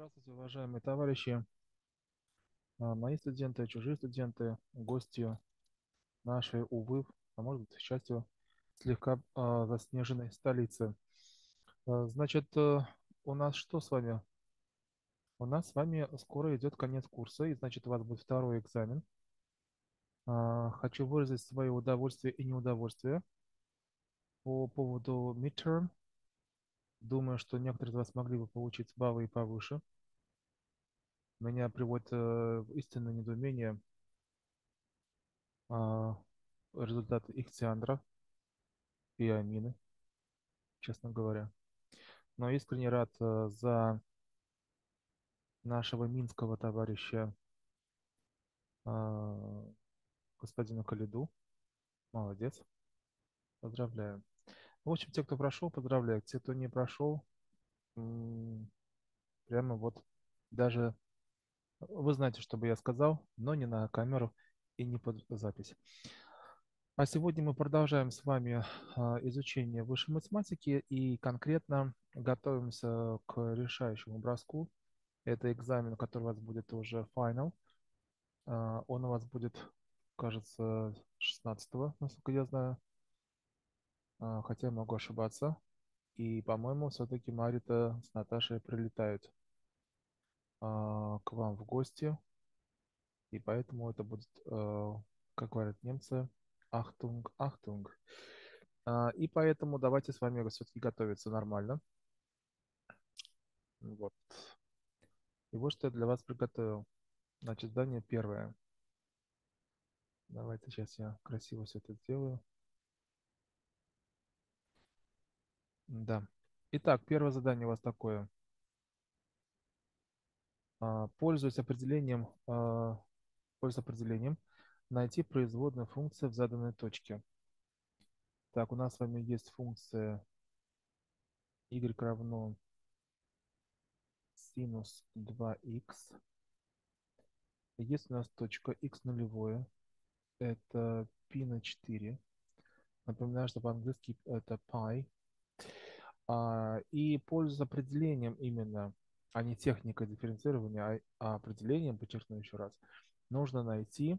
Здравствуйте, уважаемые товарищи, а, мои студенты, чужие студенты, гости нашей, увы, а может быть, счастью, слегка а, заснеженной столицы. А, Значит, э, у нас что с вами? У нас с вами скоро идет конец курса, и значит, у вас будет второй экзамен. Хочу выразить свое удовольствие и неудовольствие по поводу midterm. Думаю, что некоторые из вас могли бы получить баллы и повыше. Меня приводит э, в истинное недоумение а, результаты Ихтиандра и Амины, честно говоря. Но искренне рад э, за нашего минского товарища а, господина Калиду. Молодец. Поздравляю. В общем, те, кто прошел, поздравляю. Те, кто не прошел, прямо вот даже вы знаете, что бы я сказал, но не на камеру и не под запись. А сегодня мы продолжаем с вами а, изучение высшей математики и конкретно готовимся к решающему броску. Это экзамен, который у вас будет уже final. А, Он у вас будет, кажется, 16 насколько я знаю. А, Хотя могу ошибаться. И, по-моему, все-таки Марита с Наташей прилетают а, к вам в гости. И поэтому это будет, э, как говорят немцы, Achtung, Achtung. А, И поэтому давайте с вами все-таки готовиться нормально. Вот. И вот что я для вас приготовил. Значит, задание первое. Давайте сейчас я красиво все это сделаю. Да. Итак, первое задание у вас такое. А, Пользуясь определением, а, пользуясь определением, найти производную функции в заданной точке. Так, у нас с вами есть функция y равно синус 2х. Есть у нас точка x нулевое, это π на 4. Напоминаю, что по-английски это pi. А, И пользуясь определением именно, а не техникой дифференцирования, а определением, подчеркну еще раз, нужно найти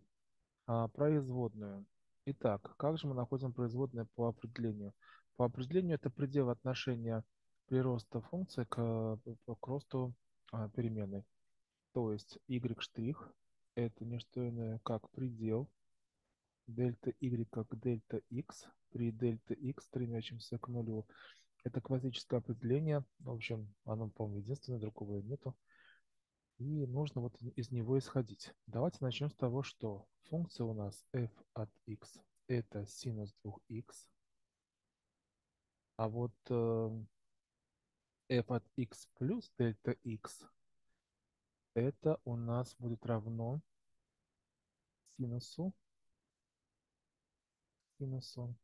а, производную. Итак, как же мы находим производные по определению? По определению это предел отношения прироста функции к, к росту а, переменной. То есть y' штрих это не что иное, как предел дельта y как дельта x при дельта x, стремящемся к нулю. Это классическое определение. В общем, оно, по-моему, единственное, другого нету. И нужно вот из него исходить. Давайте начнем с того, что функция у нас f от x это синус 2x. А вот э, f от x плюс дельта x это у нас будет равно синусу синусу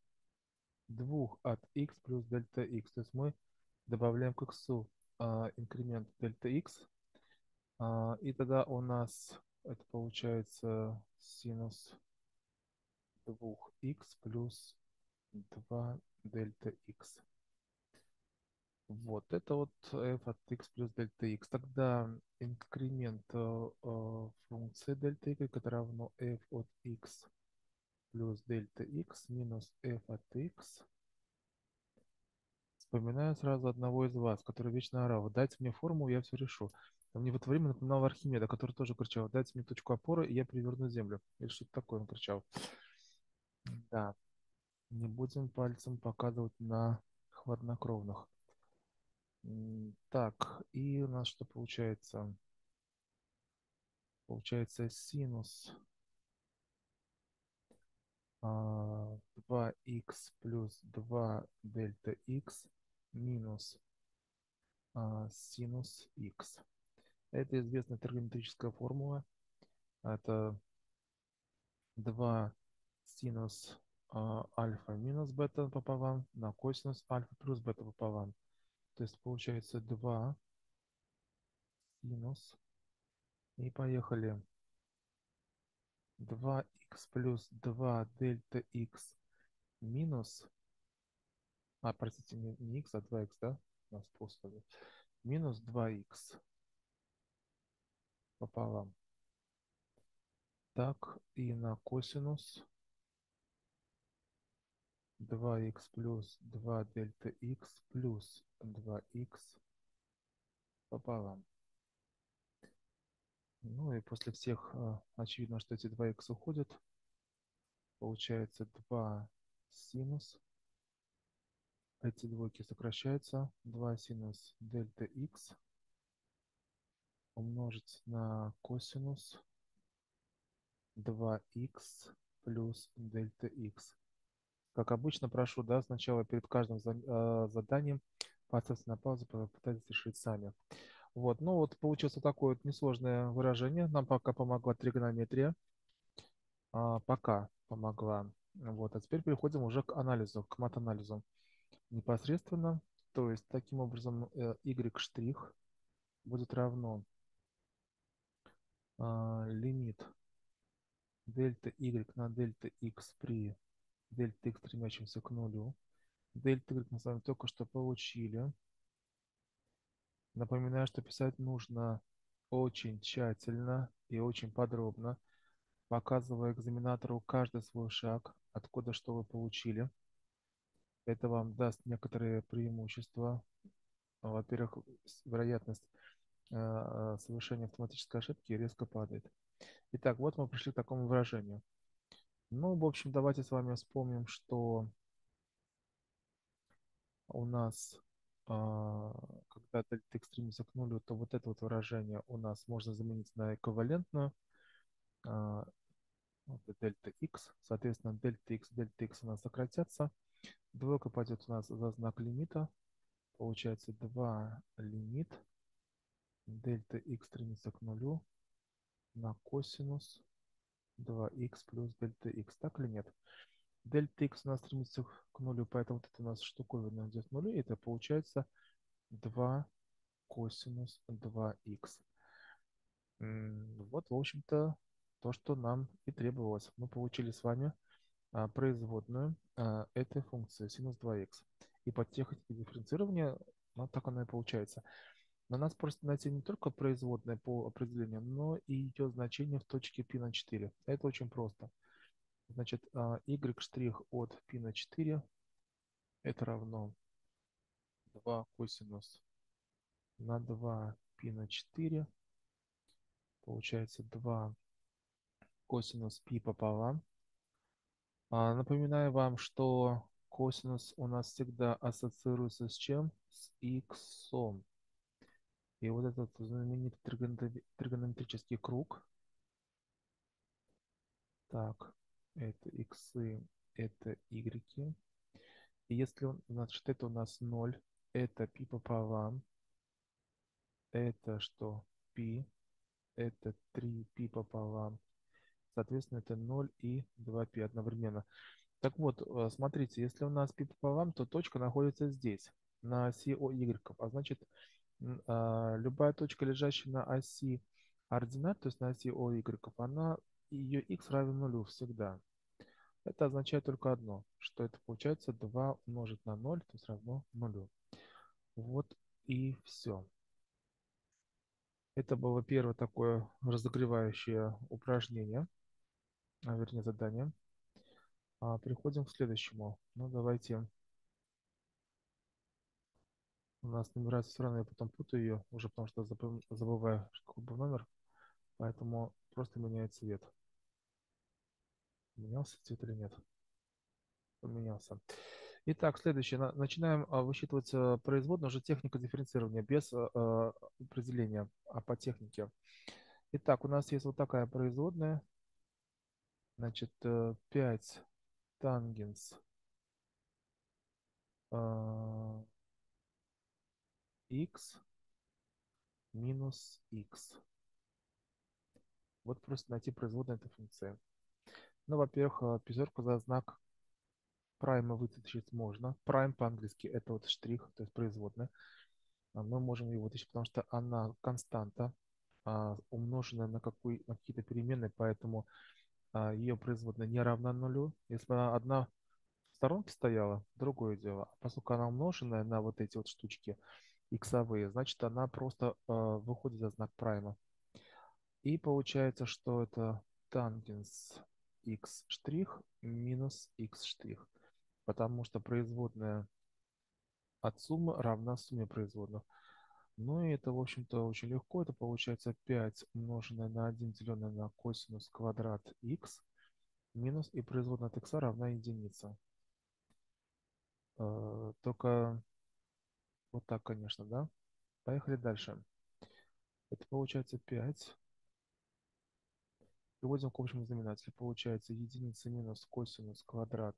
2 от x плюс дельта x. То есть мы добавляем к x а, инкремент дельта x. А, и тогда у нас это получается синус 2х плюс 2 дельта x. Вот, это вот f от x плюс дельта x. Тогда инкремент э, э, функции дельта y, это равно f от x плюс дельта x минус f от x. Вспоминаю сразу одного из вас, который вечно орал. Дайте мне формулу, я все решу. А мне в это время напоминал Архимеда, который тоже кричал, дайте мне точку опоры, и я переверну землю. Или что-то такое он кричал. Да, не будем пальцем показывать на хладнокровных. Так, и у нас что получается? Получается синус 2х плюс 2 дельта х минус а, синус х. Это известная тригонометрическая формула. Это 2 синус а, альфа минус бета пополам на косинус альфа плюс бета пополам. То есть получается 2 синус. И поехали. 2х плюс 2 дельта х минус, а, простите, не, не х, а 2х, да? У нас просто минус 2х пополам. Так, и на косинус 2х плюс 2 дельта х плюс 2х пополам. Ну и после всех, а, очевидно, что эти 2х уходят. Получается 2 синус. Эти двойки сокращаются. 2 синус дельта х умножить на косинус 2х плюс дельта х. Как обычно, прошу, да, сначала перед каждым а, заданием поставьте на паузу, попытайтесь решить сами. Вот, ну вот получилось такое вот несложное выражение. Нам пока помогла тригонометрия. А, пока помогла. Вот, а теперь переходим уже к анализу, к мат-анализу непосредственно. То есть, таким образом, э, y' штрих будет равно а, лимит дельта y на дельта x при дельта x стремящемся к нулю. Дельта y мы с вами только что получили. Напоминаю, что писать нужно очень тщательно и очень подробно, показывая экзаменатору каждый свой шаг, откуда что вы получили. Это вам даст некоторые преимущества. Во-первых, вероятность э, э, совершения автоматической ошибки резко падает. Итак, вот мы пришли к такому выражению. Ну, в общем, давайте с вами вспомним, что у нас, а, когда дельта x стремится к нулю, то вот это вот выражение у нас можно заменить на эквивалентную. А, дельта x, соответственно, дельта x, дельта x у нас сократятся. Двойка пойдет у нас за знак лимита. Получается 2 лимит дельта x стремится к нулю на косинус 2х плюс дельта x. Так или нет? Дельта x у нас стремится к нулю, поэтому вот это у нас штуковина идет к нулю. И это получается 2 косинус 2х. Вот, в общем-то, то, что нам и требовалось. Мы получили с вами а, производную а, этой функции синус 2х. И под техникой дифференцирования, ну, так оно и получается. Но нас просто найти не только производная по определению, но и ее значение в точке π на 4. Это очень просто. Значит, а, y' штрих от π на 4 это равно 2 косинус на 2 π на 4. Получается 2 косинус π пополам. А, напоминаю вам, что косинус у нас всегда ассоциируется с чем? С x. И вот этот знаменитый тригонометрический круг. Так, это x, это y. И если, он, значит, это у нас 0, это π пополам. Это что? π. Это 3π пополам. Соответственно, это 0 и 2π одновременно. Так вот, э, смотрите, если у нас π пополам, то точка находится здесь, на оси OY. А значит, а, любая точка, лежащая на оси ординат, то есть на оси OY, она, ее x равен нулю всегда. Это означает только одно, что это получается 2 умножить на 0, то есть равно нулю. Вот и все. Это было первое такое разогревающее упражнение, а, вернее задание. А, переходим к следующему. Ну, давайте у нас нумерация все равно, я потом путаю ее, уже потому что забываю, какой был номер. Поэтому просто меняет цвет. Менялся цвет или нет? Поменялся. Итак, следующее. Начинаем а, высчитывать а, производную уже техника дифференцирования без а, определения, а по технике. Итак, у нас есть вот такая производная. Значит, 5 э, тангенс x минус x. Вот просто найти производную этой функции. Ну, во-первых, э, пятерку за знак прайма вытащить можно. Прайм по-английски это вот штрих, то есть производная. А мы можем ее вытащить, потому что она константа, а, умноженная на, какой, на какие-то переменные, поэтому а, ее производная не равна нулю. Если она одна в сторонке стояла, другое дело. Поскольку она умноженная на вот эти вот штучки, иксовые, значит она просто э, выходит за знак прайма. И получается, что это тангенс x' минус x', потому что производная от суммы равна сумме производных. Ну и это, в общем-то, очень легко. Это получается 5 умноженное на 1 деленное на косинус квадрат x минус и производная от x равна единице. Э, только вот так, конечно, да? Поехали дальше. Это получается 5. Приводим к общему знаменателю. Получается единица минус косинус квадрат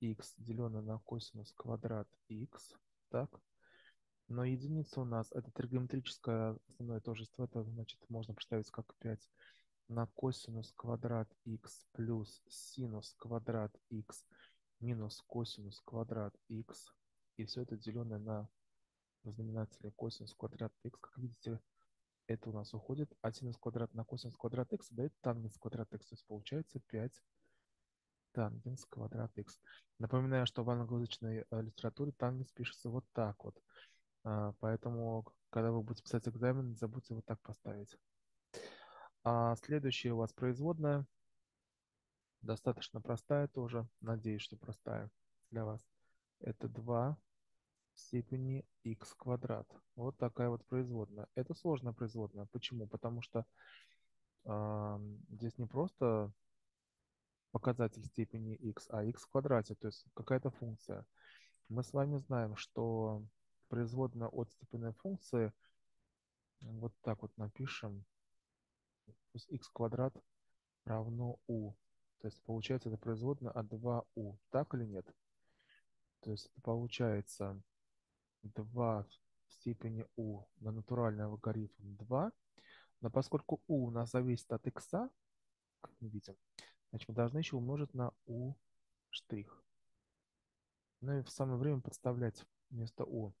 x деленное на косинус квадрат x. Так. Но единица у нас это тригонометрическое основное тожество. Это значит можно представить как 5 на косинус квадрат x плюс синус квадрат x минус косинус квадрат x. И все это деленное на знаменателе косинус квадрат x. Как видите, это у нас уходит. А синус квадрат на косинус квадрат x дает тангенс квадрат x. То есть получается 5 тангенс квадрат x. Напоминаю, что в англоязычной э, литературе тангенс пишется вот так вот. А, поэтому, когда вы будете писать экзамен, не забудьте вот так поставить. А следующая у вас производная. Достаточно простая тоже. Надеюсь, что простая для вас. Это 2 степени x квадрат. Вот такая вот производная. Это сложная производная. Почему? Потому что э, здесь не просто показатель степени x, а x в квадрате, то есть какая-то функция. Мы с вами знаем, что производная от степенной функции, вот так вот напишем, плюс x квадрат равно u. То есть получается это производная от 2u. Так или нет? То есть это получается 2 в степени u на натуральный логарифм 2. Но поскольку u у нас зависит от x, как мы видим, значит мы должны еще умножить на u штрих. Ну и в самое время подставлять вместо u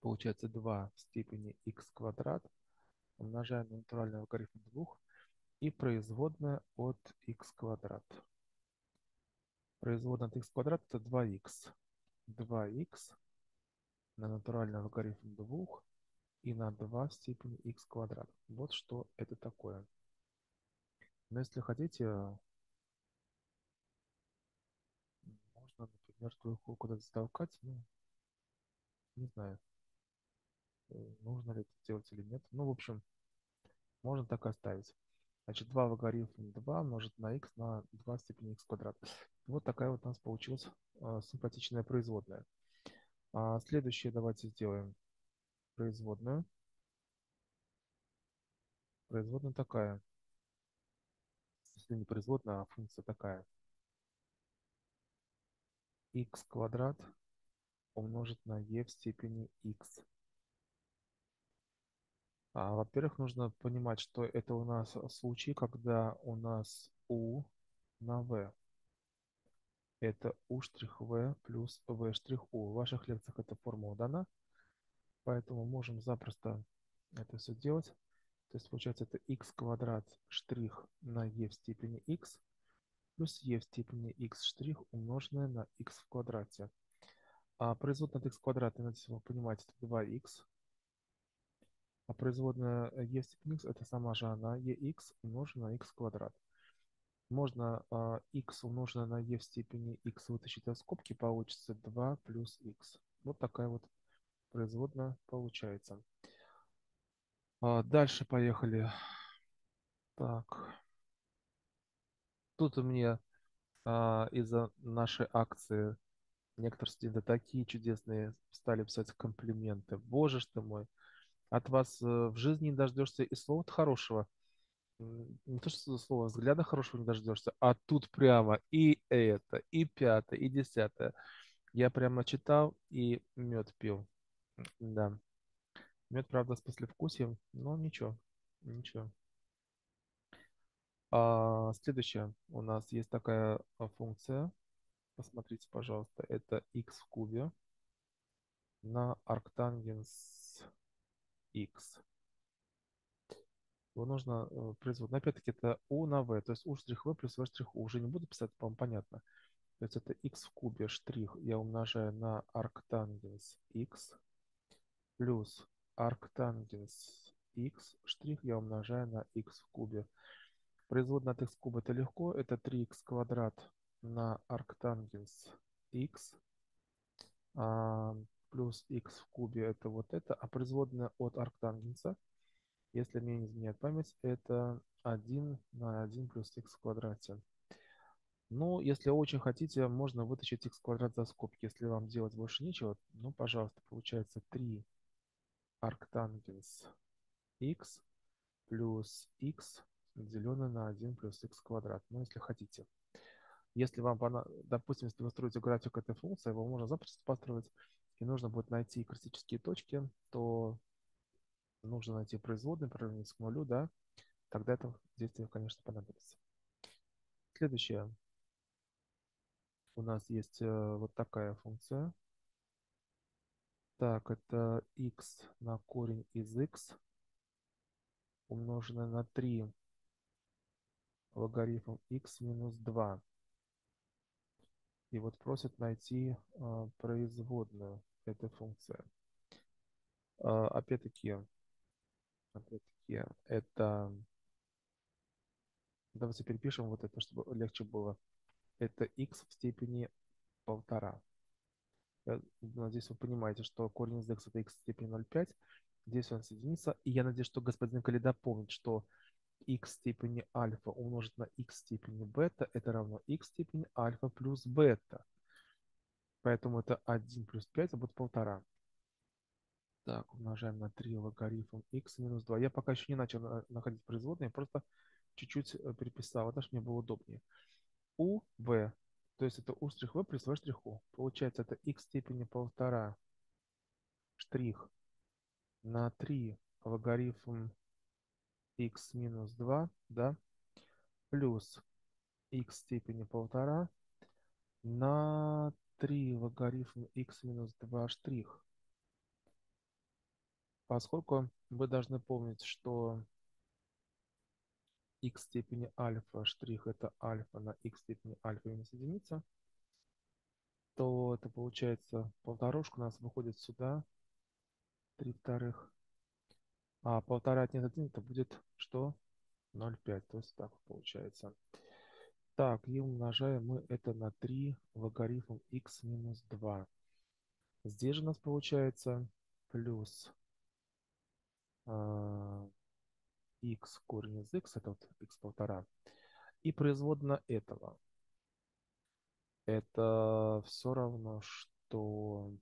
Получается 2 в степени x квадрат умножаем на натуральный логарифм 2 и производная от x квадрат. Производная от x квадрат это 2x. 2x на натуральный логарифм 2 и на 2 в степени x квадрат. Вот что это такое. Но если хотите, можно, например, тройку куда-то затолкать, ну, не знаю. Э, нужно ли это делать или нет. Ну, в общем, можно так оставить. Значит, 2 логарифм 2 умножить на x на 2 в степени x квадрат. Вот такая вот у нас получилась э, симпатичная производная. А следующее давайте сделаем производную. Производная такая. Если не производная, а функция такая. x квадрат умножить на e в степени x а, во-первых, нужно понимать, что это у нас случай, когда у нас U на V. Это U V плюс V штрих U. В ваших лекциях эта формула дана, поэтому можем запросто это все делать. То есть получается это x квадрат штрих на e в степени x плюс e в степени x штрих умноженное на x в квадрате. А производная от x квадрата, надеюсь, вы понимаете, это 2x а производная e в степени x это сама же она ex умноженное на x квадрат. Можно а, x умноженное на e в степени x вытащить из скобки, получится 2 плюс x. Вот такая вот производная получается. А, дальше поехали. Так. Тут у меня а, из-за нашей акции некоторые студенты такие чудесные стали писать комплименты. Боже ж ты мой от вас э, в жизни не дождешься и слова-то хорошего. Не то, что слова, взгляда хорошего не дождешься, а тут прямо и это, и пятое, и десятое. Я прямо читал и мед пил. Да. Мед, правда, с послевкусием, но ничего, ничего. А, следующее. У нас есть такая а, функция. Посмотрите, пожалуйста. Это x в кубе на арктангенс x. Его нужно э, производить. Опять-таки это u на v, то есть u штрих v плюс v штрих u. Уже не буду писать, по-моему, понятно. То есть это x в кубе штрих я умножаю на арктангенс x плюс арктангенс x штрих я умножаю на x в кубе. Производная от x кубе это легко. Это 3x квадрат на арктангенс x а, плюс x в кубе это вот это. А производная от арктангенса, если мне не изменяет память, это 1 на 1 плюс x в квадрате. Ну, если очень хотите, можно вытащить x квадрат за скобки. Если вам делать больше нечего, ну, пожалуйста, получается 3 арктангенс x плюс x деленное на 1 плюс x квадрат. Ну, если хотите. Если вам, допустим, если вы строите график этой функции, его можно запросто построить, и нужно будет найти критические точки, то нужно найти производные, приравнять к нулю, да, тогда это действие, конечно, понадобится. Следующее у нас есть э, вот такая функция. Так, это x на корень из x умноженное на 3 логарифм x минус 2. И вот просят найти э, производную этой функции. Э, опять-таки, опять-таки, это... Давайте перепишем вот это, чтобы легче было это x в степени полтора. Я надеюсь, вы понимаете, что корень из x это x в степени 0,5. Здесь у нас единица. И я надеюсь, что господин Калида помнит, что x в степени альфа умножить на x в степени бета это равно x в степени альфа плюс бета. Поэтому это 1 плюс 5, это будет полтора. Так, умножаем на 3 логарифм x минус 2. Я пока еще не начал находить производные, просто чуть-чуть э, переписал, это же мне было удобнее у v, то есть это u штрих v плюс v штрих u. Получается это x степени полтора штрих на 3 логарифм x минус 2, да, плюс x степени полтора на 3 логарифм x минус 2 штрих. Поскольку вы должны помнить, что x степени альфа штрих это альфа на x степени альфа минус единица, то это получается полторушка у нас выходит сюда, 3 вторых. А полтора отнять 1 это будет что? 0,5. То есть так получается. Так, и умножаем мы это на 3 логарифм x минус 2. Здесь же у нас получается плюс x корень из x, это вот x полтора, и производная этого. Это все равно, что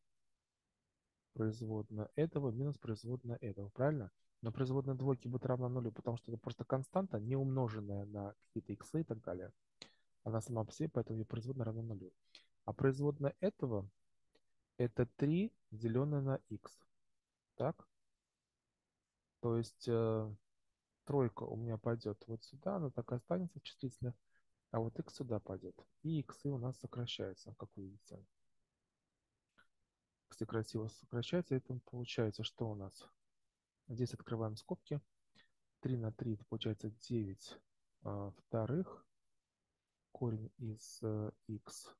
производная этого минус производная этого, правильно? Но производная двойки будет равна нулю, потому что это просто константа, не умноженная на какие-то иксы и так далее. Она сама по себе, поэтому ее производная равна нулю. А производная этого это 3 деленное на x. Так? То есть э, тройка у меня пойдет вот сюда, она так и останется числительно, а вот x сюда пойдет. И x у нас сокращается, как вы видите. X красиво сокращается, это получается, что у нас? Здесь открываем скобки. 3 на 3, это получается 9 а, вторых. Корень из а, x,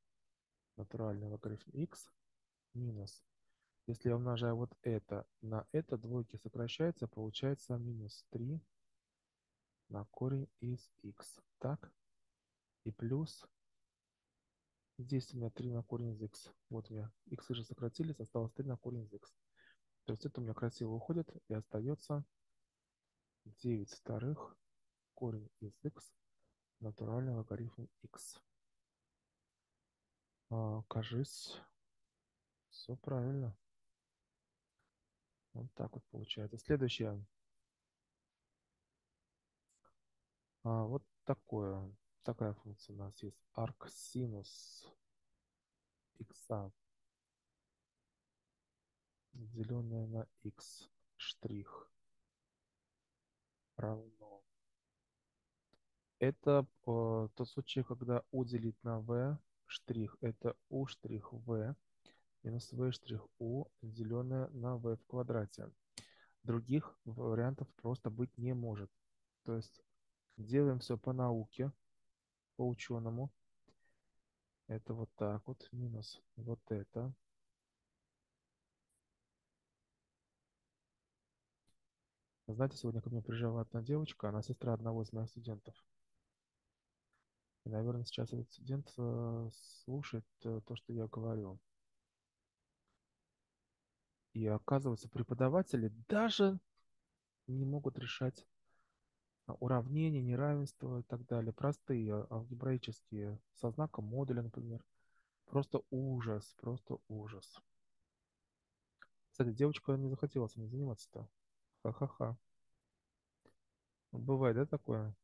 натуральный логарифм x, минус. Если я умножаю вот это на это, двойки сокращаются, получается минус 3 на корень из x. Так. И плюс. Здесь у меня 3 на корень из x. Вот у меня x же сократились, осталось 3 на корень из x. То есть это у меня красиво уходит и остается 9 вторых корень из x натуральный логарифм x. А, кажись, все правильно. Вот так вот получается. Следующее. А, вот такое, такая функция у нас есть. Арксинус x деленное на x штрих равно. Это э, тот случай, когда u делить на v штрих. Это u штрих v минус v штрих u деленное на v в квадрате. Других вариантов просто быть не может. То есть Делаем все по науке, по ученому. Это вот так вот, минус вот это. Знаете, сегодня ко мне приезжала одна девочка, она сестра одного из моих студентов. И, наверное, сейчас этот студент э, слушает э, то, что я говорю. И оказывается, преподаватели даже не могут решать а, уравнения, неравенства и так далее. Простые а, алгебраические, со знаком модуля, например. Просто ужас, просто ужас. Кстати, девочка не захотела со мной заниматься-то. Ха-ха-ха. Бывает, да, такое?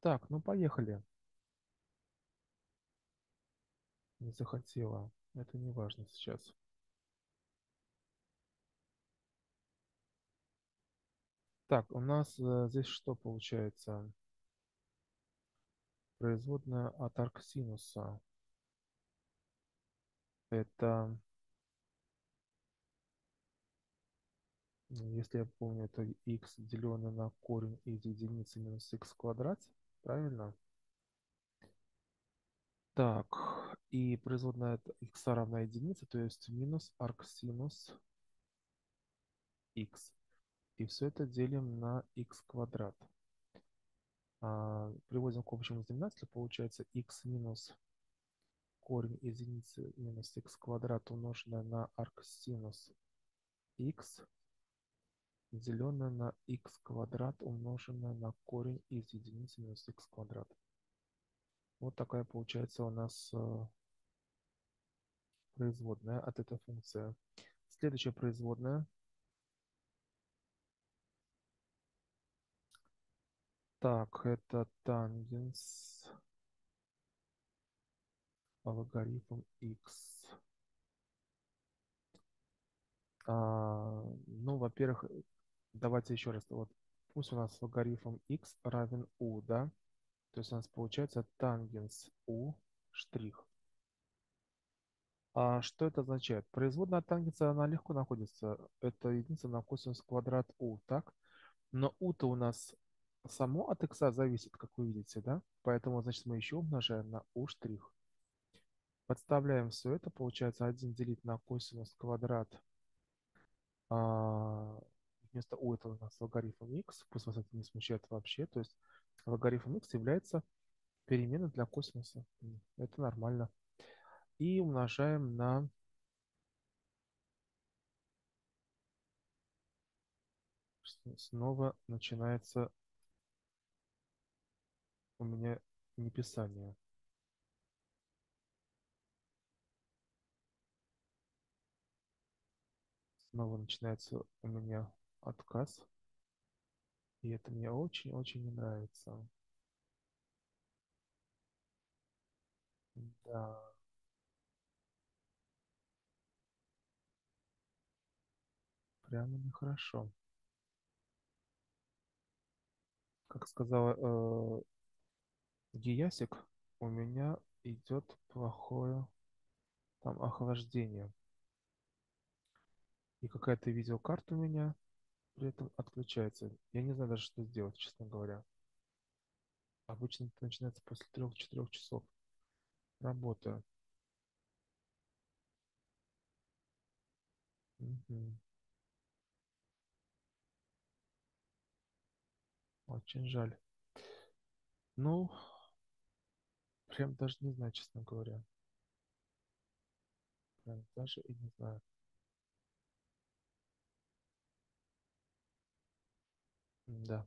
Так, ну поехали. Не захотела. Это не важно сейчас. Так, у нас э, здесь что получается? Производная от арксинуса. Это, м, если я помню, это x деленное на корень из единицы минус x квадрат. Правильно? Так, и производная от x равна единице, то есть минус арксинус x. И все это делим на x квадрат. А, приводим к общему знаменателю, получается x минус корень из единицы минус x квадрат умноженное на арксинус x, деленное на x квадрат умноженное на корень из единицы минус x квадрат. Вот такая получается у нас э, производная от этой функции. Следующая производная. Так, это тангенс логарифм x. А, ну, во-первых, давайте еще раз. Вот пусть у нас логарифм x равен u, да? То есть у нас получается тангенс u штрих. А что это означает? Производная тангенса, она легко находится. Это единица на косинус квадрат u, так? Но u-то у нас само от x зависит, как вы видите, да? Поэтому, значит, мы еще умножаем на u штрих. Подставляем все это, получается 1 делить на косинус квадрат. А, вместо u это у нас логарифм x, пусть вас это не смущает вообще. То есть логарифм x является переменной для косинуса. Это нормально. И умножаем на снова начинается у меня неписание. Снова начинается у меня отказ. И это мне очень-очень не нравится. Да. Прямо нехорошо. Как сказала э, Гиясик, у меня идет плохое там охлаждение. И какая-то видеокарта у меня при этом отключается. Я не знаю даже, что сделать, честно говоря. Обычно это начинается после трех-четырех часов работы. Мгм. Очень жаль. Ну, прям даже не знаю, честно говоря. Прям даже и не знаю. Да,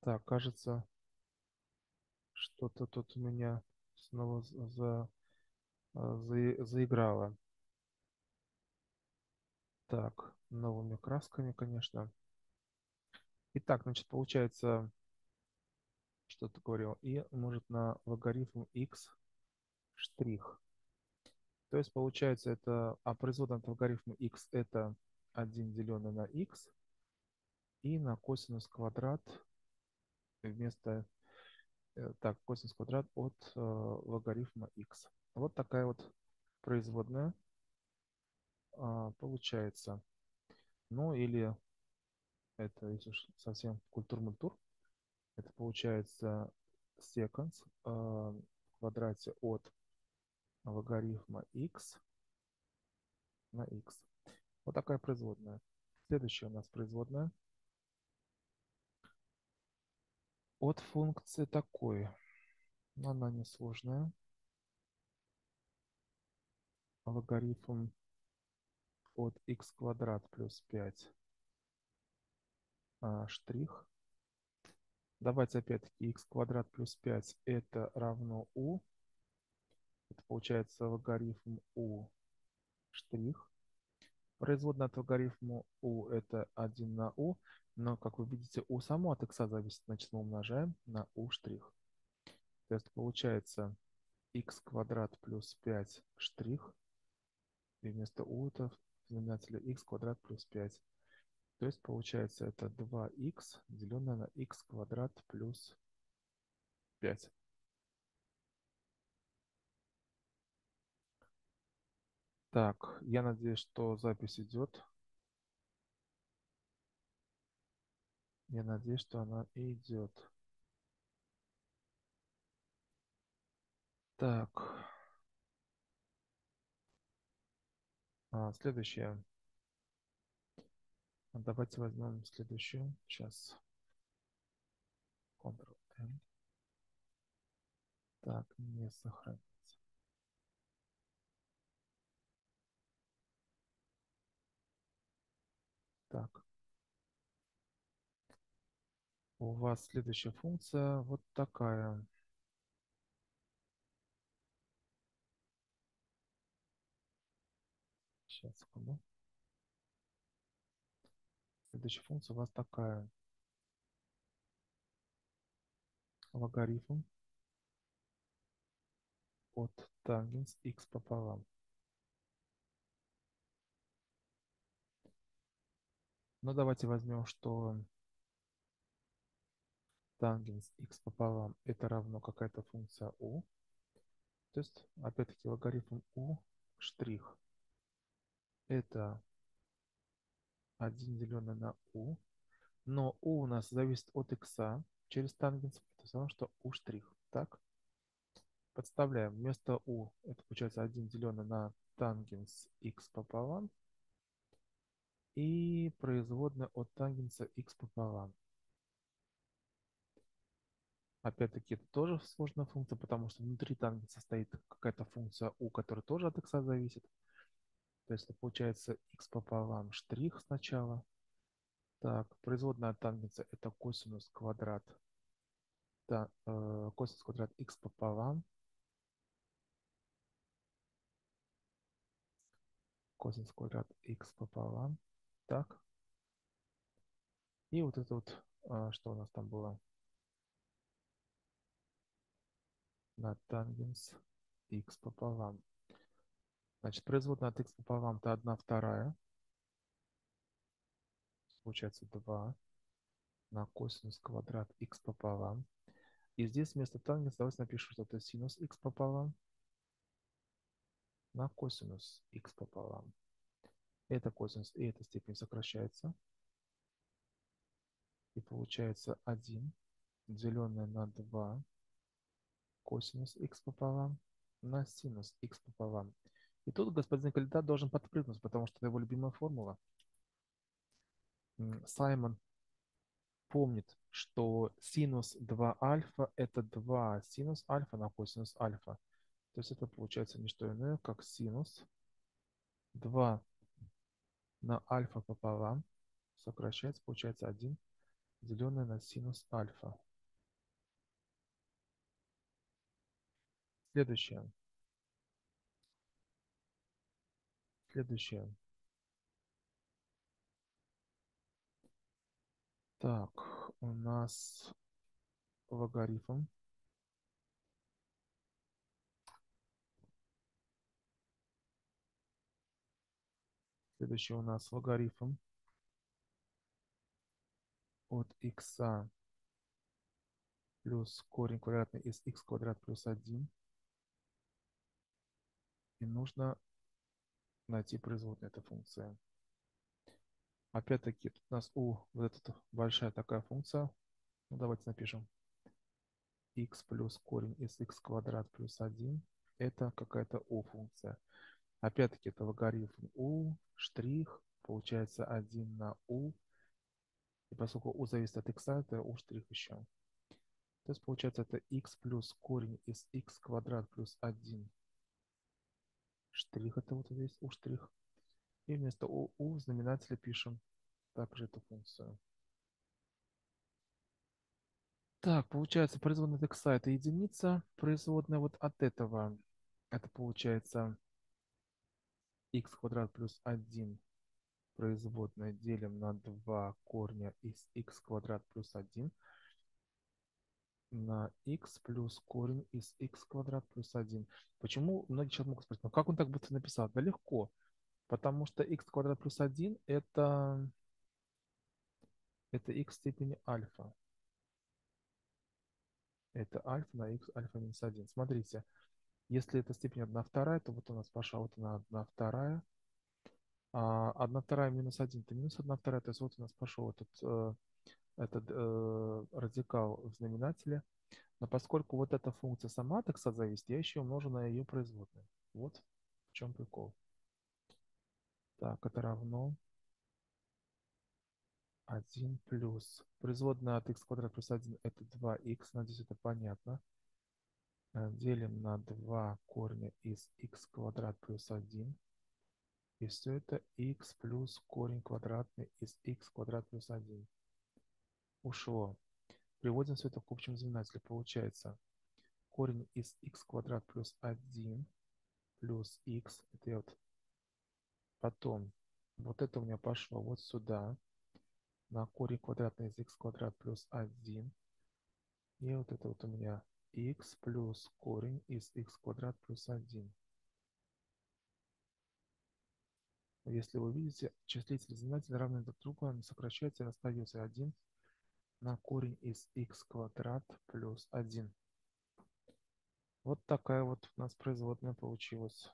так, кажется, что-то тут у меня снова за, за- за- заиграло. Так, новыми красками, конечно. Итак, значит, получается, что ты говорил, и умножить на логарифм x штрих. То есть получается это, а производная от логарифма x это 1 деленное на x и на косинус квадрат вместо, э, так, косинус квадрат от э, логарифма x. Вот такая вот производная получается, ну или это, если уж совсем культур-мультур, это получается а, в квадрате от логарифма x на x. Вот такая производная. Следующая у нас производная от функции такой. Но она несложная. Логарифм от x квадрат плюс 5 а, штрих. Давайте опять-таки x квадрат плюс 5 это равно u. Это получается логарифм u штрих. Производная от логарифма u это 1 на u, но, как вы видите, u само от x зависит, значит мы умножаем на u штрих. То есть получается x квадрат плюс 5 штрих, и вместо u это знаменателя x квадрат плюс 5. То есть получается это 2х, деленное на x квадрат плюс 5. Так, я надеюсь, что запись идет. Я надеюсь, что она идет. Так. А, следующее. Давайте возьмем следующую. Сейчас. Ctrl-M. Так, не сохранится. Так. У вас следующая функция вот такая. Сейчас, секунду. Следующая функция у вас такая. Логарифм от тангенс x пополам. Ну, давайте возьмем, что тангенс x пополам это равно какая-то функция u. То есть, опять-таки, логарифм u штрих это 1 деленное на u. Но u у нас зависит от x через тангенс, то есть равно, что u штрих. Так? Подставляем вместо u, это получается 1 деленное на тангенс x пополам. И производная от тангенса x пополам. Опять-таки, это тоже сложная функция, потому что внутри тангенса стоит какая-то функция u, которая тоже от x зависит. То это получается x пополам штрих сначала. Так, производная тангенса это косинус квадрат. Да, э, косинус квадрат x пополам. Косинус квадрат x пополам. Так. И вот это вот, э, что у нас там было? На тангенс x пополам. Значит, производная от x пополам это 1 вторая. Получается 2 на косинус квадрат x пополам. И здесь вместо тангенса давайте напишу, что это синус x пополам на косинус x пополам. Это косинус и эта степень сокращается. И получается 1 деленное на 2 косинус x пополам на синус x пополам. И тут господин кандидат должен подпрыгнуть, потому что это его любимая формула. Саймон помнит, что синус 2 альфа это 2 синус альфа на косинус альфа. То есть это получается не что иное, как синус 2 на альфа пополам. Сокращается, получается 1 деленное на синус альфа. Следующее. Следующее. Так, у нас логарифм. Следующий у нас логарифм от x плюс корень квадратный из x квадрат плюс 1 И нужно найти производную этой функции. Опять-таки, у нас у вот эта большая такая функция. Ну, давайте напишем. x плюс корень из x квадрат плюс 1. Это какая-то u функция. Опять-таки, это логарифм u, штрих, получается 1 на u. И поскольку u зависит от x, это u штрих еще. То есть получается это x плюс корень из x квадрат плюс 1 штрих, это вот здесь u штрих. И вместо u, u в знаменателе пишем также эту функцию. Так, получается, производная от x это единица, производная вот от этого, это получается x квадрат плюс 1 производная делим на 2 корня из x квадрат плюс 1 на x плюс корень из x квадрат плюс 1. Почему многие сейчас могут спросить, ну как он так быстро написал? Да легко, потому что x квадрат плюс 1 это, это x степени альфа. Это альфа на x альфа минус 1. Смотрите, если это степень 1 вторая, то вот у нас пошла вот она 1 вторая. А 1 вторая минус 1 это минус 1 вторая, то есть вот у нас пошел этот э, этот э, радикал в знаменателе. Но поскольку вот эта функция сама так зависит, я еще умножу на ее производную. Вот в чем прикол. Так, это равно 1 плюс. Производная от x квадрат плюс 1 это 2х. Надеюсь, это понятно. Делим на 2 корня из x квадрат плюс 1. И все это x плюс корень квадратный из x квадрат плюс 1 ушло. Приводим все это к общему знаменателю. Получается корень из x квадрат плюс 1 плюс x. Это вот потом вот это у меня пошло вот сюда на корень квадратный из x квадрат плюс 1. И вот это вот у меня x плюс корень из x квадрат плюс 1. Если вы видите, числитель и знаменатель равны друг другу, они сокращаются и остается 1 на корень из x квадрат плюс 1. Вот такая вот у нас производная получилась.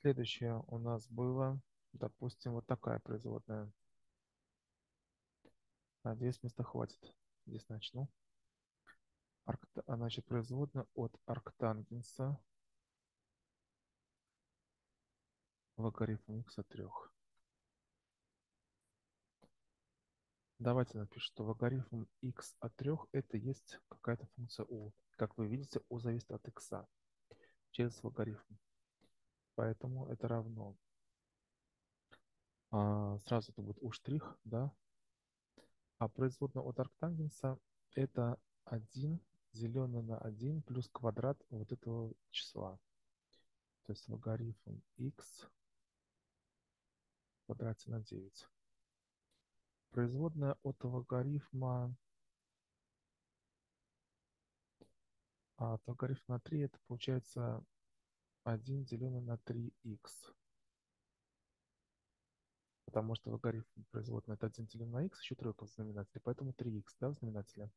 Следующее у нас было, допустим, вот такая производная. Надеюсь, места хватит. Здесь начну. Аркта, значит, производная от арктангенса логарифм x от 3. Давайте напишем, что логарифм x от 3 это есть какая-то функция u. Как вы видите, u зависит от x через логарифм. Поэтому это равно. А, сразу это будет u штрих, да? А производная от арктангенса это 1 деленное на 1 плюс квадрат вот этого числа. То есть логарифм x в квадрате на 9 производная от логарифма а от логарифма на 3 это получается 1 деленное на 3х. Потому что логарифм производная это 1 деленное на х, еще тройка в знаменателе, поэтому 3х да, в знаменателе.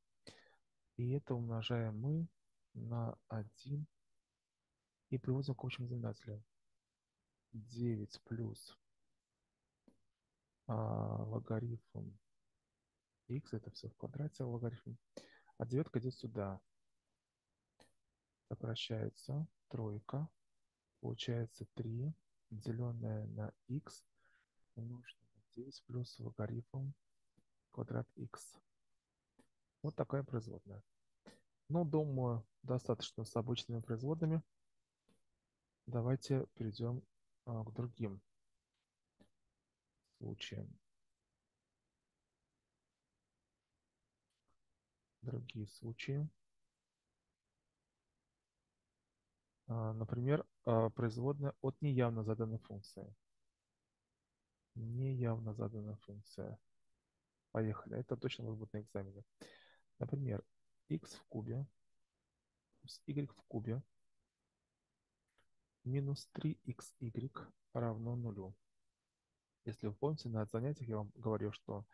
И это умножаем мы на 1 и приводим к общему знаменателю. 9 плюс логарифм x, это все в квадрате логарифм. А девятка идет сюда. Сокращается тройка. Получается 3, деленное на x, умноженное на 9 плюс логарифм квадрат x. Вот такая производная. Ну, думаю, достаточно с обычными производными. Давайте перейдем а, к другим случаям. Другие случаи. А, например, а, производная от неявно заданной функции. Неявно заданная функция. Поехали. Это точно будет на экзамене. Например, x в кубе плюс y в кубе минус 3xy равно нулю. Если вы помните, на занятиях я вам говорил, что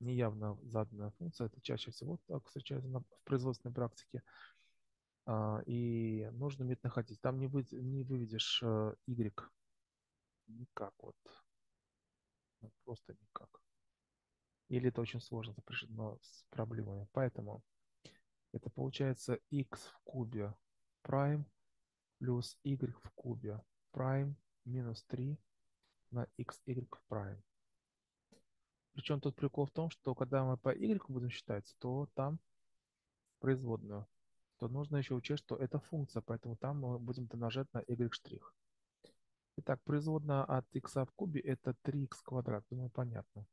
неявно заданная функция, это чаще всего так встречается в производственной практике. А, и нужно уметь находить. Там не, вы, не выведешь э, y никак вот. Ну, просто никак. Или это очень сложно сопряжено с проблемами. Поэтому это получается x в кубе прайм плюс y в кубе прайм минус 3 на xy прайм. Причем тут прикол в том, что когда мы по y будем считать, то там производную, то нужно еще учесть, что это функция, поэтому там мы будем домножать на y штрих. Итак, производная от x в кубе это 3x квадрат, думаю, понятно.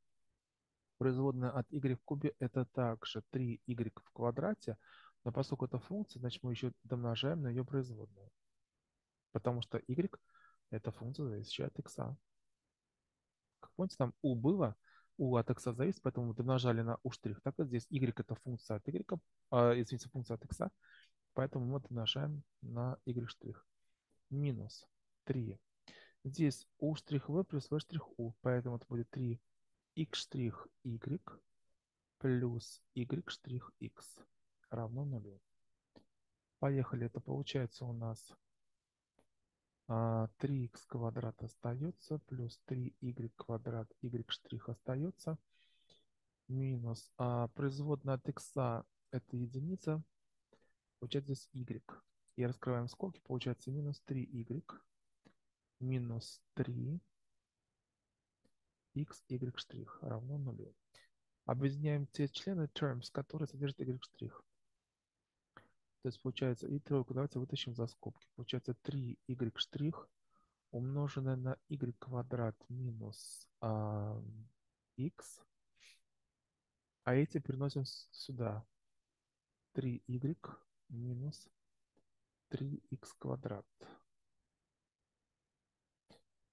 Производная от y в кубе это также 3y в квадрате, но поскольку это функция, значит мы еще домножаем на ее производную. Потому что y это функция, зависящая от x. Как помните, там u было, u от x зависит, поэтому мы домножали на u'. Так и здесь y это функция от y, а, извините, функция от x, поэтому мы домножаем на y'. штрих. Минус 3. Здесь u' v плюс v' штрих u, поэтому это будет 3 x штрих y плюс y штрих x равно нулю. Поехали, это получается у нас 3х а, квадрат остается, плюс 3y квадрат y штрих остается, минус а производная от x это единица, получается здесь y. И раскрываем скобки, получается минус 3y минус 3 x, y штрих равно нулю. Объединяем те члены terms, которые содержат y штрих. То есть получается и тройку давайте вытащим за скобки. Получается 3y штрих умноженное на y квадрат минус а, x. А эти переносим сюда. 3y минус 3x квадрат.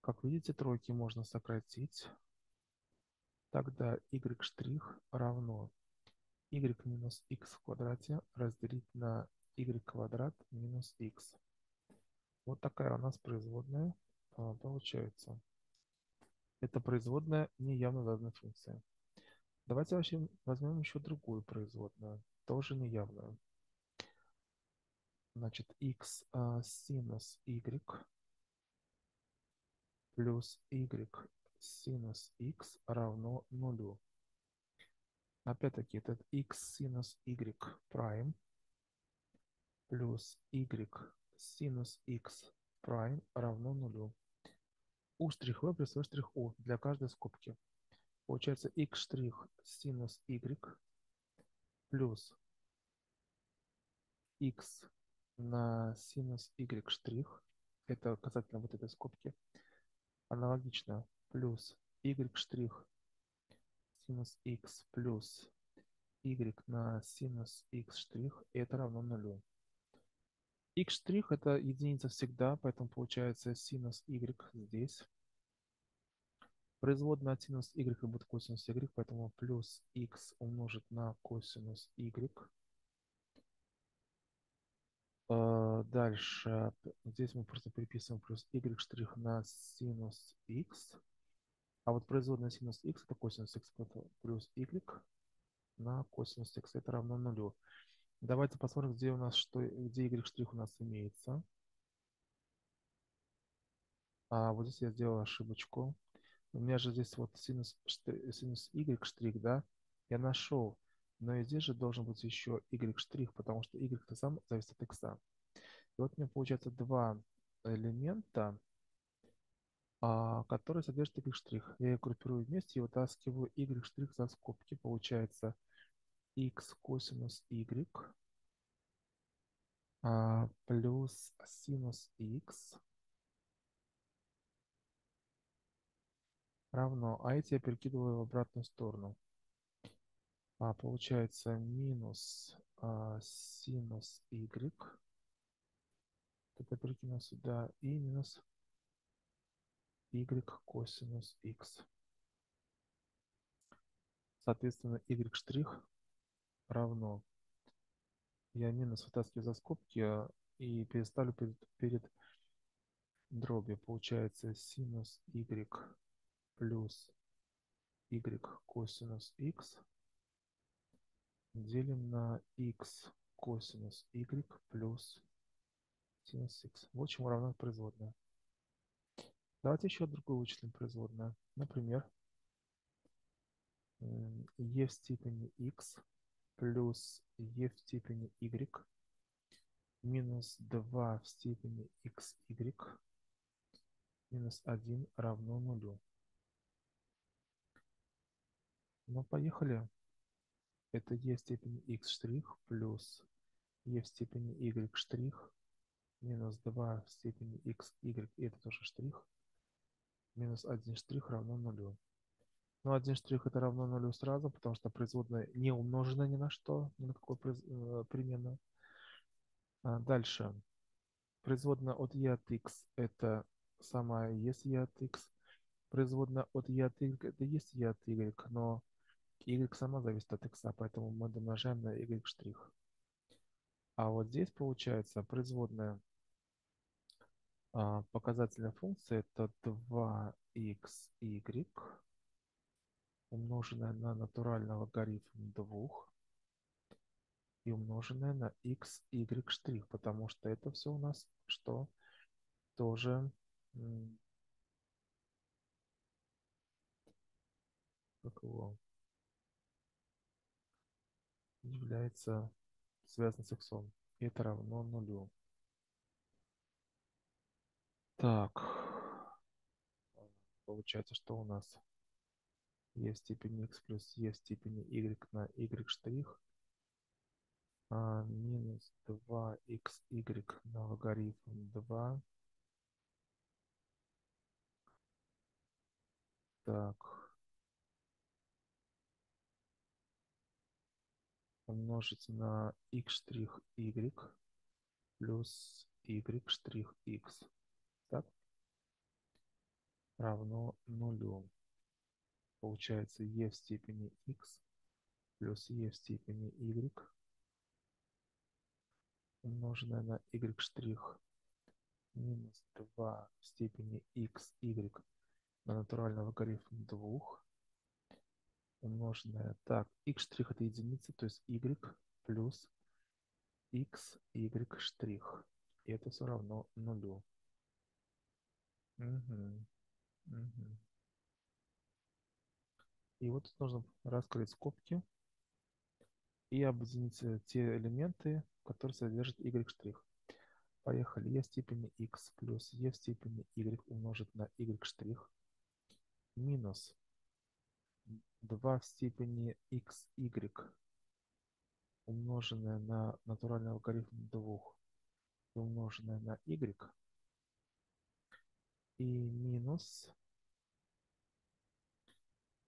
Как видите, тройки можно сократить. Тогда y штрих равно y минус x в квадрате разделить на y квадрат минус x. Вот такая у нас производная а, получается. Это производная неявно заданной функции. Давайте вообще возьмем еще другую производную, тоже неявную. Значит, x а, синус y плюс y синус x равно нулю. Опять-таки, этот x синус y прайм плюс y синус x прайм равно нулю. u штрих v плюс v штрих u для каждой скобки. Получается x штрих синус y плюс x на синус y штрих. Это касательно вот этой скобки. Аналогично плюс y штрих синус x плюс y на синус x штрих. Это равно нулю x это единица всегда, поэтому получается синус y здесь. Производная от синус y будет косинус y, поэтому плюс x умножить на косинус y. А, дальше, здесь мы просто переписываем плюс y на синус x. А вот производная синус x это косинус x плюс y на косинус x. Это равно нулю. Давайте посмотрим, где у нас что, где y штрих у нас имеется. А вот здесь я сделал ошибочку. У меня же здесь вот синус, синус y штрих, да? Я нашел. Но и здесь же должен быть еще y штрих, потому что y это сам зависит от x. И вот у меня получается два элемента, а, которые содержат y штрих. Я их группирую вместе и вытаскиваю y штрих за скобки. Получается x косинус y а, плюс синус x равно, а эти я перекидываю в обратную сторону. А, получается минус а, синус y. Это перекину сюда и минус y косинус x. Соответственно, y штрих равно. Я минус вытаскиваю за скобки а, и переставлю перед, перед дробью. Получается синус y плюс y косинус x делим на x косинус y плюс синус x. Вот чему равна производная. Давайте еще другую вычислим производную. Например, e в степени x плюс e в степени y минус 2 в степени xy минус 1 равно нулю. Ну, поехали. Это e в степени x штрих плюс e в степени y штрих минус 2 в степени x, y, и это тоже штрих, минус 1 штрих равно нулю. Но один штрих это равно нулю сразу, потому что производная не умножена ни на что, ни на какую э, переменную. А дальше. Производная от e от x это сама есть e от x. Производная от e от y это есть e от y, но y сама зависит от x, поэтому мы домножаем на y штрих. А вот здесь получается производная показательная функция это 2xy умноженное на натуральный логарифм 2 и умноженное на x, y штрих, потому что это все у нас что? Тоже как его является связан с x. Это равно нулю. Так, получается, что у нас e в степени x плюс e в степени y на y штрих а, минус 2xy на логарифм 2. Так. Умножить на x штрих y плюс y штрих x. Так. Равно нулю. Получается e в степени x плюс e в степени y умноженное на y штрих минус 2 в степени x, y на натуральный логарифм 2 умноженное, так, x штрих это единица, то есть y плюс x, y штрих. И это все равно нулю. Угу. Угу. И вот тут нужно раскрыть скобки и объединить те элементы, который содержит y. Поехали. e в степени x плюс e в степени y умножить на y минус 2 в степени xy умноженное на натуральный алгоритм 2 умноженное на y и минус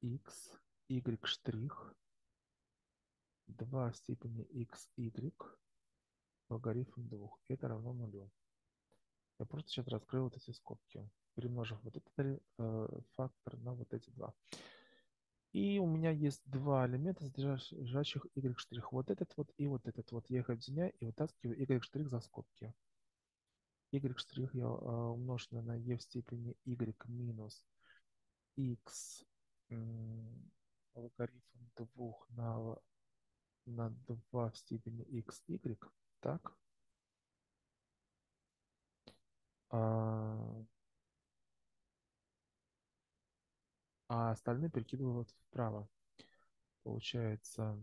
x, y штрих 2 в степени xy логарифм 2. Это равно нулю. Я просто сейчас раскрою вот эти скобки, перемножив вот этот э, фактор на вот эти два. И у меня есть два элемента, содержащих y штрих. Вот этот вот и вот этот вот. Я их объединяю и вытаскиваю y штрих за скобки. y штрих я э, умноженное на e в степени y минус x логарифм 2 на, на 2 в степени x, y так. А, а остальные перекидывают вправо. Получается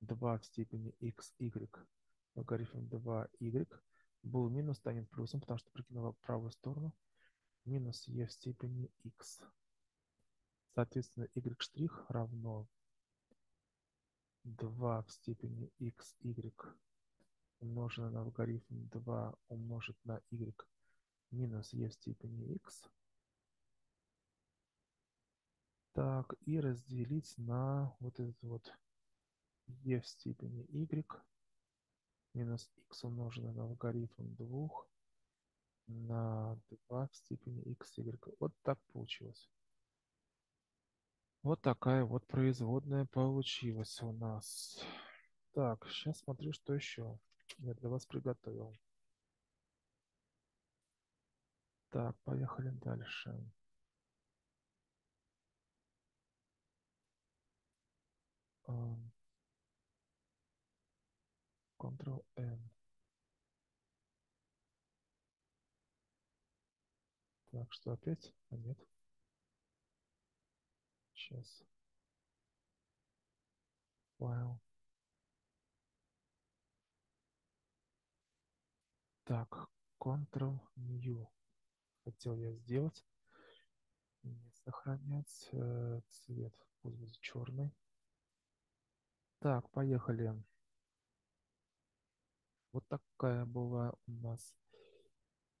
2 в степени x, y, логарифм 2y. Был минус, станет плюсом, потому что прикинула правую сторону. Минус e в степени x. Соответственно, y' штрих равно 2 в степени x, y умноженное на логарифм 2 умножить на y минус e в степени x. Так, и разделить на вот этот вот e в степени y минус x умноженное на логарифм 2 на 2 в степени x, y. Вот так получилось. Вот такая вот производная получилась у нас. Так, сейчас смотрю, что еще я для вас приготовил. Так, поехали дальше. Ctrl-N. Так, что опять? А нет. Сейчас. Файл. Так, Ctrl-New. Хотел я сделать. Не сохранять. Э, цвет пусть будет черный. Так, поехали. Вот такая была у нас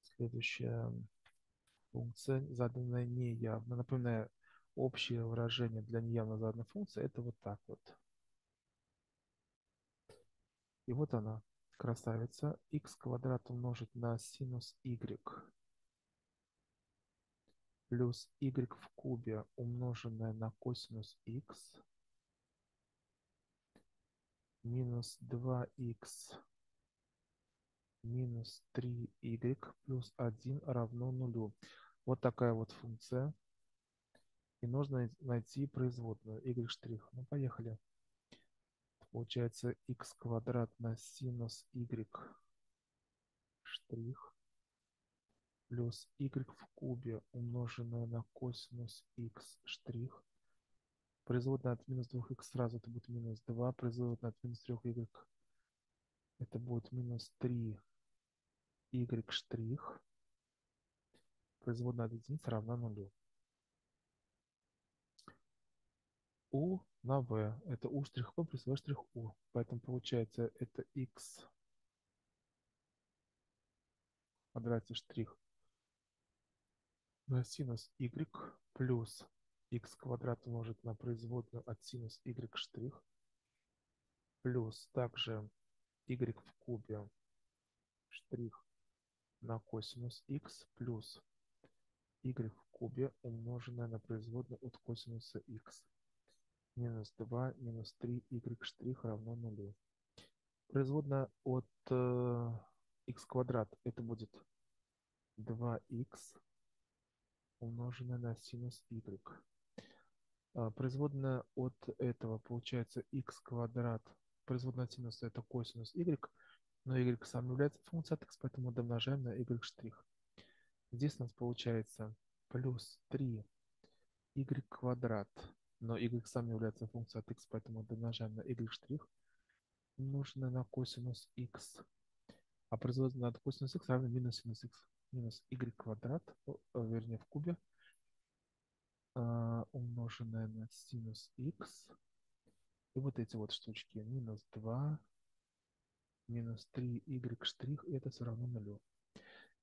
следующая функция, заданная неявно. Напоминаю, общее выражение для неявно заданной функции это вот так вот. И вот она, красавица. x квадрат умножить на синус y плюс y в кубе умноженное на косинус x минус 2х минус 3y плюс 1 равно нулю. Вот такая вот функция. И нужно найти производную y'. штрих. Ну, поехали. Получается x квадрат на синус y штрих плюс y в кубе умноженное на косинус x штрих. Производная от минус 2х сразу это будет минус 2. Производная от минус 3y это будет минус 3 y штрих. Производная от единицы равна нулю. u на v. Это u штрих v плюс v штрих u. Поэтому получается это x в квадрате штрих на синус y плюс x квадрат умножить на производную от синус y штрих плюс также y в кубе штрих на косинус x плюс y в кубе умноженное на производную от косинуса x минус 2 минус 3 y штрих равно нулю. Производная от э, x квадрат это будет 2x умноженное на синус y. А, производная от этого получается x квадрат. Производная от синуса это косинус y, но y сам является функцией от x, поэтому домножаем на y штрих. Здесь у нас получается плюс 3 y квадрат, но y сам является функцией от x, поэтому домножаем на y штрих, умноженное на косинус x. А производная от косинус x равно минус синус x минус y квадрат, вернее в кубе, а, умноженное на синус x. И вот эти вот штучки. Минус 2, минус 3y штрих, и это все равно нулю.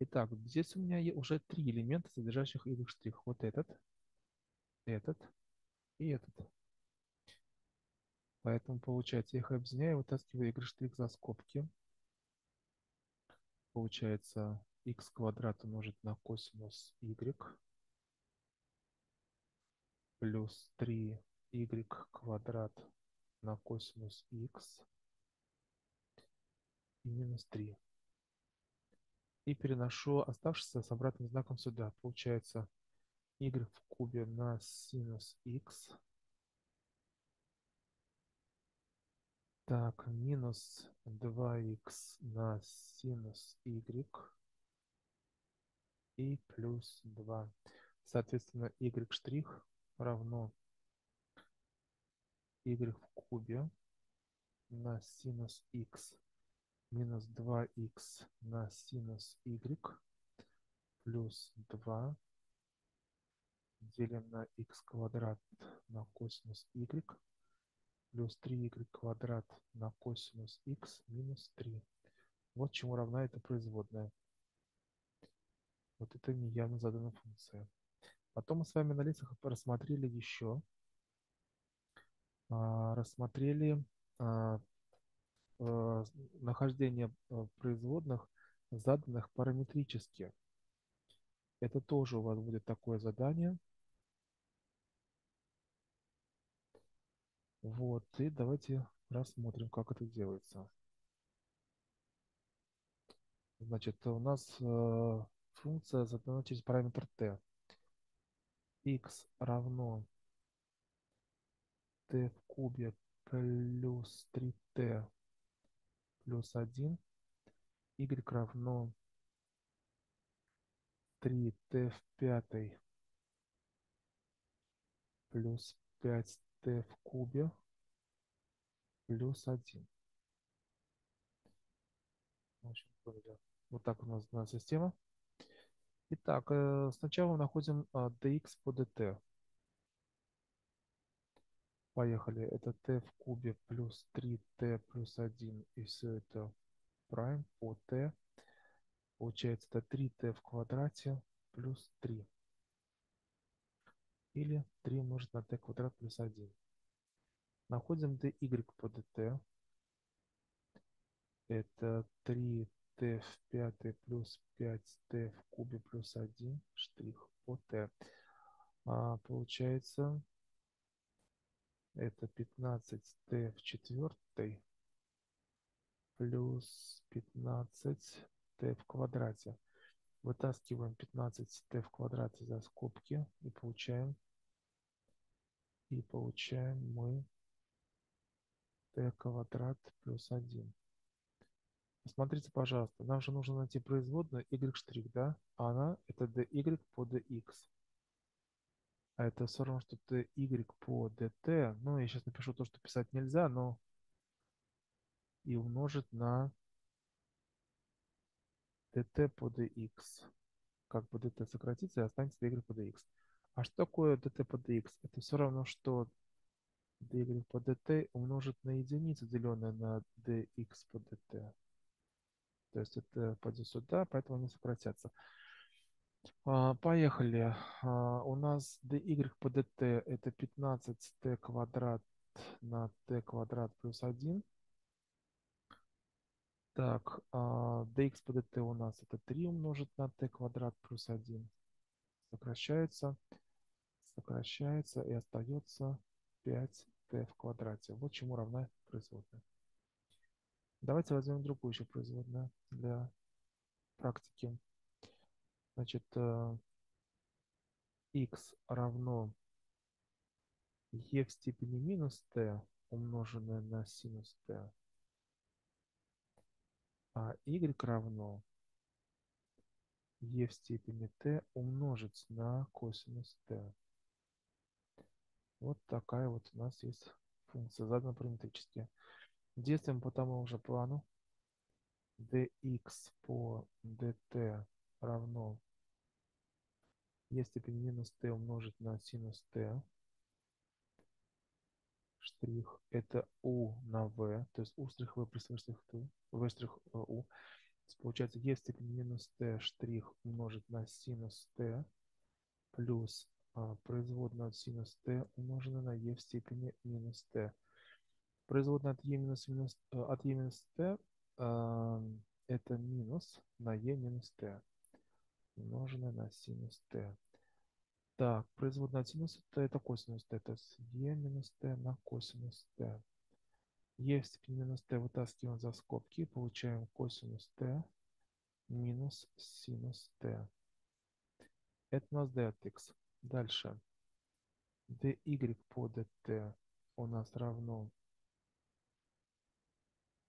Итак, здесь у меня уже три элемента, содержащих y штрих. Вот этот, этот и этот. Поэтому получается, я их объединяю, вытаскиваю y за скобки. Получается x квадрат умножить на косинус y плюс 3y квадрат на косинус x и минус 3. И переношу оставшийся с обратным знаком сюда. Получается y в кубе на синус x. Так, минус 2х на синус y и плюс 2. Соответственно, y штрих равно y в кубе на синус x минус 2х на синус y плюс 2 делим на x квадрат на косинус y плюс 3y квадрат на косинус x минус 3. Вот чему равна эта производная. Вот это неявно заданная функция. Потом мы с вами на лицах рассмотрели еще, а, рассмотрели а, нахождение производных, заданных параметрически. Это тоже у вас будет такое задание. Вот, и давайте рассмотрим, как это делается. Значит, у нас функция задана через параметр t. x равно t в кубе плюс 3t плюс 1, y равно 3t в пятой плюс 5t в кубе плюс 1. Вот так у нас у система. Итак, э, сначала находим а, dx по dt. Поехали. Это t в кубе плюс 3t плюс 1. И все это прайм по t. Получается это 3t в квадрате плюс 3. Или 3 умножить на t квадрат плюс 1. Находим dy по dt. Это 3t в пятой плюс 5t в кубе плюс 1 штрих по t. А, получается, это 15t в четвертой плюс 15t в квадрате. Вытаскиваем 15t в квадрате за скобки и получаем и получаем мы t квадрат плюс 1. Посмотрите, пожалуйста, нам же нужно найти производную y да? А она это dy по dx. А это все равно, что dy по dt. Ну, я сейчас напишу то, что писать нельзя, но и умножить на dt по dx. Как бы dt сократится и останется dy по dx. А что такое dt по dx? Это все равно, что dy по dt умножить на единицу, деленное на dx по dt. То есть это пойдет сюда, поэтому они сократятся. А, поехали. А, у нас dy по dt это 15t квадрат на t квадрат плюс 1. Так, а, dx по dt у нас это 3 умножить на t квадрат плюс 1. Сокращается, сокращается и остается 5t в квадрате. Вот чему равна производная. Давайте возьмем другую еще производную для практики. Значит, x э, равно e в степени минус t умноженное на синус t, а y равно e в степени t умножить на косинус t. Вот такая вот у нас есть функция задана параметрически. Действуем по тому же плану. dx по dt равно e степень минус t умножить на синус t. Штрих это u на v, то есть u штрих v плюс v штрих t, v штрих u. Получается e степень минус t штрих умножить на синус t плюс а, производная от синус t умноженная на e в степени минус t. Производная от e минус, минус, э, от e минус t э, это минус на e минус t умноженное на синус t. Так, производная от синуса t это косинус t, то есть e минус t на косинус t. e в степени минус t вытаскиваем за скобки, получаем косинус t минус синус t. Это у нас d x. Дальше. dy по dt у нас равно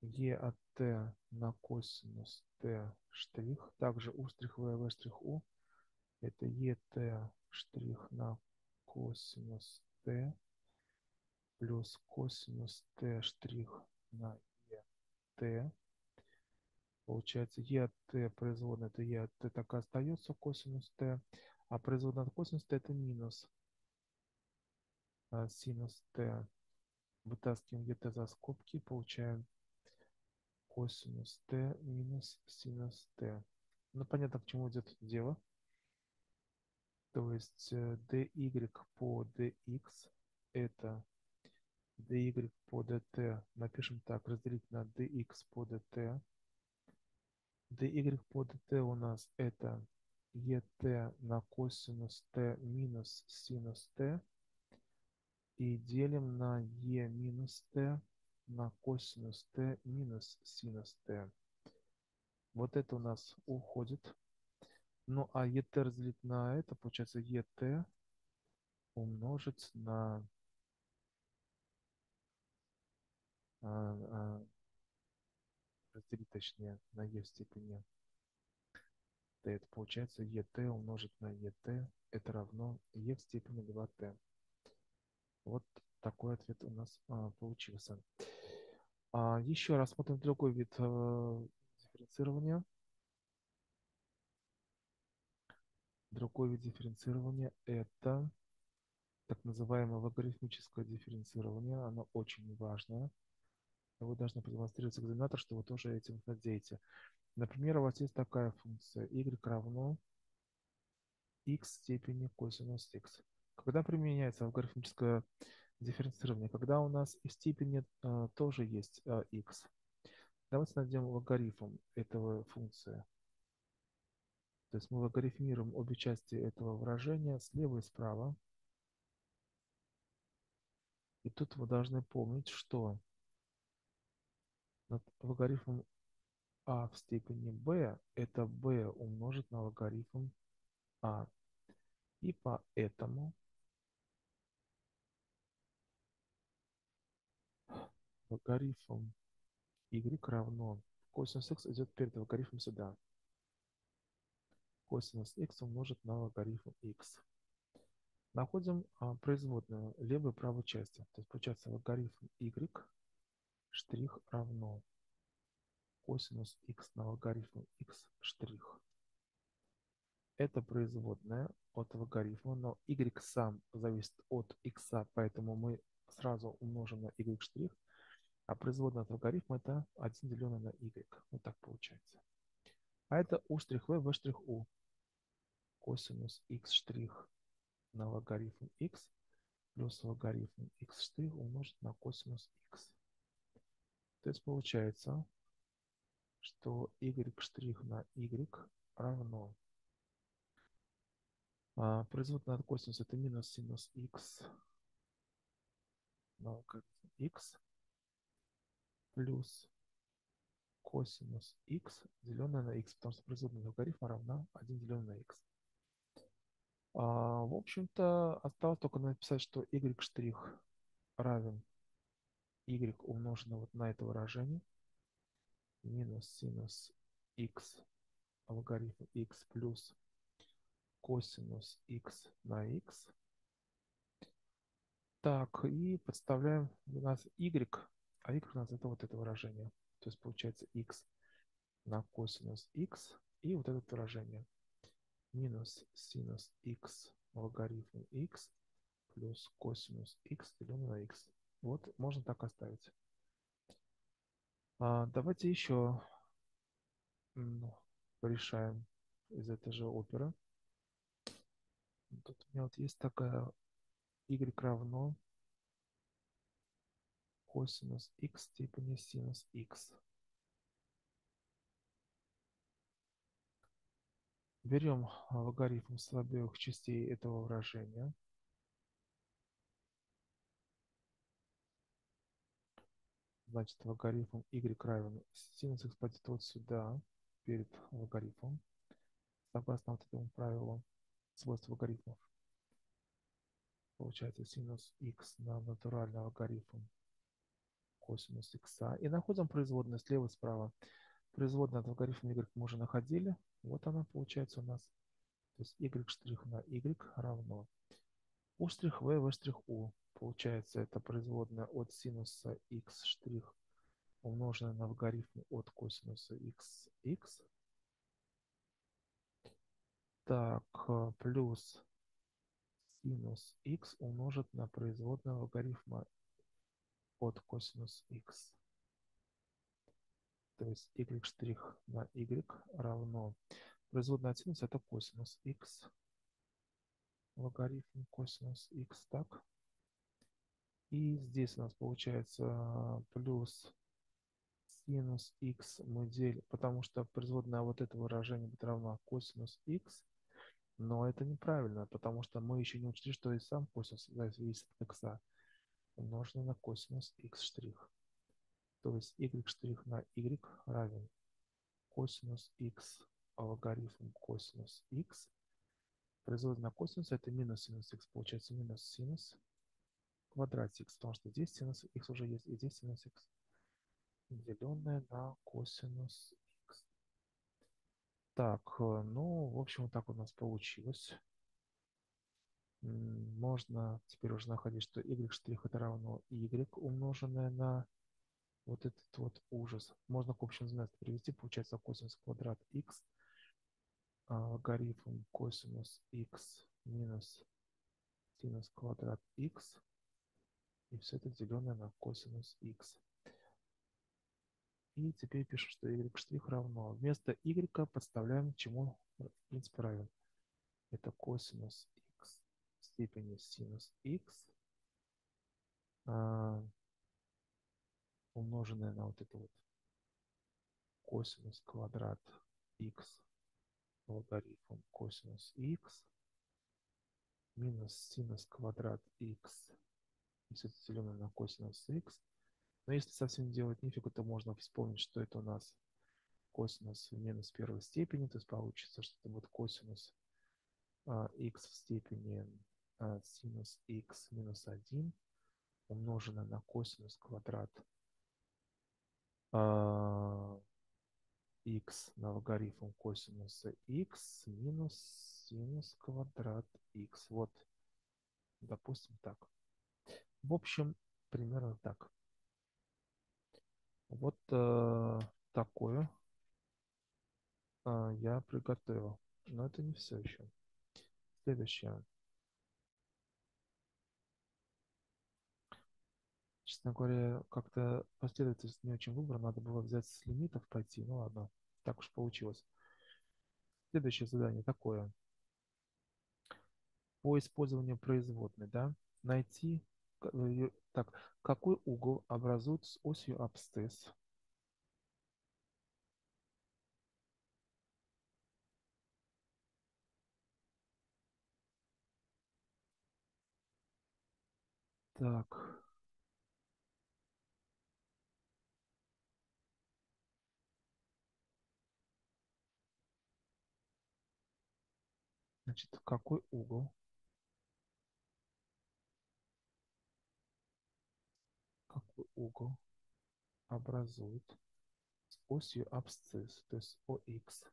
e от t на косинус t штрих. Также u штрих v, v штрих u. Это t штрих на косинус t плюс косинус t штрих на e t. Получается e от t производная это e от t так и остается косинус t. А производная от косинус t это минус а, синус t. Вытаскиваем t за скобки, получаем косинус t минус синус t. Ну, понятно, к чему идет дело. То есть dy э, по dx это dy по dt. Напишем так, разделить на dx по dt. dy по dt у нас это et на косинус t минус синус t. И делим на e минус t на косинус t минус синус t. Вот это у нас уходит. Ну, а et разделить на это, получается et умножить на а, а, разделить точнее на e в степени t. Это получается et умножить на et. Это равно e в степени 2t. Вот такой ответ у нас а, получился. А, еще рассмотрим другой вид а, дифференцирования. Другой вид дифференцирования – это так называемое логарифмическое дифференцирование. Оно очень важное. Вы должны продемонстрировать экзаменатор, что вы тоже этим владеете. Например, у вас есть такая функция y равно x степени косинус x. Когда применяется логарифмическое? Когда у нас и степени э, тоже есть э, x. Давайте найдем логарифм этого функции. То есть мы логарифмируем обе части этого выражения слева и справа. И тут вы должны помнить, что над логарифмом а в степени b это b умножить на логарифм а. И поэтому логарифм y равно косинус x идет перед логарифмом сюда. Косинус x умножить на логарифм x. Находим а, производную левой и правой части. То есть получается логарифм y штрих равно косинус x на логарифм x штрих. Это производная от логарифма, но y сам зависит от x, поэтому мы сразу умножим на y штрих, а производная от логарифма это 1 деленное на y. Вот так получается. А это u штрих v, v штрих u. Косинус x штрих на логарифм x плюс логарифм x штрих умножить на косинус x. То есть получается, что y штрих на y равно а, производная от косинуса это минус синус x на x плюс косинус x деленное на x, потому что производная логарифма равна 1 деленное на x. А, в общем-то, осталось только написать, что y штрих равен y умноженное вот на это выражение минус синус x логарифм x плюс косинус x на x. Так, и подставляем у нас y, а y у нас это вот это выражение. То есть получается x на косинус x и вот это выражение. Минус синус x логарифм x плюс косинус x деленное на x. Вот, можно так оставить. А, давайте еще ну, решаем из этой же оперы. Тут у меня вот есть такая y равно косинус x степени синус x. Берем логарифм слабых частей этого выражения. Значит, логарифм y равен синус x пойдет вот сюда, перед логарифмом, согласно вот этому правилу свойств логарифмов. Получается синус x на натуральный логарифм косинус x. И находим производную слева и справа. Производную от логарифма y мы уже находили. Вот она получается у нас. То есть y штрих на y равно штрих v, v u. Получается это производная от синуса x штрих умноженное на логарифм от косинуса x, x так, э, плюс синус x умножить на производную логарифма от косинус x. То есть y на y равно производная от синуса это косинус x. Логарифм косинус x, так. И здесь у нас получается плюс синус x мы делим, потому что производная вот этого выражения будет равна косинус x но это неправильно, потому что мы еще не учли, что и сам косинус зависит от x умноженный на косинус x штрих. То есть y штрих на y равен косинус x логарифм косинус x. Производная на косинус это минус синус x. Получается минус синус квадрат x, потому что здесь синус x уже есть, и здесь синус x. деленное на косинус x. Так, э, ну, в общем, вот так у нас получилось. Можно теперь уже находить, что y' это равно y умноженное на вот этот вот ужас. Можно к общему знаменателю привести, получается косинус квадрат x, а, логарифм косинус x минус синус квадрат x, и все это деленное на косинус x. И теперь пишем, что y' равно. Вместо y подставляем чему в принципе равен. Это косинус степени синус x а, умноженное на вот это вот косинус квадрат x логарифм косинус x минус синус квадрат x и все это деленное на косинус x. Но если совсем делать нифига, то можно вспомнить, что это у нас косинус в минус первой степени, то есть получится, что это будет косинус а, x в степени синус x минус 1 умноженное на косинус квадрат а, x на логарифм косинуса x минус синус квадрат x. Вот, допустим, так. В общем, примерно так. Вот э, такое э, я приготовил. Но это не все еще. Следующее. Честно говоря, как-то последовательность не очень выбор. Надо было взять с лимитов пойти. Ну ладно, так уж получилось. Следующее задание такое. По использованию производной, да, найти, э, так, какой угол образует с осью абсцесс Так. Значит, какой угол? Какой угол образует с осью абсцисс, то есть ОХ,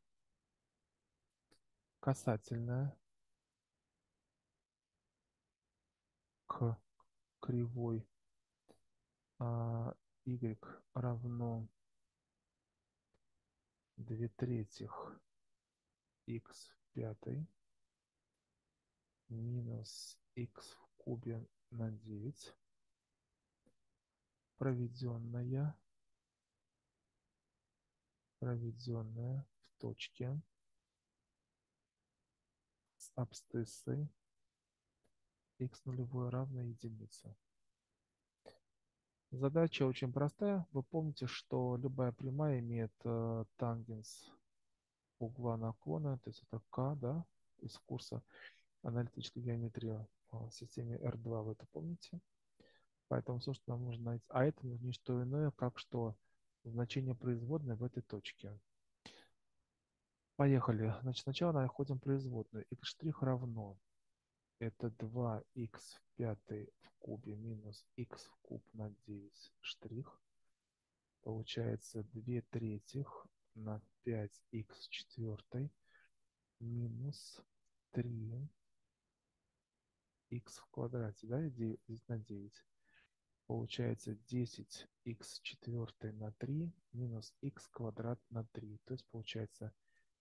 касательная к кривой а, y равно 2 третьих x в пятой минус x в кубе на 9, проведенная, проведенная в точке. С абсциссой x нулевой равно единице. Задача очень простая. Вы помните, что любая прямая имеет э, тангенс угла наклона, то есть это k, да, из курса аналитической геометрии в системе R2, вы это помните? Поэтому все, что нам нужно найти, а это не что иное, как что значение производной в этой точке. Поехали. Значит, сначала находим производную. x' равно. Это 2х в пятой в кубе минус x в куб на 9 штрих. Получается 2 третьих на 5х четвертой минус 3 x в квадрате, да, 9 на 9. Получается 10 x четвертой на 3 минус x квадрат на 3. То есть получается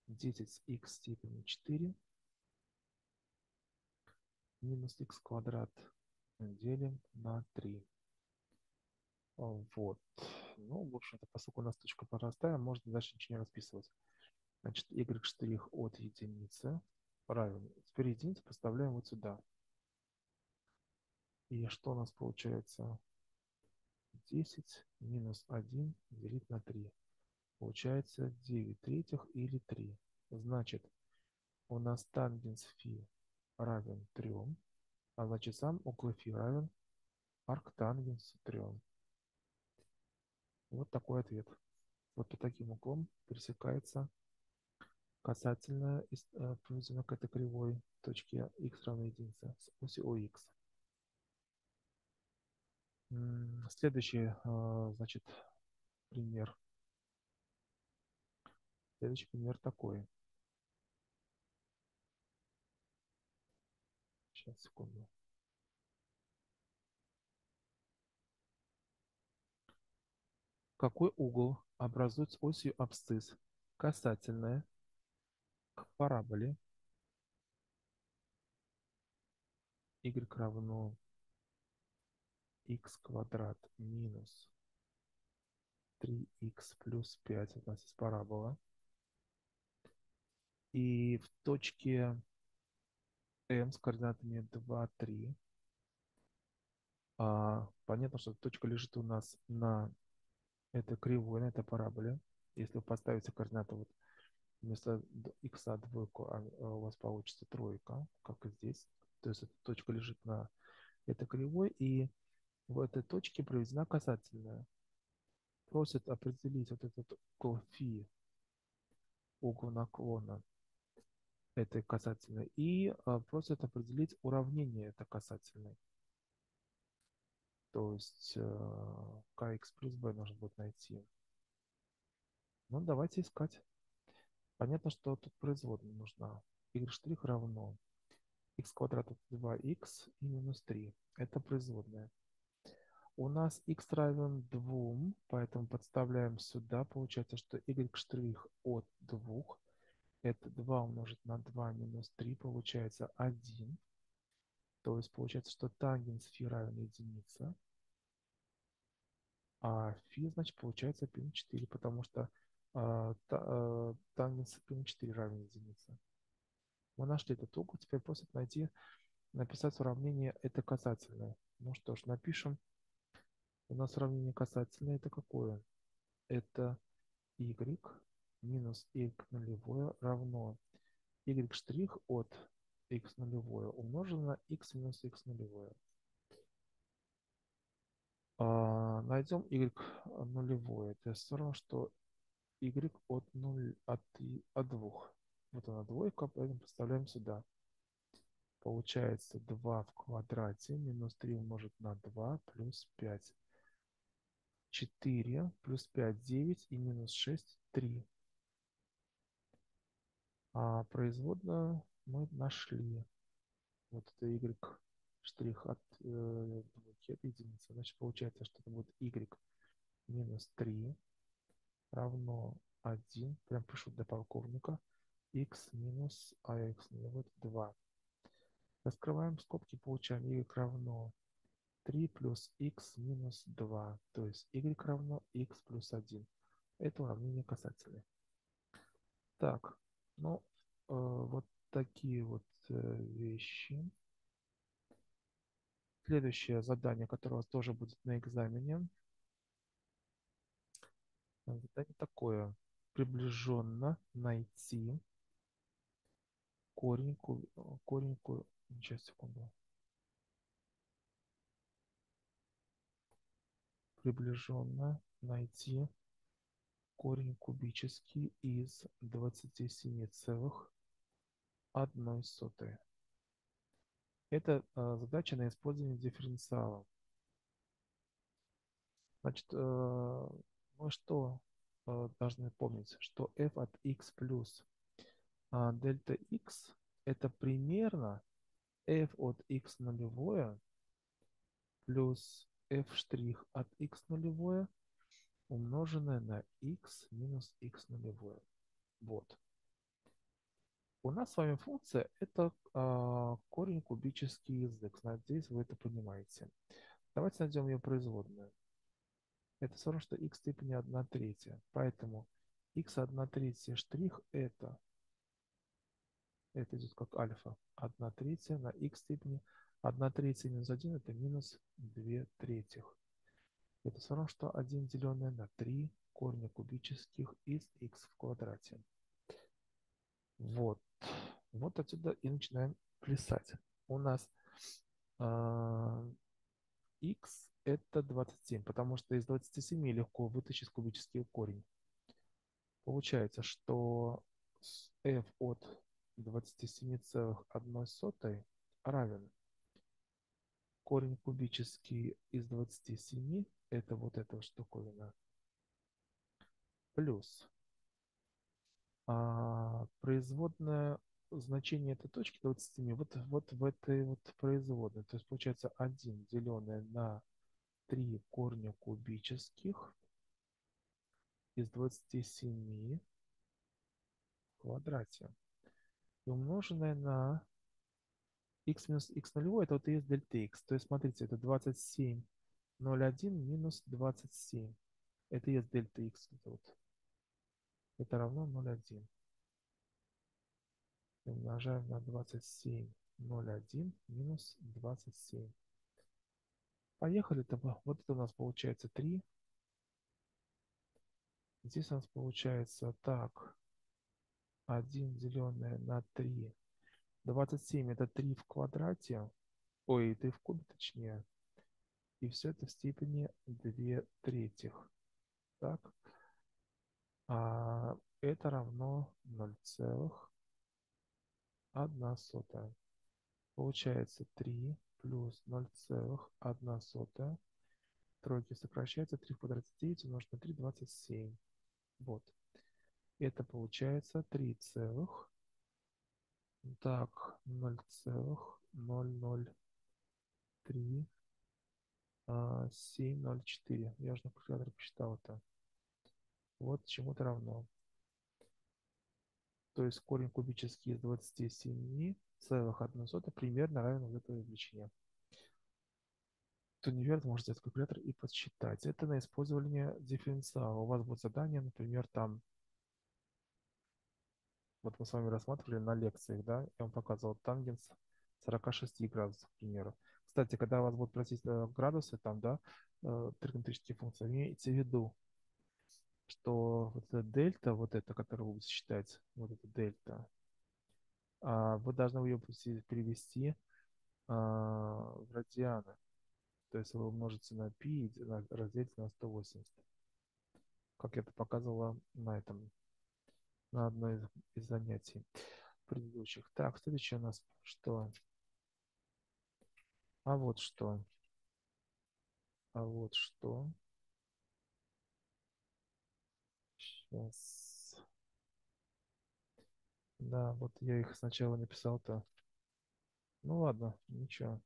10 x степени 4 минус x квадрат делим на 3. Вот. Ну, в общем-то, поскольку у нас точка простая, можно дальше ничего не расписывать. Значит, y' от единицы равен. Теперь единицу поставляем вот сюда. И что у нас получается? 10 минус 1 делить на 3. Получается 9 третьих или 3. Значит, у нас тангенс фи равен 3, а значит сам угол фи равен арктангенсу 3. Вот такой ответ. Вот по таким углом пересекается касательная э, приведена к этой кривой точке x равно единице с осью ОХ. Следующий, а, значит, пример. Следующий пример такой. Сейчас, секунду. Какой угол образует с осью абсцисс касательная к параболе y равно x квадрат минус 3x плюс 5 у нас есть парабола. И в точке m с координатами 2, 3 а, понятно, что точка лежит у нас на этой кривой, на этой параболе. Если вы поставите координаты вот вместо x двойку, а, а у вас получится тройка, как и здесь. То есть эта точка лежит на этой кривой, и в этой точке проведена касательная. Просит определить вот этот угол фи, угол наклона этой касательной, и а, просит определить уравнение этой касательной. То есть э, kx плюс b нужно будет найти. Ну, давайте искать. Понятно, что тут производная нужна. y' равно x квадрат это 2x и минус 3. Это производная. У нас x равен 2, поэтому подставляем сюда. Получается, что y' от 2 это 2 умножить на 2 минус 3 получается 1. То есть получается, что тангенс фи равен единице. А фи, значит, получается на 4, потому что а, та, а, тангенс на 4 равен единице. Мы нашли этот угол, теперь просят найти, написать уравнение это касательное. Ну что ж, напишем. У нас уравнение касательное это какое? Это y минус y нулевое равно y штрих от x нулевое умножено на x минус x нулевое. А, найдем y нулевое. Это все равно, что y от 0 от, от 2. Вот она двойка, поэтому поставляем сюда. Получается 2 в квадрате минус 3 умножить на 2 плюс 5. 4 плюс 5 9 и минус 6 3. А производную мы нашли. Вот это y штрих от э, двойки, единицы. Значит, получается, что это будет y минус 3 равно 1. Прям пишу для полковника. x минус ax нулевой это 2. Раскрываем скобки, получаем y равно 3 плюс x минус 2. То есть y равно x плюс 1. Это уравнение касательное. Так, ну, э, вот такие вот э, вещи. Следующее задание, которое у вас тоже будет на экзамене. Задание такое. Приближенно найти корень, корень, сейчас, секунду. Приближенно найти корень кубический из 27,1 сотой. Это э, задача на использование дифференциала. Значит, э, мы что э, должны помнить? Что f от x плюс дельта x это примерно f от x нулевое плюс f от x нулевое умноженное на x минус x нулевое. Вот. У нас с вами функция это э, корень кубический язык. Надеюсь, вы это понимаете. Давайте найдем ее производную. Это все равно, что x степени 1 третья. Поэтому x 1 третья штрих это, это идет как альфа 1 третья на x степени 1 третья минус 1 это минус 2 третьих. Это все равно, что 1 деленное на 3 корня кубических из x в квадрате. Вот. Вот отсюда и начинаем плясать. У нас э, x это 27, потому что из 27 легко вытащить кубический корень. Получается, что f от 27,1 равен корень кубический из 27, это вот эта штуковина, плюс а, производная значение этой точки 27 вот, вот в этой вот производной. То есть получается 1 деленное на 3 корня кубических из 27 в квадрате. И умноженное на x минус x нулевой, это вот и есть дельта x. То есть смотрите, это 27 0,1 минус 27. Это есть дельта x. Это, вот. это равно 0,1 умножаем на 27, 0,1 минус 27. Поехали. -то. Вот это у нас получается 3. Здесь у нас получается так. 1 деленное на 3. 27 это 3 в квадрате. Ой, 3 в кубе точнее. И все это в степени 2 третьих. Так. А это равно 0 целых 1 сотая. Получается 3 плюс 0,1 сотая. Тройки сокращаются. 3 в квадрате 9 умножить на 3, 27. Вот. Это получается 3 целых. Так, 0,003 704. Я уже на калькуляторе посчитал это. Вот чему это равно то есть корень кубический из 27 целых 1 сотая примерно равен вот этой величине. Кто не верит, может взять калькулятор и подсчитать. Это на использование дифференциала. У вас будет задание, например, там, вот мы с вами рассматривали на лекциях, да, я вам показывал тангенс 46 градусов, к примеру. Кстати, когда вас будут просить э, градусы, там, да, э, тригонометрические функции, имейте в виду, что вот эта дельта, вот эта, которую вы будете считать, вот эта дельта, а, вы должны ее перевести а, в радианы. То есть вы умножите на π и разделите на 180. Как я это показывала на этом, на одной из, из занятий предыдущих. Так, следующее у нас что? А вот что. А вот что. Сейчас. Да, вот я их сначала написал-то. Ну ладно, ничего.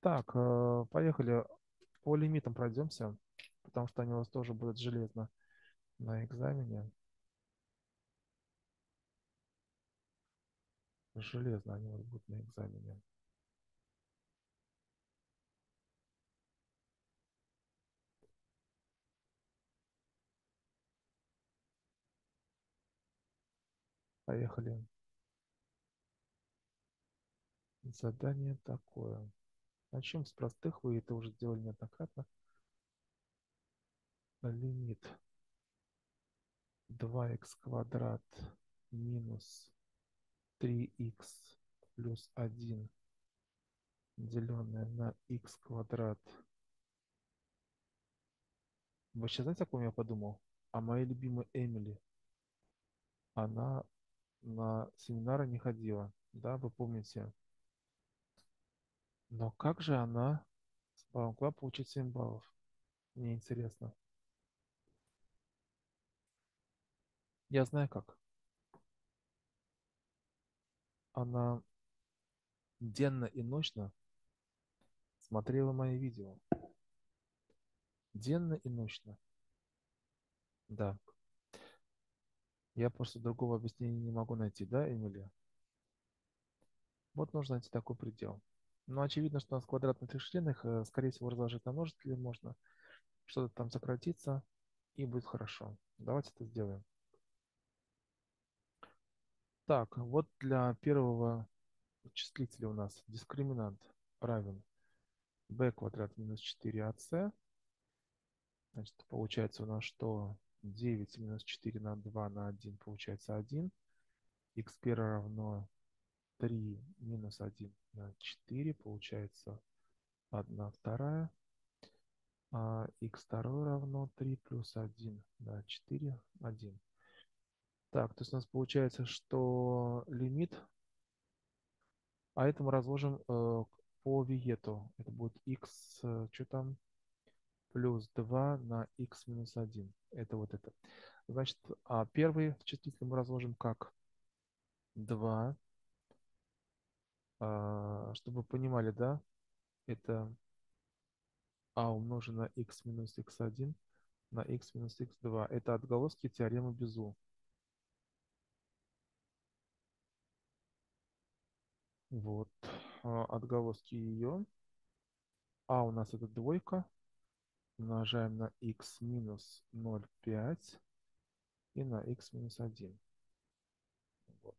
Так, э, поехали. По лимитам пройдемся, потому что они у вас тоже будут железно на экзамене. Железно они вас будут на экзамене. Поехали. Задание такое. Начнем с простых. Вы это уже сделали неоднократно. Лимит 2х квадрат минус 3х плюс 1 деленное на х квадрат. Вы сейчас знаете, о ком я подумал? О моей любимой Эмили. Она на семинары не ходила, да, вы помните. Но как же она смогла получить 7 баллов? Мне интересно. Я знаю как. Она денно и ночно смотрела мои видео. Денно и ночно. Да. Я просто другого объяснения не могу найти, да, Эмилия? Вот нужно найти такой предел. Ну, очевидно, что у нас квадратных трехчленных, э, скорее всего, разложить на множители можно. Что-то там сократится, и будет хорошо. Давайте это сделаем. Так, вот для первого числителя у нас дискриминант равен b квадрат минус 4ac. Значит, получается у нас, что 9 минус 4 на 2 на 1 получается 1. x первое равно 3 минус 1 на 4 получается 1 вторая. А x второе равно 3 плюс 1 на 4, 1. Так, то есть у нас получается, что лимит, а это мы разложим э, по виету. Это будет x, э, что там, плюс 2 на x минус 1. Это вот это. Значит, а первый числитель мы разложим как 2. А, чтобы вы понимали, да, это а умножить на x минус x1 на x минус x2. Это отголоски теоремы Безу. Вот. А, отголоски ее. А у нас это двойка. Умножаем на x минус 0,5 и на x минус 1. Вот.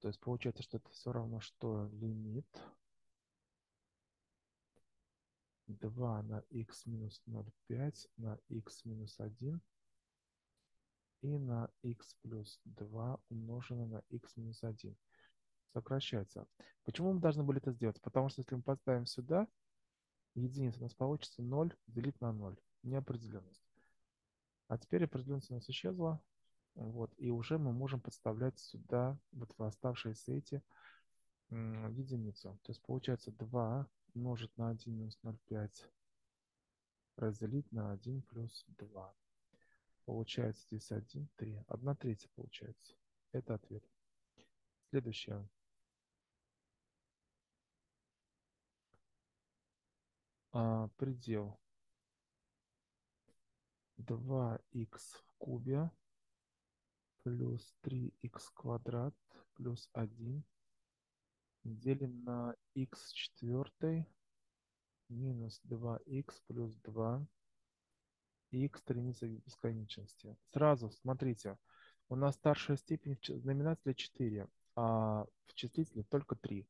То есть получается, что это все равно, что лимит 2 на x минус 0,5 на x минус 1 и на x плюс 2 умноженное на x минус 1 сокращается. Почему мы должны были это сделать? Потому что если мы поставим сюда единицу, у нас получится 0 делить на 0. Неопределенность. А теперь определенность у нас исчезла. Вот, и уже мы можем подставлять сюда вот в оставшиеся эти единицу. То есть получается 2 умножить на 1 минус 0,5 разделить на 1 плюс 2. Получается здесь 1, 3. 1 третья получается. Это ответ. Следующее. А, предел 2х в кубе плюс 3х квадрат плюс 1 делим на х четвертой минус 2х плюс 2 и х стремится к бесконечности. Сразу смотрите, у нас старшая степень в знаменателе 4, а в числителе только 3.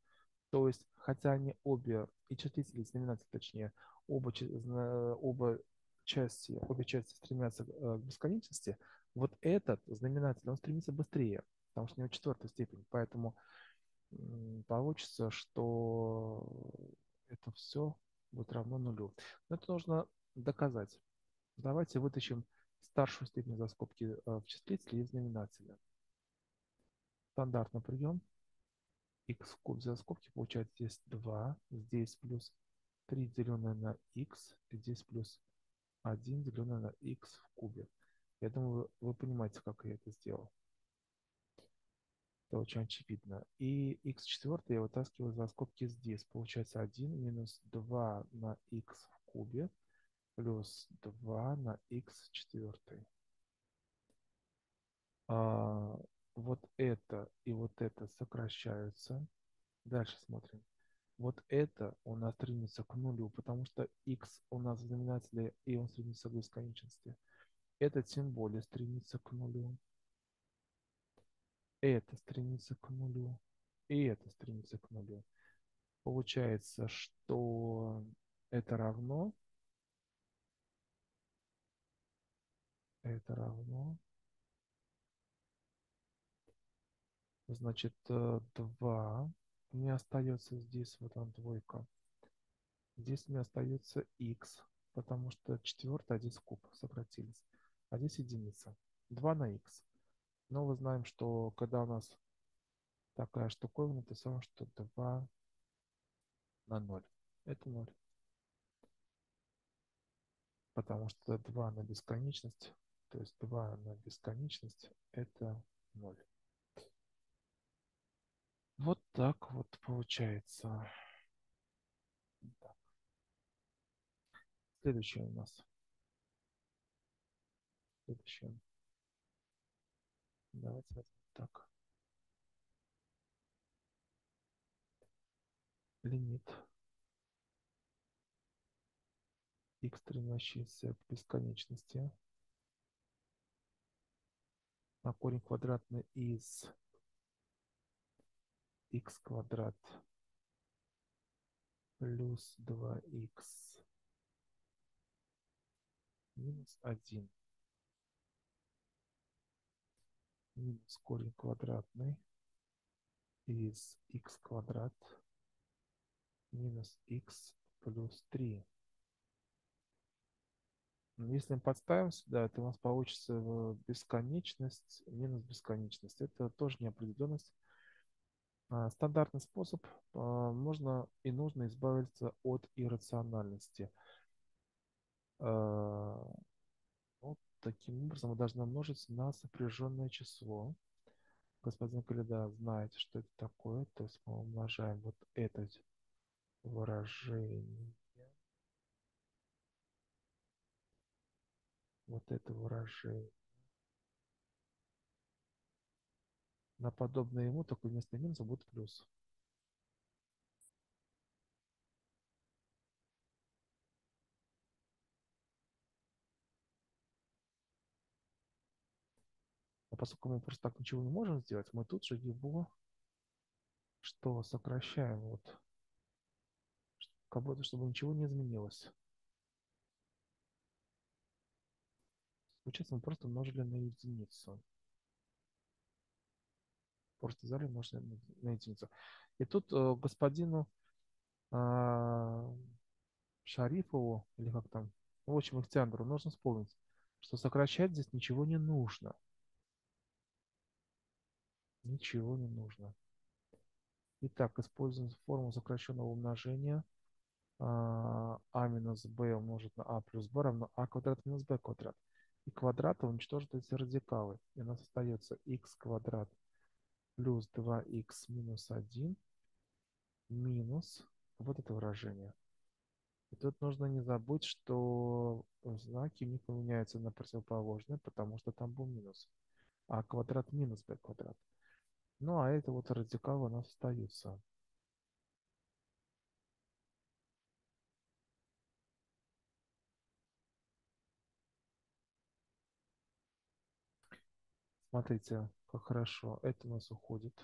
То есть, хотя они обе, и числитель, и знаменатель точнее, оба, оба части, обе части стремятся э, к бесконечности, вот этот знаменатель, он стремится быстрее, потому что у него четвертая степень. Поэтому получится, что это все будет равно нулю. Но это нужно доказать. Давайте вытащим старшую степень за скобки э, в числителе и в знаменателе. Стандартный прием. x куб за скобки получается здесь 2, здесь плюс 3 деленное на x, здесь плюс 1 деленное на x в кубе. Я думаю, вы понимаете, как я это сделал. Это очень очевидно. И x4 я вытаскиваю за скобки здесь. Получается 1 минус 2 на x в кубе плюс 2 на x четвертый. А, вот это и вот это сокращаются. Дальше смотрим. Вот это у нас стремится к нулю, потому что x у нас в знаменателе, и он стремится к бесконечности. Это тем более стремится к нулю это стремится к нулю, и это стремится к нулю. Получается, что это равно, это равно, значит, 2 э, меня остается здесь, вот он двойка. Здесь меня остается x, потому что четвертый, а здесь куб сократились. А здесь единица. 2 на x. Но мы знаем, что когда у нас такая штуковина, это все что 2 на 0. Это 0. Потому что 2 на бесконечность, то есть 2 на бесконечность, это 0. Вот так вот получается. Так. Следующее у нас. Следующее. Давайте возьмем так. Лимит x стремящийся к бесконечности на корень квадратный из x квадрат плюс 2x минус 1 минус корень квадратный из x квадрат минус x плюс 3. Если мы подставим сюда, то у нас получится бесконечность минус бесконечность. Это тоже неопределенность. А, Стандартный способ. а, Можно и нужно избавиться от иррациональности. А, Вот таким образом мы должны умножить на сопряженное число. Господин Каледа знает, что это такое. То есть мы умножаем вот это выражение, вот это выражение на подобное ему, только вместо минуса будет плюс. А поскольку мы просто так ничего не можем сделать, мы тут же его что сокращаем, вот, как будто чтобы ничего не изменилось. Получается, мы просто умножили на единицу. Просто взяли умножили на единицу. И тут э, господину а, Шарифову, или как там, в общем, Ихтиандру, нужно вспомнить, что сокращать здесь ничего не нужно. Ничего не нужно. Итак, используем формулу сокращенного умножения. а а минус b умножить на а плюс b равно а квадрат минус b квадрат. И квадраты уничтожат эти радикалы. И у нас остается x квадрат плюс 2x минус 1 минус вот это выражение. И тут нужно не забыть, что знаки не поменяются на противоположные, потому что там был минус. А квадрат минус b квадрат. Ну, а это вот радикалы у нас остаются. Смотрите, как хорошо. Это у нас уходит.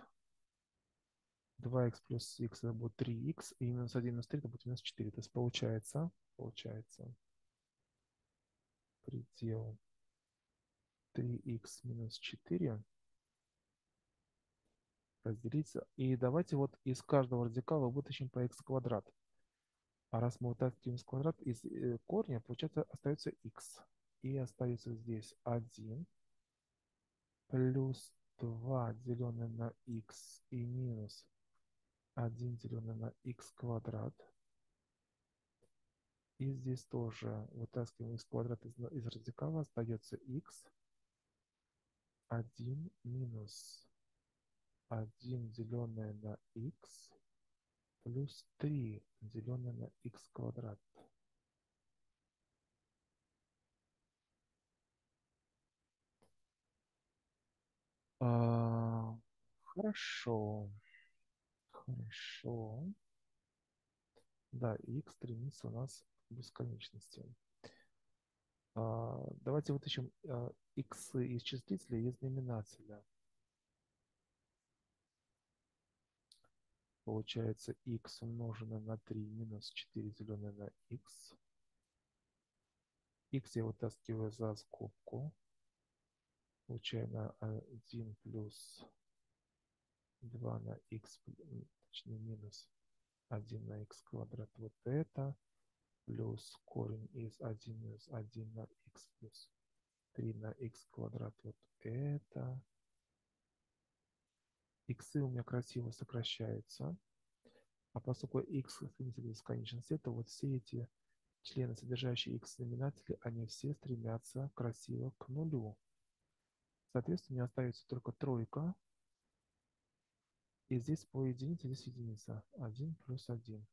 2х плюс х это будет 3х, и минус 1 минус 3 это будет минус 4. То есть получается, получается предел 3х минус 4 разделиться. И давайте вот из каждого радикала вытащим по х квадрат. А раз мы вытаскиваем из квадрат из э, корня, получается остается х. И остается здесь 1 плюс 2 деленное на х и минус 1 деленное на х квадрат. И здесь тоже вытаскиваем из квадрата из, из радикала, остается х. 1 минус 1 деленное на х плюс 3 деленное на х квадрат. А, хорошо. Хорошо. Да, x стремится у нас к бесконечности. А, давайте вытащим а, x из числителя и из знаменателя. Получается x умноженное на 3 минус 4 деленное на x. x я вытаскиваю за скобку. Получаем на 1 плюс 2 на x, точнее минус 1 на x квадрат вот это, плюс корень из 1 минус 1 на x плюс 3 на x квадрат вот это. Иксы у меня красиво сокращаются. А поскольку x стремится к бесконечности, то вот все эти члены, содержащие x знаменатели, они все стремятся красиво к нулю. Соответственно, у меня остается только тройка. И здесь по единице, здесь единица. 1 плюс 1.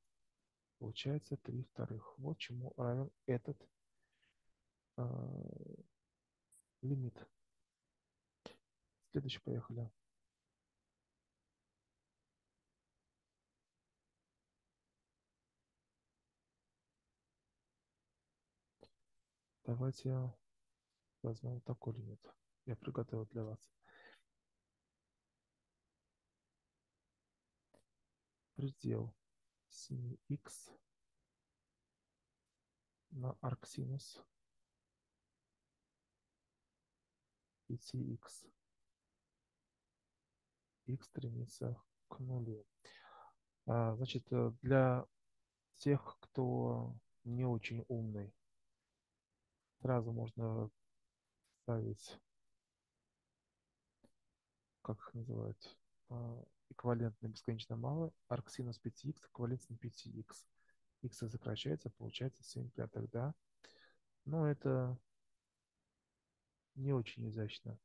Получается 3 вторых. Вот чему равен этот э, лимит. Следующий, поехали. Давайте возьмем такой лимит. Я приготовил для вас. Предел 7х на арксинус 5х. х стремится к нулю. А, значит, э, для тех, кто не очень умный, сразу можно ставить, как их называют, а, эквивалентно бесконечно мало, арксинус 5х эквивалентно 5х. Х сокращается, получается 7 пятых, да? Но это не очень изящно.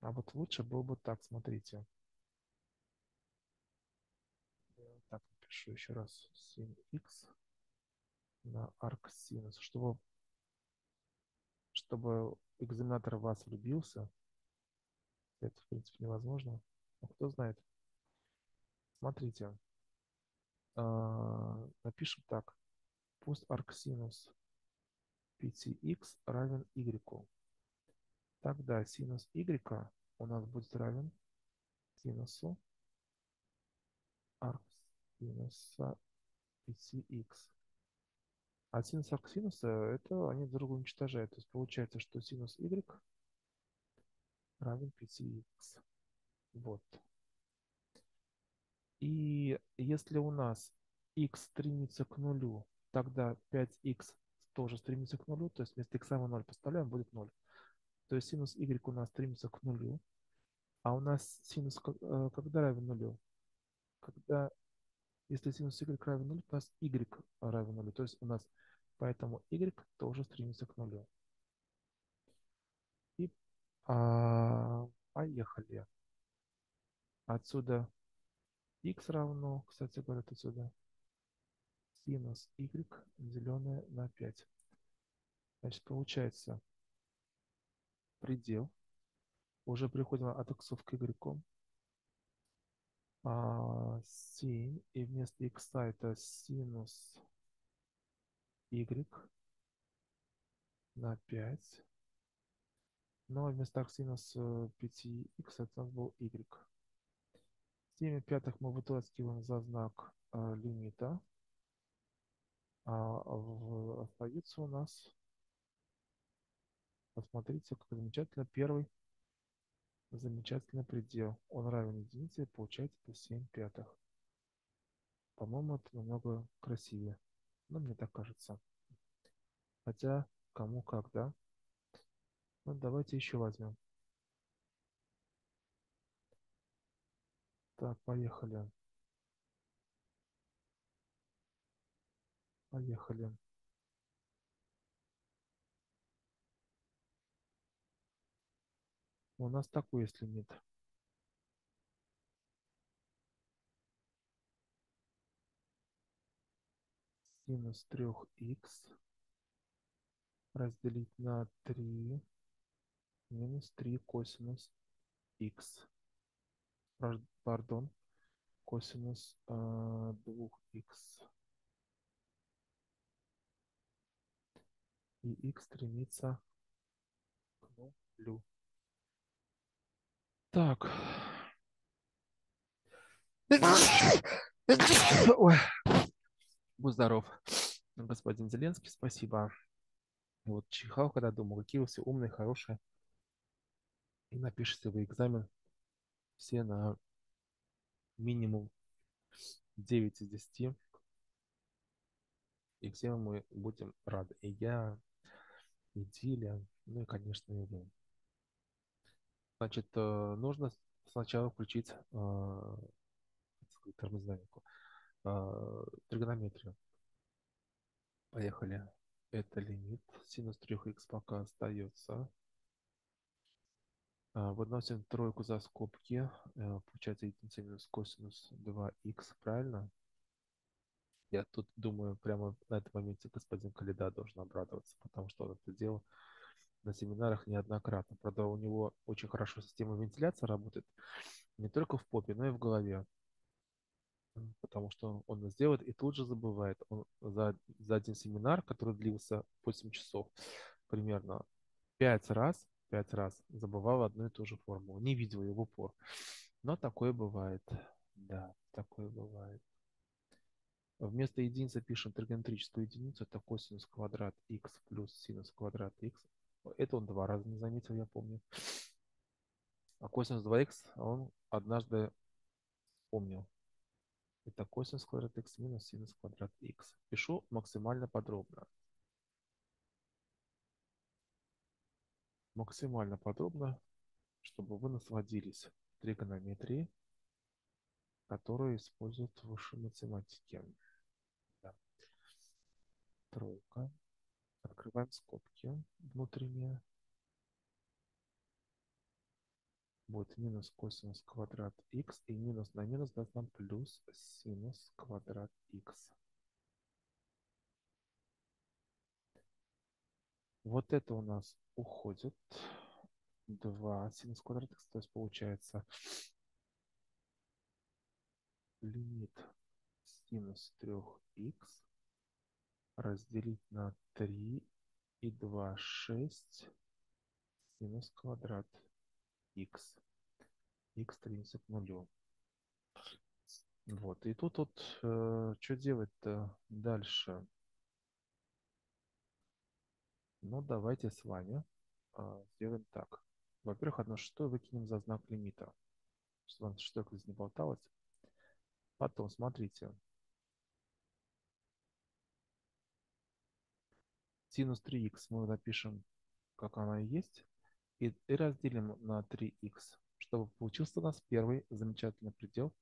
А вот лучше было бы так, смотрите. Я так напишу еще раз 7х на арксинус, чтобы, чтобы экзаменатор вас влюбился. Это, в принципе, невозможно. Но кто знает. Смотрите. А, напишем так. Пусть арксинус 5х равен y. Тогда синус y у нас будет равен синусу арксинуса 5х. А синус арксинуса, это они друг друга уничтожают. То есть получается, что синус y равен 5х. Вот. И если у нас x стремится к нулю, тогда 5x тоже стремится к нулю, то есть вместо x мы 0 поставляем, будет 0. То есть синус y у нас стремится к нулю, а у нас синус э, когда равен нулю? Когда, если синус y равен нулю, у нас y равен нулю, то есть у нас поэтому y тоже стремится к нулю. А, поехали. Отсюда x равно, кстати говоря, отсюда синус y деленное на 5. Значит, получается предел. Уже приходим от x к y. А, 7. И вместо x это синус y на 5. Но вместо синус 5x это у нас был y. 7 пятых мы вытаскиваем за знак э, лимита. А в, остается у нас, посмотрите, как замечательно, первый замечательный предел. Он равен единице, получается это 7 пятых. По-моему, это намного красивее. Ну, мне так кажется. Хотя, кому как, да? Ну, давайте еще возьмем. Так, поехали. Поехали. У нас такой, если нет. Синус 3х разделить на 3 минус 3 косинус х пардон, косинус э, 2х. И х стремится к нулю. Так. Ой. Будь здоров, господин Зеленский, спасибо. Вот чихал, когда думал, какие вы все умные, хорошие. И напишите вы экзамен все на минимум 9 из 10. И всем мы будем рады. И я, и Диля, ну и, конечно, и вы. Значит, э, нужно сначала включить э, термодинамику, э, тригонометрию. Поехали. Это лимит. Синус 3х пока остается. А, выносим тройку за скобки. Э, получается единица минус косинус 2х, правильно? Я тут думаю, прямо на этом моменте господин Калида должен обрадоваться, потому что он это делал на семинарах неоднократно. Правда, у него очень хорошо система вентиляции работает не только в попе, но и в голове. Потому что он, он сделает и тут же забывает. Он за, за один семинар, который длился 8 часов примерно, 5 раз пять раз, забывал одну и ту же формулу, не видел ее в упор. Но такое бывает. Да, такое бывает. Вместо единицы пишем тригонометрическую единицу, это косинус квадрат х плюс синус квадрат х. Это он два раза не заметил, я помню. А косинус 2х он однажды помнил. Это косинус квадрат х минус синус квадрат х. Пишу максимально подробно. Максимально подробно, чтобы вы насладились. тригонометрии, которую используют в высшей математике. Да. Тройка. Открываем скобки внутренние. Будет минус косинус квадрат x и минус на минус даст нам плюс синус квадрат x. Вот это у нас уходит. 2 синус квадрат x, то есть получается лимит синус 3х разделить на 3 и 2, 6 синус квадрат x. x стремится к нулю. Вот, и тут вот э, что делать-то дальше? Ну, давайте с вами э, сделаем так. Во-первых, 1 шестое выкинем за знак лимита, чтобы 1 шестое здесь не болталось. Потом, смотрите. Синус 3х мы напишем, как она и есть, и, и разделим на 3х, чтобы получился у нас первый замечательный предел,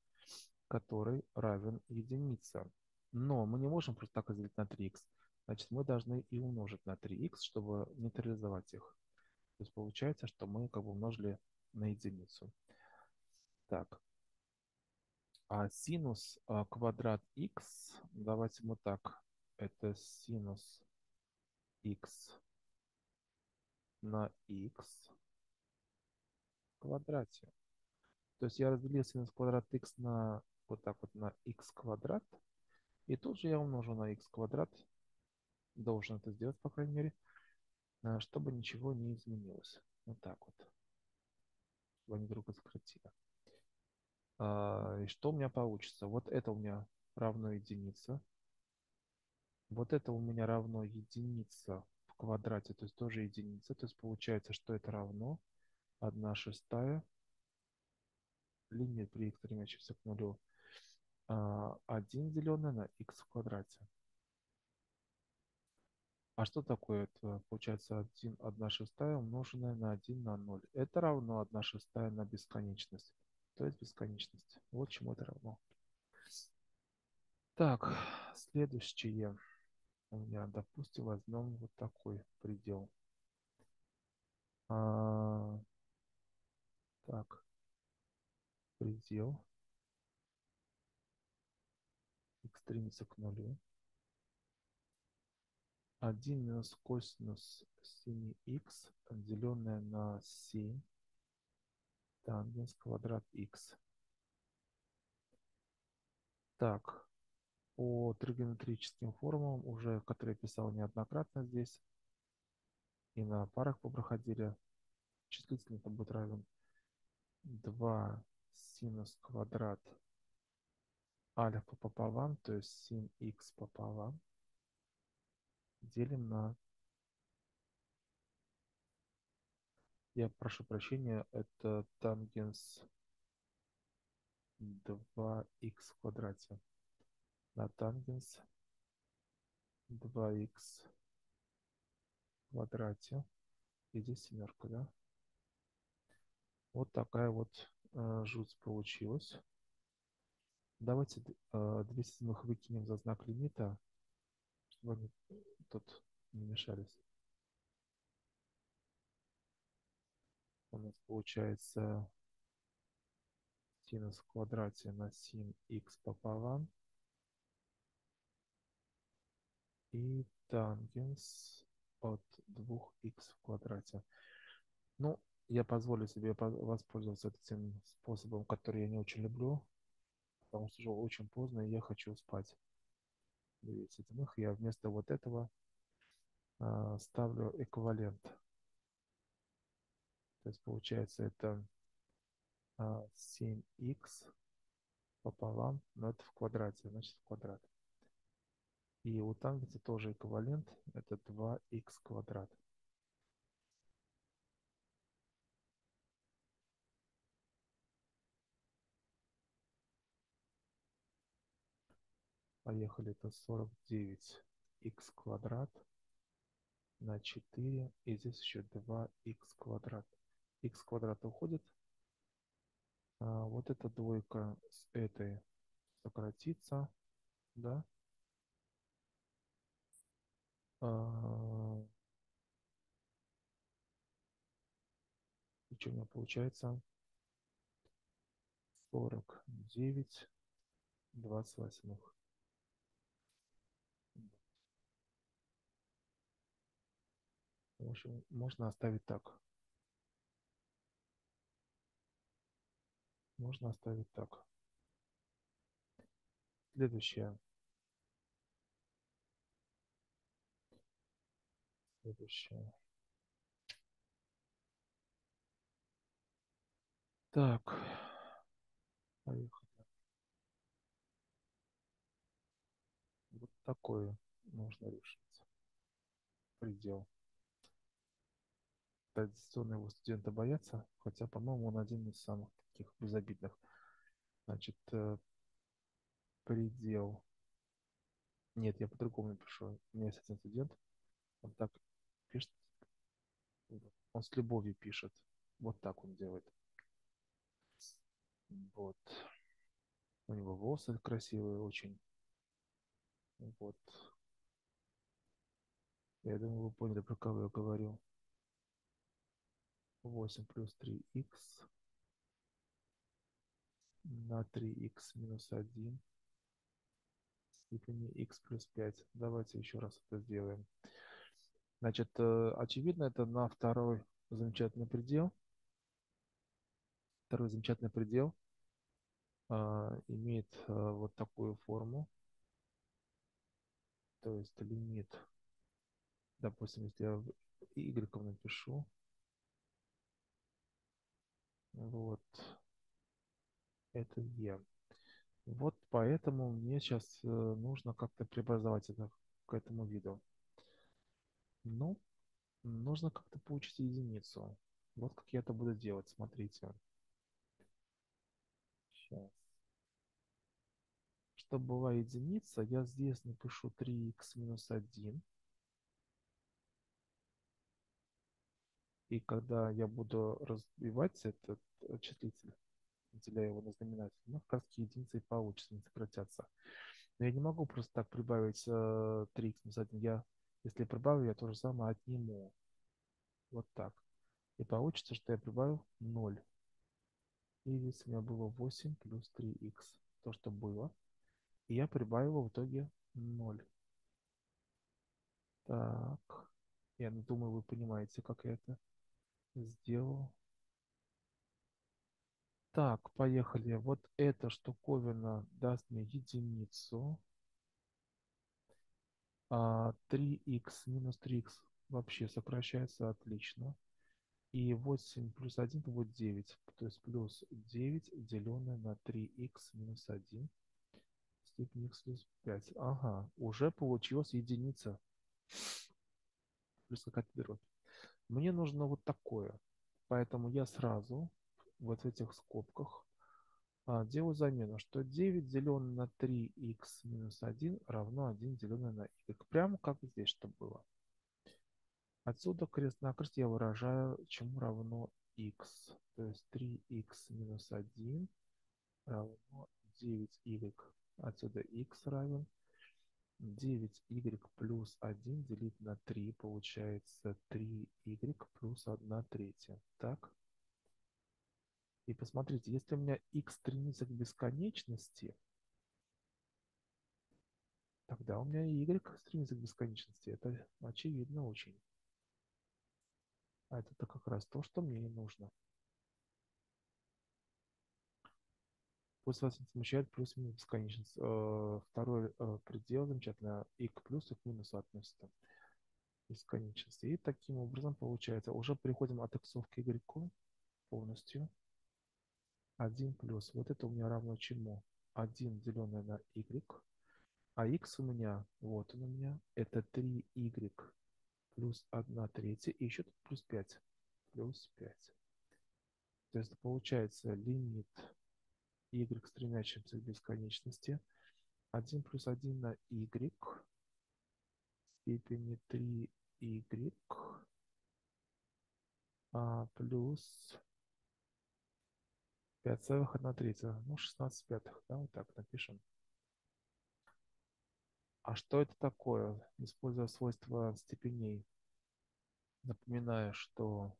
который равен единице. Но мы не можем просто так разделить на 3х. Значит, мы должны и умножить на 3х, чтобы нейтрализовать их. То есть получается, что мы как бы умножили на единицу. Так. А синус а, квадрат x, давайте мы так, это синус x на x в квадрате. То есть я разделил синус квадрат x на вот так вот на x квадрат. И тут же я умножу на x квадрат. Должен это сделать, по крайней мере. Э, чтобы ничего не изменилось. Вот так вот. Чтобы они друг сократили. А, и что у меня получится? Вот это у меня равно единица. Вот это у меня равно единица в квадрате, то есть тоже единица. То есть получается, что это равно 1 шестая линия при стремящейся к нулю 1 а, деленное на x в квадрате. А что такое это? Получается 1, 1 шестая умноженная на 1 на 0. Это равно 1 шестая на бесконечность. То есть бесконечность. Вот чему это равно. Так, следующее. У меня, допустим, возьмем вот такой предел. А, так, предел. x к нулю. 1 минус косинус 7х, деленное на 7, тангенс квадрат х. Так, по тригонометрическим формулам, уже, которые писал неоднократно здесь, и на парах проходили, числительный это будет равен 2 синус квадрат альфа пополам, то есть 7х пополам, делим на... Я прошу прощения, это тангенс 2х в квадрате на тангенс 2х в квадрате. И здесь семерка, да? Вот такая вот э, жуть получилась. Давайте э, 200 выкинем за знак лимита, чтобы они тут не мешались. У нас получается синус в квадрате на син х пополам. И тангенс от 2х в квадрате. Ну, я позволю себе воспользоваться этим способом, который я не очень люблю, потому что уже очень поздно, и я хочу спать. 9 седьмых, я вместо вот этого а, ставлю эквивалент. То есть получается это а, 7х пополам, но это в квадрате, значит в квадрат. И у тангенса тоже эквивалент, это 2х квадрат. Поехали, это 49х квадрат на 4. И здесь еще 2х квадрат. х квадрат уходит. А, вот эта двойка с этой сократится, да? А, и что у меня получается? 49 28. В общем, можно оставить так. Можно оставить так. Следующее. Следующее. Так. Поехали. Вот такое нужно решить. Предел. Традиционно его студенты боятся, хотя, по-моему, он один из самых таких безобидных. Значит, э, предел. Нет, я по-другому напишу. У меня есть один студент, он так пишет. Он с любовью пишет. Вот так он делает. Вот. У него волосы красивые очень. Вот. Я думаю, вы поняли, про кого я говорю. 8 плюс 3х на 3х минус 1 степени х плюс 5. Давайте еще раз это сделаем. Значит, э, очевидно, это на второй замечательный предел. Второй замечательный предел а, имеет а, вот такую форму. То есть лимит, допустим, если я y напишу, вот, это e. Вот поэтому мне сейчас э, нужно как-то преобразовать это к этому виду. Ну, нужно как-то получить единицу. Вот как я это буду делать, смотрите. Сейчас. Чтобы была единица, я здесь напишу 3х минус 1. И когда я буду разбивать этот числитель, деля его на знаменатель, ну, как единицы и получится, не сократятся. Но я не могу просто так прибавить э, 3х минус 1. Я, если прибавлю, я то же самое отниму. Вот так. И получится, что я прибавил 0. И здесь у меня было 8 плюс 3х. То, что было. И я прибавил в итоге 0. Так. Я думаю, вы понимаете, как я это сделал. Так, поехали. Вот эта штуковина даст мне единицу. А 3х минус 3х вообще сокращается отлично. И 8 плюс 1 будет 9. То есть плюс 9 деленное на 3х минус 1 степень х плюс 5. Ага, уже получилась единица. Плюс какая-то дробь. Мне нужно вот такое. Поэтому я сразу вот в этих скобках а, делаю замену, что 9 деленное на 3х минус 1 равно 1 деленное на y. Прямо как здесь, чтобы было. Отсюда крест-накрест я выражаю, чему равно x. То есть 3х минус 1 равно 9y. Отсюда x равен 9y плюс 1 делить на 3 получается 3y плюс 1 третья. Так? И посмотрите, если у меня x стремится к бесконечности, тогда у меня y стремится к бесконечности. Это очевидно очень. А это как раз то, что мне и нужно. Пусть вас не плюс-минус бесконечность. Э, второй э, предел замечательно. и к плюсу, и к минусу относится. Бесконечности. И таким образом получается. Уже переходим от x к y полностью. 1 плюс. Вот это у меня равно чему? 1 деленное на y. А x у меня, вот он у меня, это 3y плюс 1 третья. И еще тут плюс 5. Плюс 5. То есть получается лимит y стремящимся к бесконечности. 1 плюс 1 на y степени 3y а, плюс 5,1 ну 16 пятых, да, вот так напишем. А что это такое? Используя свойства степеней, напоминаю, что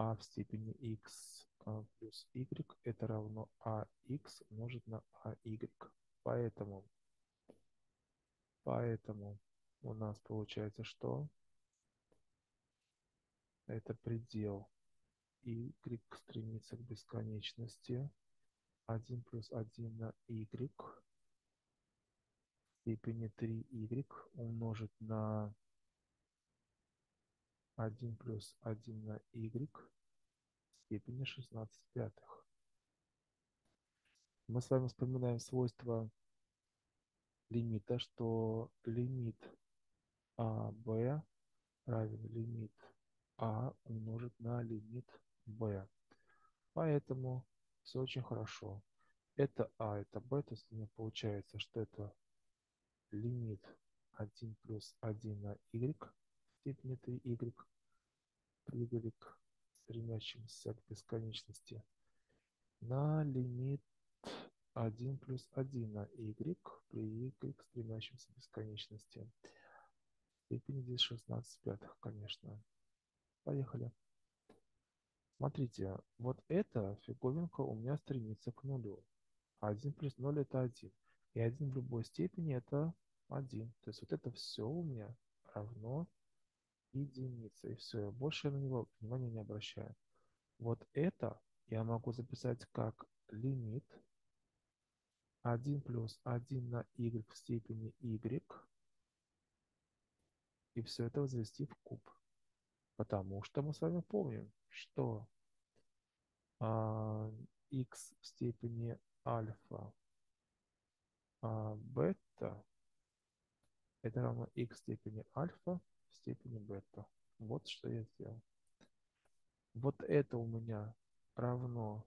а в степени x а, плюс y это равно ax умножить на ay. Поэтому, поэтому у нас получается что? Это предел y стремится к бесконечности. 1 плюс 1 на y степени 3y умножить на 1 плюс 1 на y в степени 16 пятых. Мы с вами вспоминаем свойство лимита, что лимит АБ равен лимит А умножить на лимит Б. Поэтому все очень хорошо. Это А, это Б, то есть у меня получается, что это лимит 1 плюс 1 на y в степени 3y при y стремящемся к бесконечности на лимит 1 плюс 1 на y при y стремящемся к бесконечности. Степени здесь 16 пятых, конечно. Поехали. Смотрите, вот эта фиговинка у меня стремится к нулю. 1 плюс 0 это 1. И 1 в любой степени это 1. То есть вот это все у меня равно единице. И все, я больше на него внимания не обращаю. Вот это я могу записать как лимит 1 плюс 1 на y в степени y. И все это возвести в куб. Потому что мы с вами помним, что а, x в степени альфа а бета это равно x в степени альфа степени бета. Вот что я сделал. Вот это у меня равно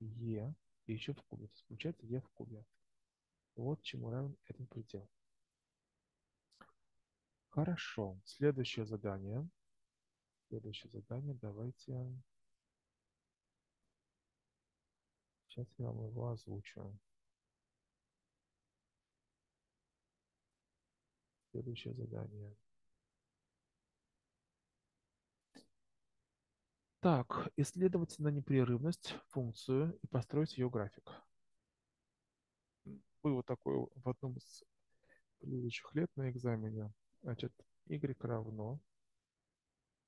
e и еще в кубе. То есть получается e в кубе. Вот чему равен этот предел. Хорошо. Следующее задание. Следующее задание. Давайте... Сейчас я вам его озвучу. Следующее задание. Так, исследовать на непрерывность функцию и построить ее график. Было такое в одном из предыдущих лет на экзамене. Значит, y равно,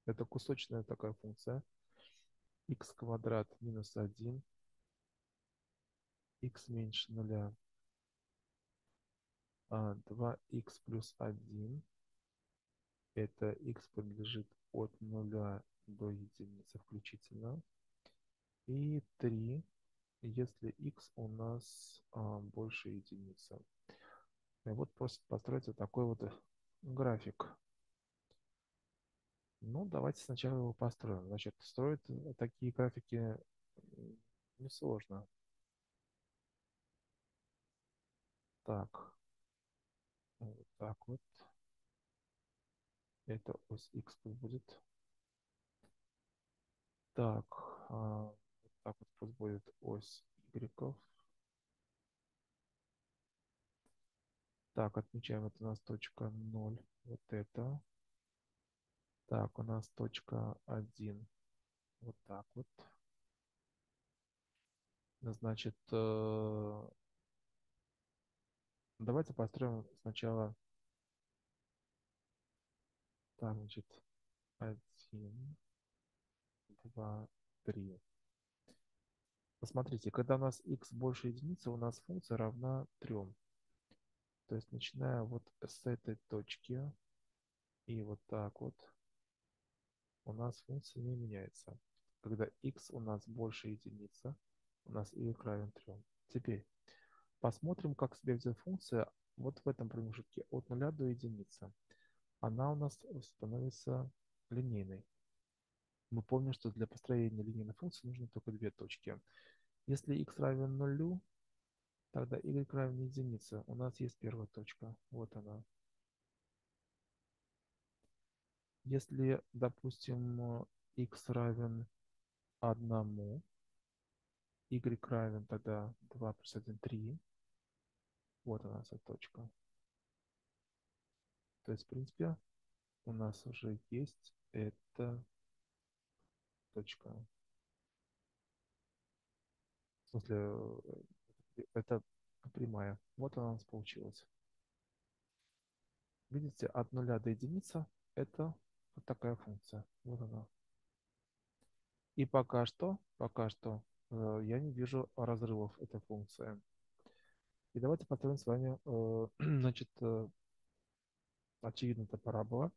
это кусочная такая функция, x квадрат минус 1, x меньше нуля, 2х плюс 1, это x принадлежит от нуля до единицы включительно. И 3, если x у нас а, больше единицы. И вот просто построить вот такой вот график. Ну, давайте сначала его построим. Значит, строить такие графики несложно. Так. Вот так вот. Это ось x будет. Так, а, вот так вот пусть ось y. Так, отмечаем, это у нас точка 0. Вот это. Так, у нас точка 1. Вот так вот. Значит, э, давайте построим сначала. Так, значит, 1. 2, 3. Посмотрите, когда у нас x больше единицы, у нас функция равна 3. То есть, начиная вот с этой точки и вот так вот, у нас функция не меняется. Когда x у нас больше единицы, у нас y равен 3. Теперь посмотрим, как себя ведет функция вот в этом промежутке от 0 до единицы. Она у нас становится линейной мы помним, что для построения линейной функции нужно только две точки. Если x равен нулю, тогда y равен единице. У нас есть первая точка. Вот она. Если, допустим, x равен одному, y равен тогда 2 плюс 1, 3. Вот она, эта точка. То есть, в принципе, у нас уже есть эта точка. В смысле, э, это прямая. Вот она у нас получилась. Видите, от нуля до единицы это вот такая функция. Вот она. И пока что, пока что э, я не вижу разрывов этой функции. И давайте построим с вами, э, значит, э, очевидно, это парабола,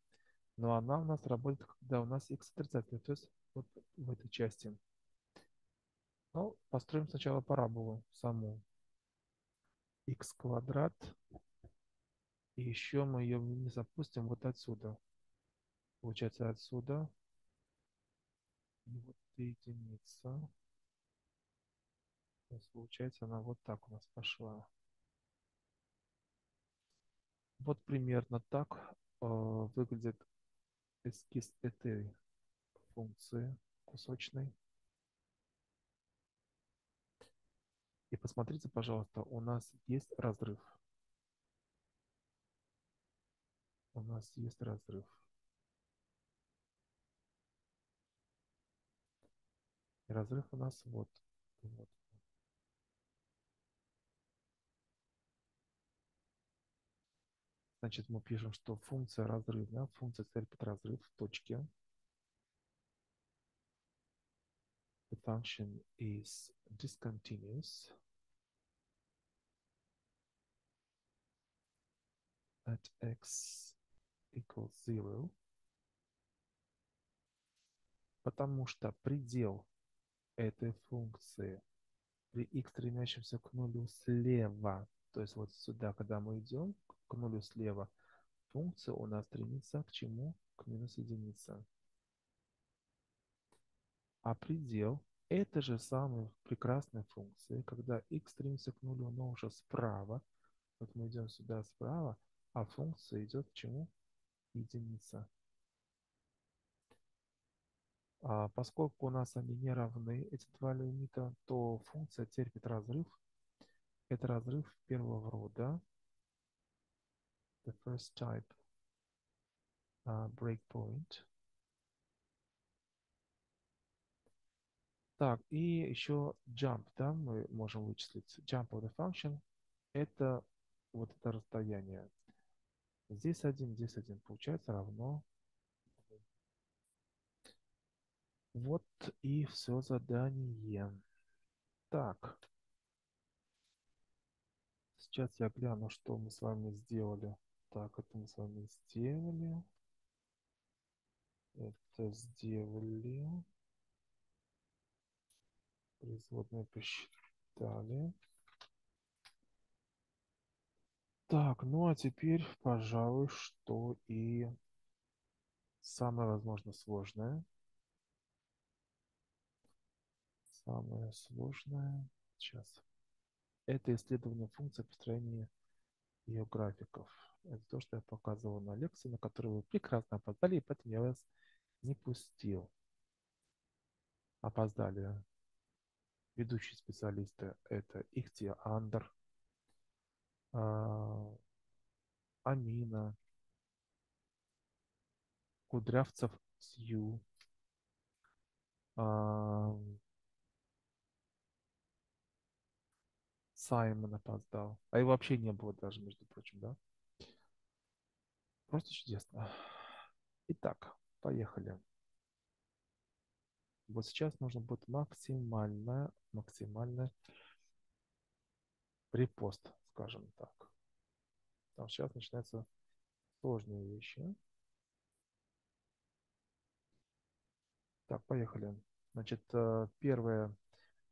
но она у нас работает, когда у нас x отрицательный, то есть вот в этой части. Ну, построим сначала параболу саму. x квадрат. И еще мы ее не запустим вот отсюда. Получается отсюда. И вот единица. То получается она вот так у нас пошла. Вот примерно так э, выглядит эскиз этой функции кусочной. И посмотрите, пожалуйста, у нас есть разрыв. У нас есть разрыв. И разрыв у нас вот. вот. Значит, мы пишем, что функция разрыва, функция терпит разрыв в точке. The function is discontinuous at x equals 0, потому что предел этой функции при x стремящемся к нулю слева, то есть вот сюда, когда мы идем, к нулю слева, функция у нас стремится к чему? К минус единице. А предел этой же самой прекрасной функции, когда x стремится к нулю, но уже справа, вот мы идем сюда справа, а функция идет к чему? Единица. А поскольку у нас они не равны, эти два лимита, то функция терпит разрыв. Это разрыв первого рода the first type uh, breakpoint. Так, и еще jump, да, мы можем вычислить. Jump of the function – это вот это расстояние. Здесь один, здесь один. Получается равно. Вот и все задание. Так. Сейчас я гляну, что мы с вами сделали. Так, это мы с вами сделали. Это сделали. Производные посчитали. Так, ну а теперь, пожалуй, что и самое, возможно, сложное. Самое сложное. Сейчас. Это исследование функции построения ее графиков. Это то, что я показывал на лекции, на которую вы прекрасно опоздали, и поэтому я вас не пустил. Опоздали ведущие специалисты. Это Ихтия Андер, а, Амина, Кудрявцев Сью, а, Саймон опоздал. А его вообще не было даже, между прочим, да? Просто чудесно. Итак, поехали. Вот сейчас нужно будет максимально, максимально репост, скажем так. Там сейчас начинаются сложные вещи. Так, поехали. Значит, э, первое.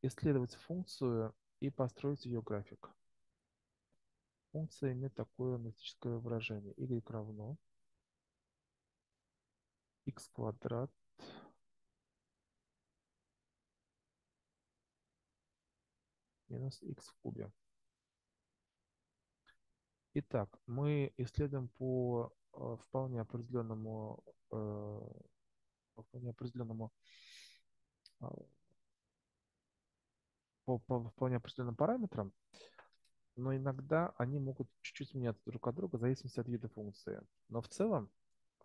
Исследовать функцию и построить ее график. Функция имеет такое аналитическое выражение. y равно x квадрат минус x в кубе. Итак, мы исследуем по э, вполне определенному, э, вполне определенному э, по, по вполне определенным параметрам, но иногда они могут чуть-чуть меняться друг от друга в зависимости от вида функции. Но в целом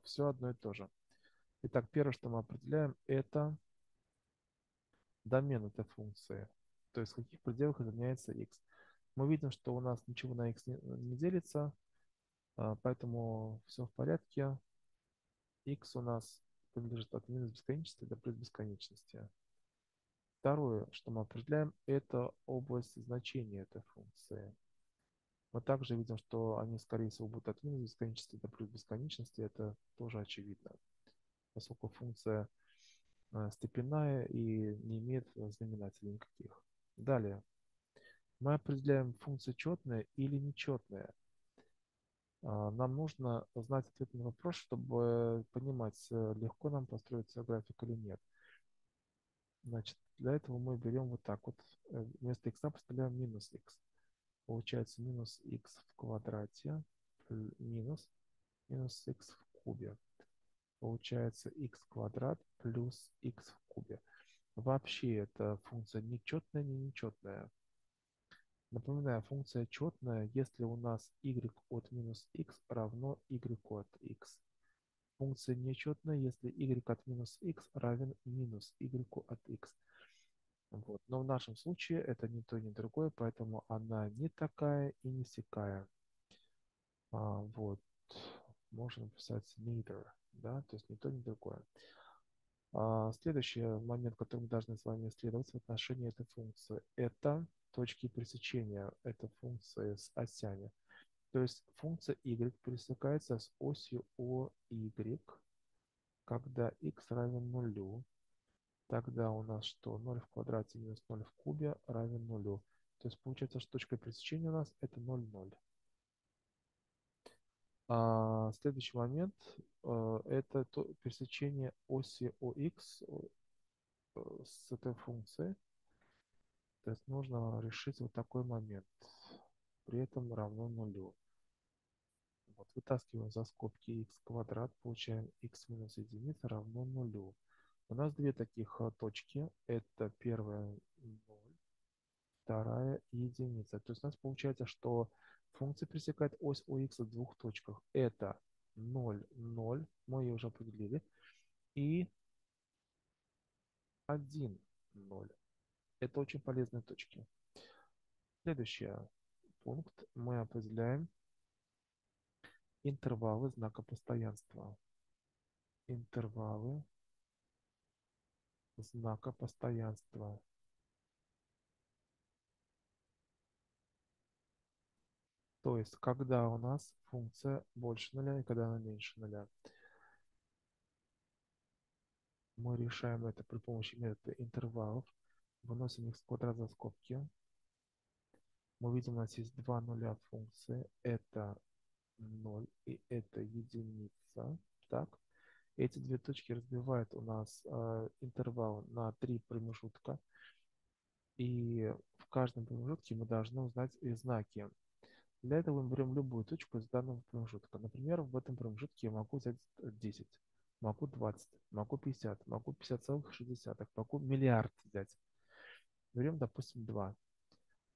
все одно и то же. Итак, первое, что мы определяем, это домен этой функции. То есть в каких пределах изменяется x. Мы видим, что у нас ничего на x не, делится, а, поэтому все в порядке. x у нас принадлежит от минус бесконечности до плюс бесконечности. Второе, что мы определяем, это область значения этой функции. Мы также видим, что они, скорее всего, будут от минус бесконечности до плюс бесконечности. Это тоже очевидно, поскольку функция э, степенная и не имеет знаменателей никаких. Далее. Мы определяем функция четная или нечетная. А, нам нужно знать ответ на вопрос, чтобы понимать, э, легко нам построить график или нет. Значит, для этого мы берем вот так вот. Э, вместо x поставляем минус x. Получается минус x в квадрате минус минус x в кубе. Получается x квадрат плюс x в кубе. Вообще эта функция нечетная, не нечетная. Напоминаю, функция четная, если у нас y от минус x равно y от x. Функция нечетная, если y от минус x равен минус y от x. Вот. Но в нашем случае это ни то, ни другое, поэтому она не такая и не сякая. А, вот. Можно написать neither, да, то есть ни то, ни другое. А, следующий момент, который мы должны с вами исследовать в отношении этой функции, это точки пересечения этой функции с осями. То есть функция y пересекается с осью OY, когда x равен нулю. Тогда у нас что? 0 в квадрате минус 0 в кубе равен нулю. То есть получается, что точка пересечения у нас это 0, 0. А следующий момент э, это то, пересечение оси OX э, с этой функцией. То есть нужно решить вот такой момент. При этом равно нулю. Вот, вытаскиваем за скобки x квадрат, получаем x минус единица равно нулю. У нас две таких а, точки. Это первая 0, вторая единица. То есть у нас получается, что функция пересекает ось ОХ в двух точках. Это 0, 0, мы ее уже определили, и 1, 0. Это очень полезные точки. Следующий пункт. Мы определяем интервалы знака постоянства. Интервалы знака постоянства. То есть, когда у нас функция больше нуля и когда она меньше нуля. Мы решаем это при помощи метода интервалов. Выносим их в квадрат за скобки. Мы видим, у нас есть два нуля функции. Это 0 и это единица. Так. Эти две точки разбивают у нас э, интервал на три промежутка. И в каждом промежутке мы должны узнать и знаки. Для этого мы берем любую точку из данного промежутка. Например, в этом промежутке я могу взять 10, могу 20, могу 50, могу 50,6, могу миллиард взять. Берем, допустим, 2.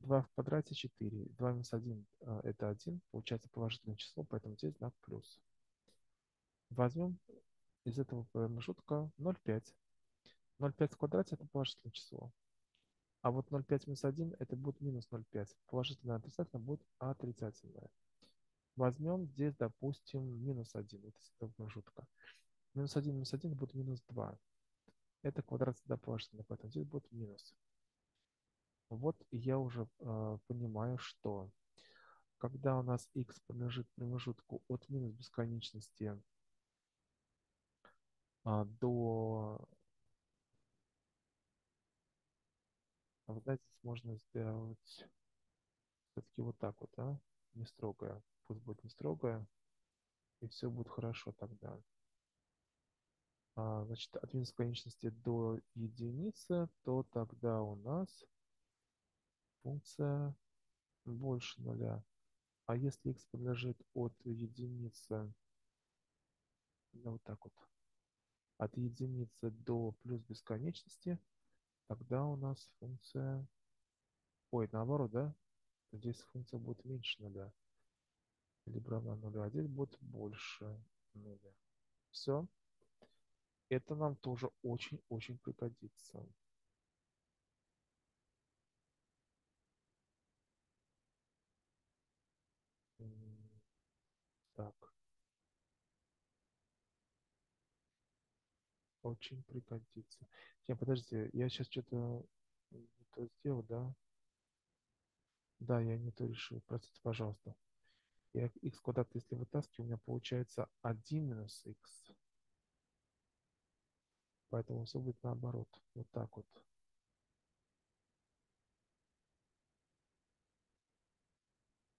2 в квадрате 4. 2 минус 1 э, это 1. Получается положительное число, поэтому здесь знак плюс. Возьмем из этого промежутка 0,5. 0,5 в квадрате это положительное число. А вот 0,5 минус 1 это будет минус 0,5. Положительное отрицательное будет отрицательное. Возьмем здесь, допустим, минус 1. Это этого промежутка. Минус 1 минус 1 будет минус 2. Это квадрат всегда положительный, поэтому здесь будет минус. Вот я уже э, понимаю, что когда у нас x принадлежит промежутку от минус бесконечности а, до... А знаете, здесь можно сделать все-таки вот так вот, а? Не строгая. Пусть будет не строгая. И все будет хорошо тогда. А, значит, от минус бесконечности до единицы, то тогда у нас функция больше нуля. А если x подлежит от единицы, ну, вот так вот, от единицы до плюс бесконечности, тогда у нас функция Ой, наоборот, да? Здесь функция будет меньше нуля. Либо равна нулю, а здесь будет больше нуля. Все. Это нам тоже очень-очень пригодится. Так. Очень пригодится. Не, подожди, я сейчас что-то не то сделал, да? Да, я не то решил. Простите, пожалуйста. Я x квадрат, если вытаскиваю, у меня получается 1 минус x. Поэтому все будет наоборот. Вот так вот.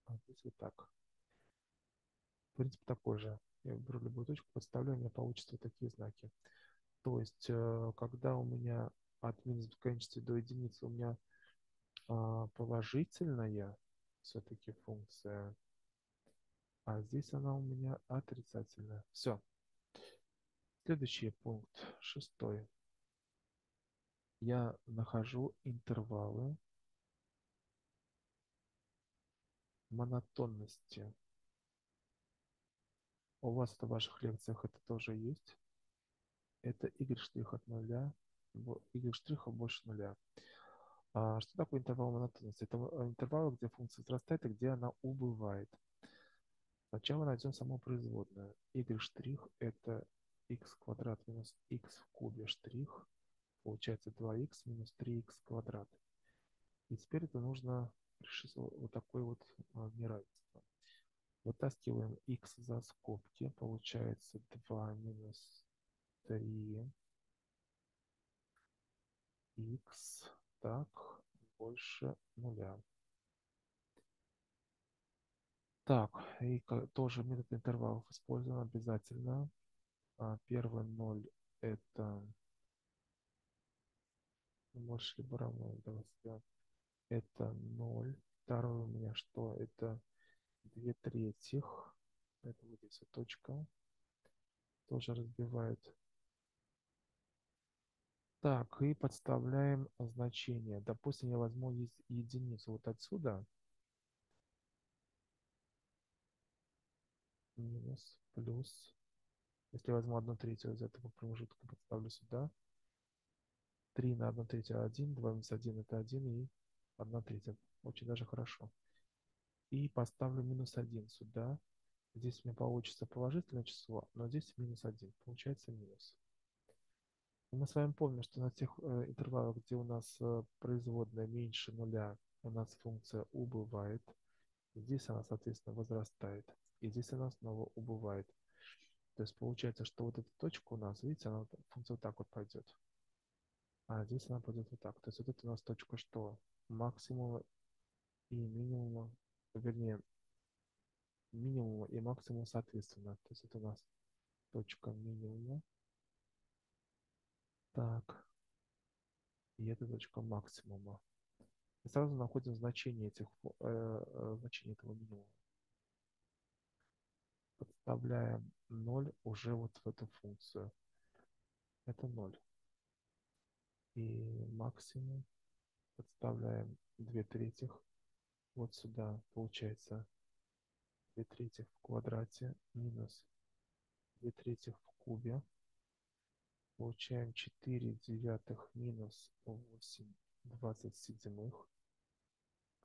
А здесь вот так. Принцип такой же. Я беру любую точку, подставляю, у меня получится вот такие знаки. То есть, э, когда у меня от минус бесконечности до единицы у меня а, положительная все-таки функция, а здесь она у меня отрицательная. Все. Следующий пункт, шестой. Я нахожу интервалы монотонности. У вас в ваших лекциях это тоже есть. Это y' от нуля, y' больше нуля. А что такое интервал монотонности? Это э, интервал, где функция возрастает и где она убывает. Сначала найдем саму производную. y' это x квадрат минус x в кубе штрих. Получается 2х минус 3х квадрат. И теперь это нужно решить вот такое вот а, неравенство. Вытаскиваем x за скобки. Получается 2 минус 3 x так больше нуля. Так, и тоже метод интервалов используем обязательно. А, первый ноль это больше либо равно, Это ноль. Второй у меня что? Это две третьих. Это вот здесь вот точка. Тоже разбивает. Так, и подставляем значение. Допустим, я возьму единицу вот отсюда. Минус, плюс если я возьму 1 третью из этого промежутка, подставлю сюда. 3 на 1 третью 1, 2 минус 1 это 1 и 1 третья. Очень даже хорошо. И поставлю минус 1 сюда. Здесь у меня получится положительное число, но здесь минус 1. Получается минус. Мы с вами помним, что на тех э, интервалах, где у нас э, производная меньше нуля, у нас функция убывает. Здесь она, соответственно, возрастает. И здесь она снова убывает. То есть получается, что вот эта точка у нас, видите, она функция вот так вот пойдет. А здесь она пойдет вот так. То есть вот это у нас точка что? Максимума и минимума, вернее, минимума и максимума соответственно. То есть это у нас точка минимума. Так. И это точка максимума. И сразу находим значение этих э, э, значение этого минимума подставляем 0 уже вот в эту функцию. Это 0. И максимум подставляем 2 третьих вот сюда. Получается 2 третьих в квадрате минус 2 третьих в кубе. Получаем 4 девятых минус 8 двадцать седьмых.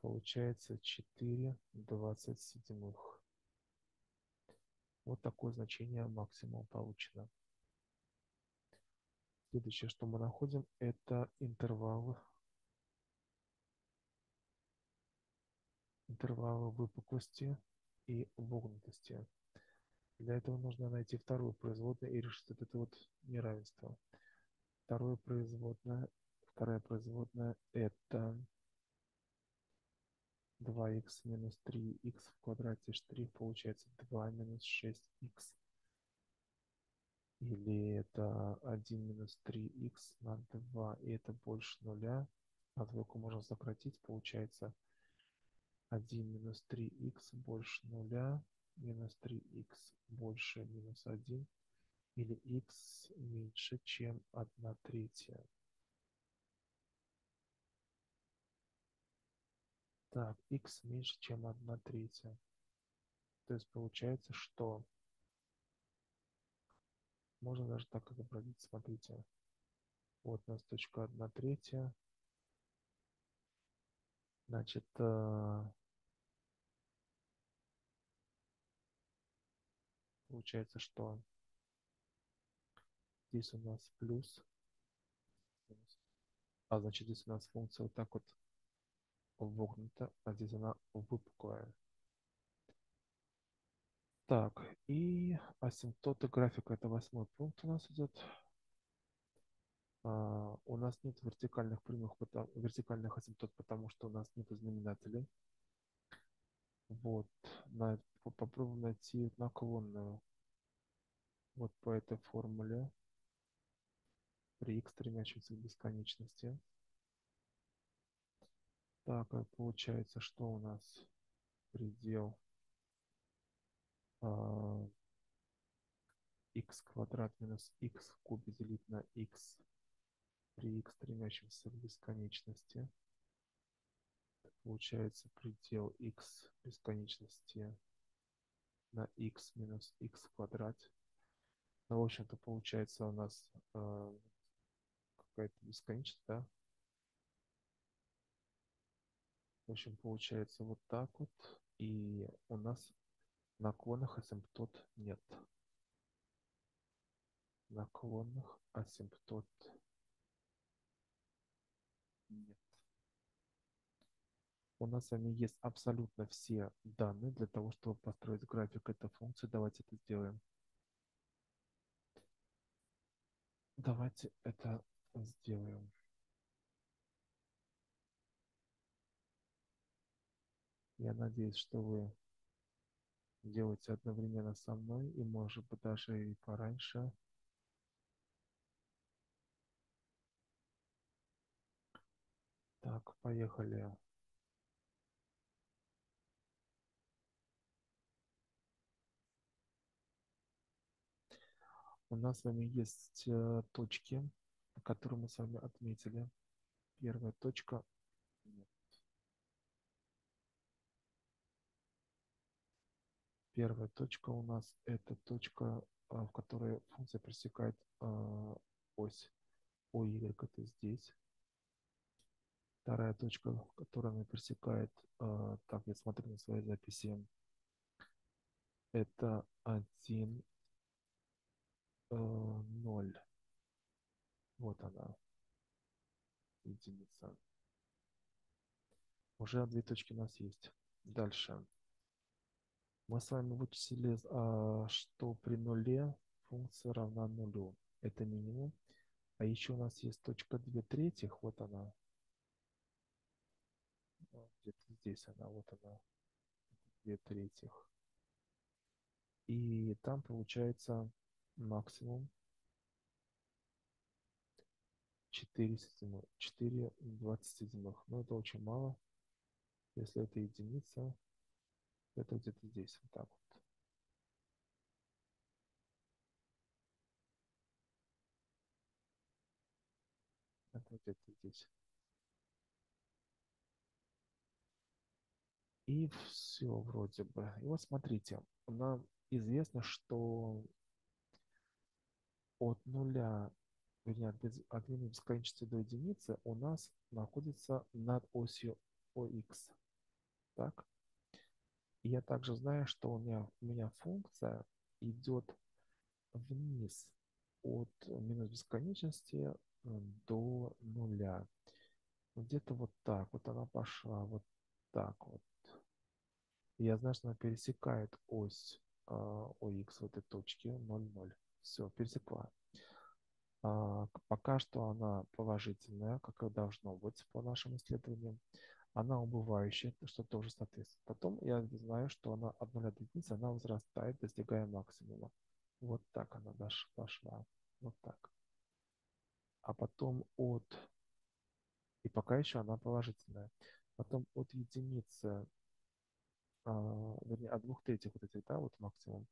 Получается 4 двадцать седьмых. Вот такое значение максимума получено. Следующее, что мы находим, это интервалы. Интервалы выпуклости и вогнутости. Для этого нужно найти вторую производную и решить вот это вот неравенство. Второе производное, вторая производная это 2х минус 3х в квадрате штрих получается 2 минус 6х. Или это 1 минус 3х на 2, и это больше нуля. На двойку можно сократить, получается 1 минус 3х больше нуля, минус 3х больше минус 1, или х меньше, чем 1 третья. Так, x меньше, чем 1 третья. То есть получается, что можно даже так изобразить, смотрите. Вот у нас точка 1 третья. Значит, получается, что здесь у нас плюс. А значит, здесь у нас функция вот так вот вогнута, а здесь она выпуклая. Так, и асимптота графика, это восьмой пункт у нас идет. А, у нас нет вертикальных прямых, вертикальных асимптот, потому что у нас нет знаменателей. Вот, на, попробуем найти наклонную. Вот по этой формуле при x стремящемся к бесконечности. Так, а получается, что у нас предел а, x квадрат минус x в кубе делить на x при x стремящемся к бесконечности. Получается предел x бесконечности на x минус x в квадрате. Ну, в общем-то, получается у нас э, какая-то бесконечность, да? В общем, получается вот так вот. И у нас наклонных асимптот нет. Наклонных асимптот нет. У нас с вами есть абсолютно все данные для того, чтобы построить график этой функции. Давайте это сделаем. Давайте это сделаем. Я надеюсь, что вы делаете одновременно со мной и, может быть, даже и пораньше. Так, поехали. У нас с вами есть э, точки, которые мы с вами отметили. Первая точка Первая точка у нас это точка, а, в которой функция пересекает а, ось OY, это здесь. Вторая точка, которая она пересекает, так, я смотрю на своей записи, это 1, 0. Вот она, единица. Уже две точки у нас есть. Дальше. Мы с вами вычислили, а, что при нуле функция равна нулю. Это минимум. А еще у нас есть точка 2 третьих. Вот она. Где-то здесь она. Вот она. 2 третьих. И там получается максимум 4 седьмых. 4 20 седьмых. Но это очень мало. Если это единица, это где-то здесь, вот так вот. Это где-то здесь. И все вроде бы. И вот смотрите, нам известно, что от нуля, вернее, от, от бесконечности до единицы у нас находится над осью ОХ. Так? И я также знаю, что у меня, у меня функция идет вниз от минус бесконечности э, до нуля. Где-то вот так. Вот она пошла вот так вот. я знаю, что она пересекает ось э, ОХ в этой точке 0,0. Все, пересекла. А, пока что она положительная, как и должно быть по нашим исследованиям она убывающая, что тоже соответствует. Потом я знаю, что она от 0 до единицы, она возрастает, достигая максимума. Вот так она пошла. Вот так. А потом от... И пока еще она положительная. Потом от единицы, а, вернее, от двух третьих вот этих, да, вот максимум,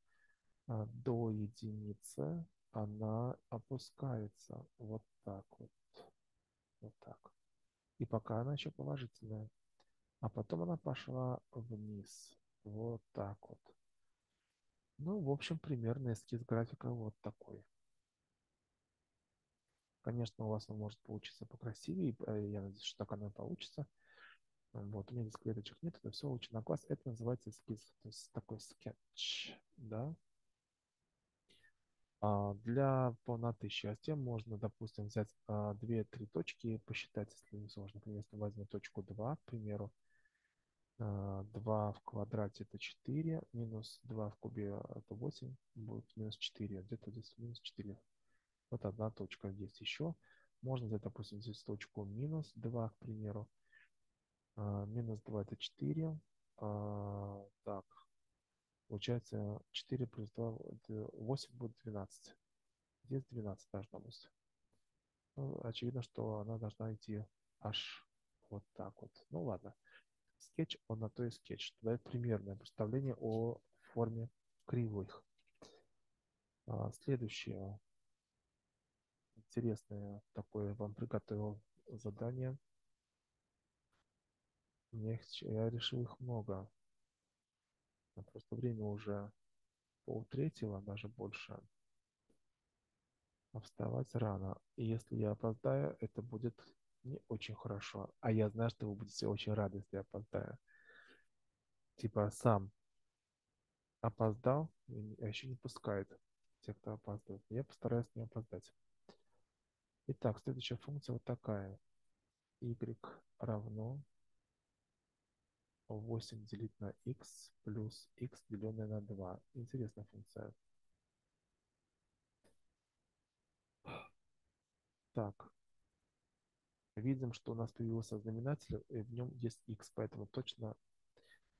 до единицы она опускается вот так вот. Вот так. И пока она еще положительная. а потом она пошла вниз. Вот так вот. Ну, в общем, примерно эскиз графика вот такой. Конечно, у вас он может получиться покрасивее, э, я надеюсь, что так оно и получится. Вот, у меня здесь клеточек нет, это все очень на класс. Это называется эскиз, то есть такой скетч, да. А для полноты счастья можно, допустим, взять а, 2-3 точки, посчитать, если не сложно. Например, если возьмем точку 2, к примеру, 2 а, в квадрате это 4, минус 2 в кубе это 8, будет минус 4, где-то здесь минус 4. Вот одна точка здесь еще. Можно взять, допустим, здесь точку минус 2, к примеру. А, минус 2 это 4. Так, получается 4 плюс 2, 8 будет 12. Здесь 12 должно быть. Ну, очевидно, что она должна идти аж вот так вот. Ну ладно скетч, он на то и скетч. Дает примерное представление о форме кривых. А, следующее интересное такое вам приготовил задание. Я решил их много. Просто время уже пол третьего, даже больше. А вставать рано. И если я опоздаю, это будет не очень хорошо. А я знаю, что вы будете очень рады, если я опоздаю. Типа сам опоздал, а еще не пускает тех, кто опаздывает. Я постараюсь не опоздать. Итак, следующая функция вот такая. y равно 8 делить на x плюс x деленное на 2. Интересная функция. Так, видим, что у нас появился знаменатель, и в нем есть x, поэтому точно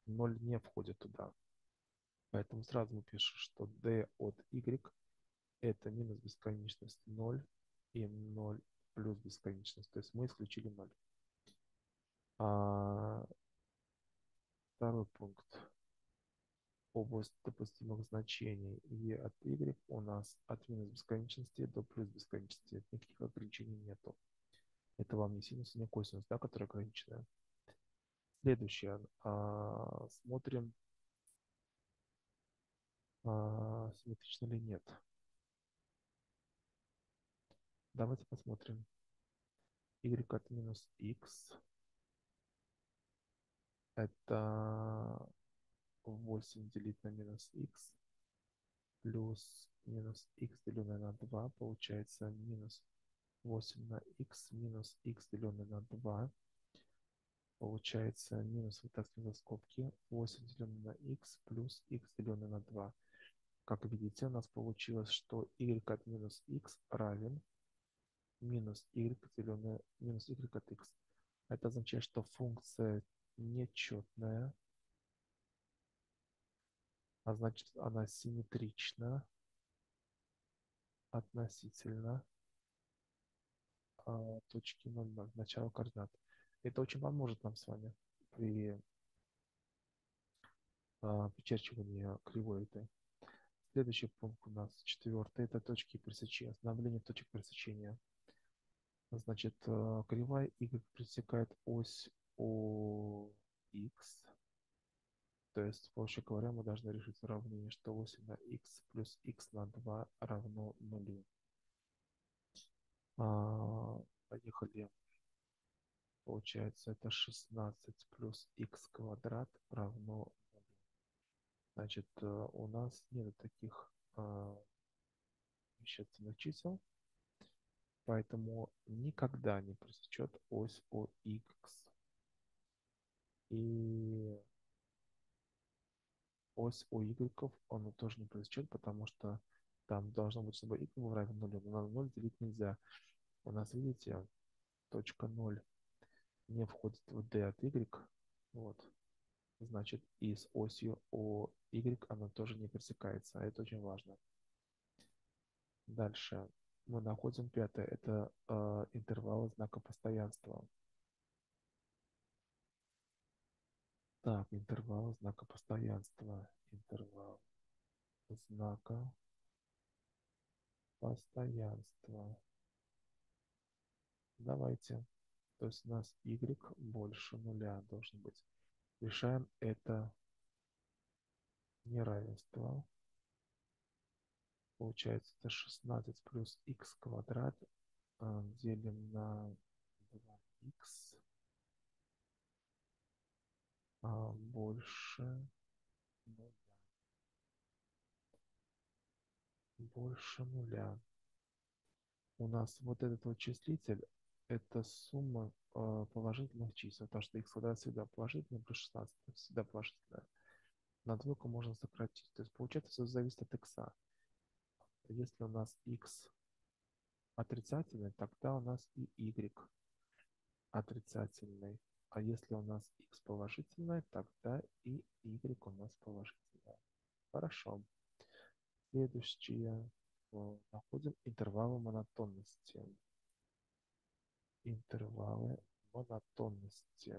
0 не входит туда. Поэтому сразу мы пишем, что d от y это минус бесконечность 0 и 0 плюс бесконечность. То есть мы исключили 0. А, второй пункт. Область допустимых значений e от y у нас от минус бесконечности до плюс бесконечности. Никаких ограничений нету. Это вам не синус, не косинус, да, который ограниченная. Следующее. А, смотрим, а, симметрично ли нет. Давайте посмотрим. y от минус x это 8 делить на минус x плюс минус x деленное на 2 получается минус 8 на x минус x деленное на 2. Получается минус вытаскиваем за скобки 8 деленное на x плюс x деленное на 2. Как видите, у нас получилось, что y от минус x равен минус y деленное минус y от x. Это означает, что функция нечетная, а значит она симметрична относительно а, точки 0, 0, начала координат. Это очень поможет нам с вами при а, вычерчивании кривой этой. Следующий пункт у нас четвертый. Это точки пересечения, остановление точек пересечения. Значит, а, кривая y пересекает ось OX. То есть, проще говоря, мы должны решить уравнение, что 8 на x плюс x на 2 равно нулю. А, поехали. Получается, это 16 плюс x квадрат равно 0. Значит, э, у нас нет таких а, вещественных чисел, поэтому никогда не просечет ось ОХ. И ось у y он тоже не просечет, потому что там должно быть, чтобы y был равен нулю, но на 0 делить нельзя. У нас, видите, точка 0 не входит в d от y. Вот. Значит, и с осью о y она тоже не пересекается. А это очень важно. Дальше мы находим пятое. Это э, интервал знака постоянства. Так, интервал знака постоянства. Интервал знака постоянства. Давайте То есть у нас y больше нуля должен быть. Решаем это неравенство. Получается это 16 плюс x квадрат а, делим на 2x а, больше нуля. Больше нуля. У нас вот этот вот числитель это сумма э, положительных чисел, потому что x квадрат всегда положительный, плюс 16 всегда положительное. На двойку можно сократить. То есть получается, все зависит от x. Если у нас x отрицательный, тогда у нас и y отрицательный. А если у нас x положительное, тогда и y у нас положительное. Хорошо. Следующее. Э, находим интервалы монотонности интервалы монотонности.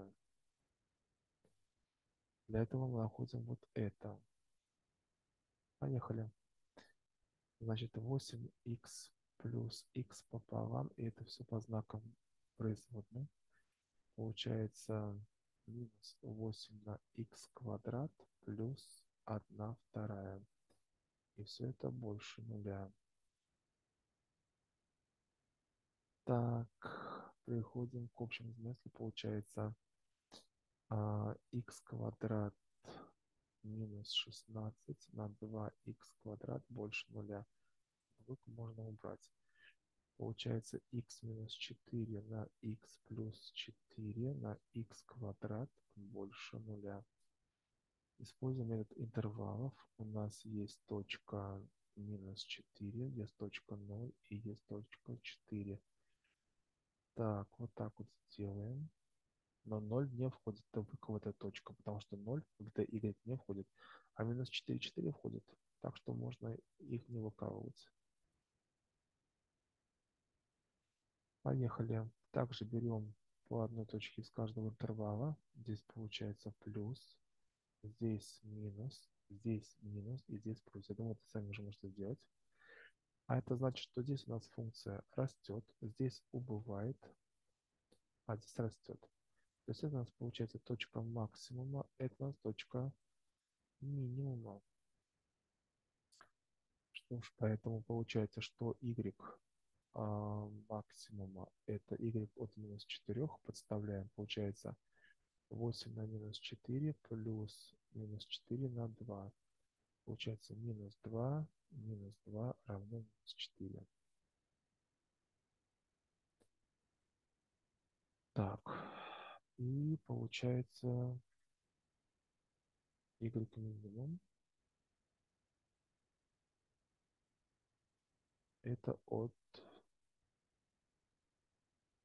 Для этого мы находим вот это. Поехали. Значит, 8х плюс х пополам, и это все по знакам производной. Получается минус 8 на х квадрат плюс 1 вторая. И все это больше нуля. Так переходим к общему замыслу, получается а, x квадрат минус 16 на 2x квадрат больше нуля. Двойку можно убрать. Получается x минус 4 на x плюс 4 на x квадрат больше нуля. Используем метод интервалов. У нас есть точка минус 4, есть точка 0 и есть точка 4. Так, вот так вот сделаем. Но 0 не входит в эта точка, потому что 0, когда y не входит, а минус 4, 4 входит. Так что можно их не выкалывать. Поехали. Также берем по одной точке из каждого интервала. Здесь получается плюс, здесь минус, здесь минус и здесь плюс. Я думаю, это сами уже можете сделать. А это значит, что здесь у нас функция растет, здесь убывает, а здесь растет. То есть это у нас получается точка максимума, это у нас точка минимума. Что ж, поэтому получается, что y максимума это y от минус 4 подставляем. Получается 8 на минус 4 плюс минус 4 на 2. Получается минус 2 минус 2 равно минус 4. Так, и получается y минимум. Это от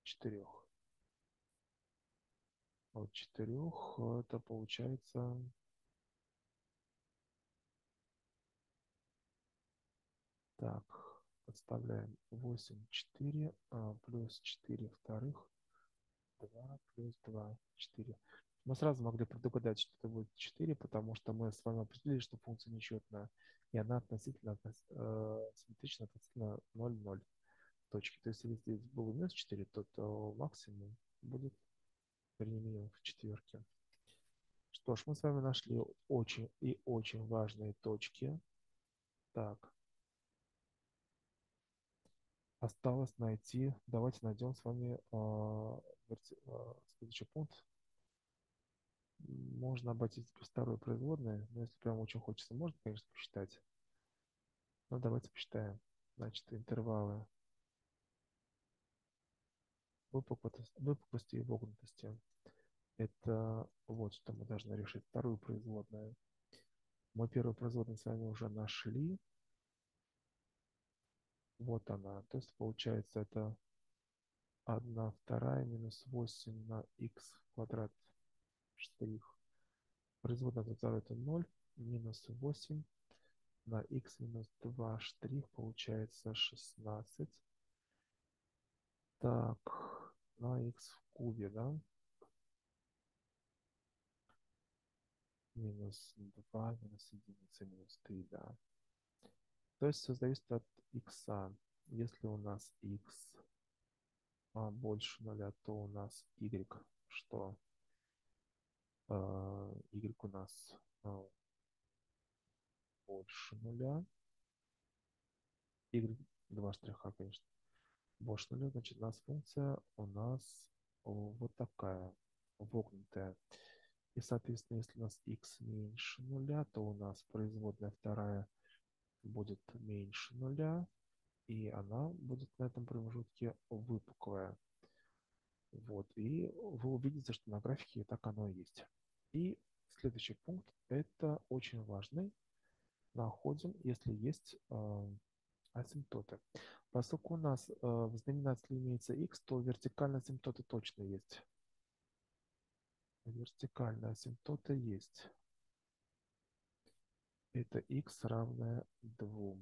4. От 4 это получается Так, подставляем 8, 4, а, плюс 4 вторых, 2 плюс 2, 4. Мы сразу могли предугадать, что это будет 4, потому что мы с вами определили, что функция нечетная, и она относительно, э, симметрична относительно 0, 0 точки. То есть, если здесь было минус 4, то, то максимум будет, минимум в четверке. Что ж, мы с вами нашли очень и очень важные точки. Так, осталось найти, давайте найдем с вами э, следующий пункт. Можно обратить по второй производной, но если прям очень хочется, можно, конечно, посчитать. Но давайте посчитаем. Значит, интервалы выпуклости, и вогнутости. Это вот что мы должны решить. Вторую производную. Мы первую производную с вами уже нашли. Вот она. То есть получается это 1 вторая минус 8 на х квадрат штрих. Производная от это 0 минус 8 на х минус 2 штрих получается 16. Так, на х в кубе, да? Минус 2, минус 11, минус 3, да. То есть все зависит от x. Если у нас x больше нуля, то у нас y, что а, y у нас а, больше нуля. y два штриха, конечно. Больше нуля, значит, у нас функция у нас вот такая, вогнутая. И, соответственно, если у нас x меньше нуля, то у нас производная вторая будет меньше нуля, и она будет на этом промежутке выпуклая. Вот, и вы увидите, что на графике так оно и есть. И следующий пункт, это очень важный, находим, если есть э, асимптоты. Поскольку у нас э, в знаменателе имеется x, то вертикальные асимптоты точно есть. Вертикальная асимптота есть. Это x равное 2.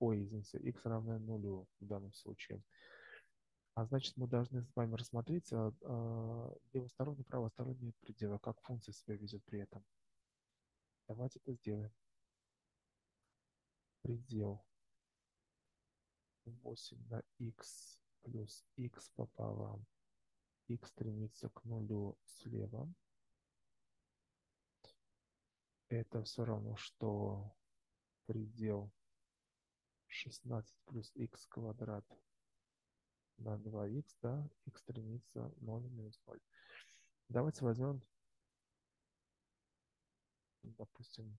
Ой, извините, x равное 0 в данном случае. А значит, мы должны с вами рассмотреть а, а, левосторонний, правосторонний пределы, как функция себя ведет при этом. Давайте это сделаем. Предел 8 на x плюс x пополам. x стремится к нулю слева. Это все равно, что предел 16 плюс x квадрат на 2х, да, x стремится 0 минус 0. Давайте возьмем, допустим,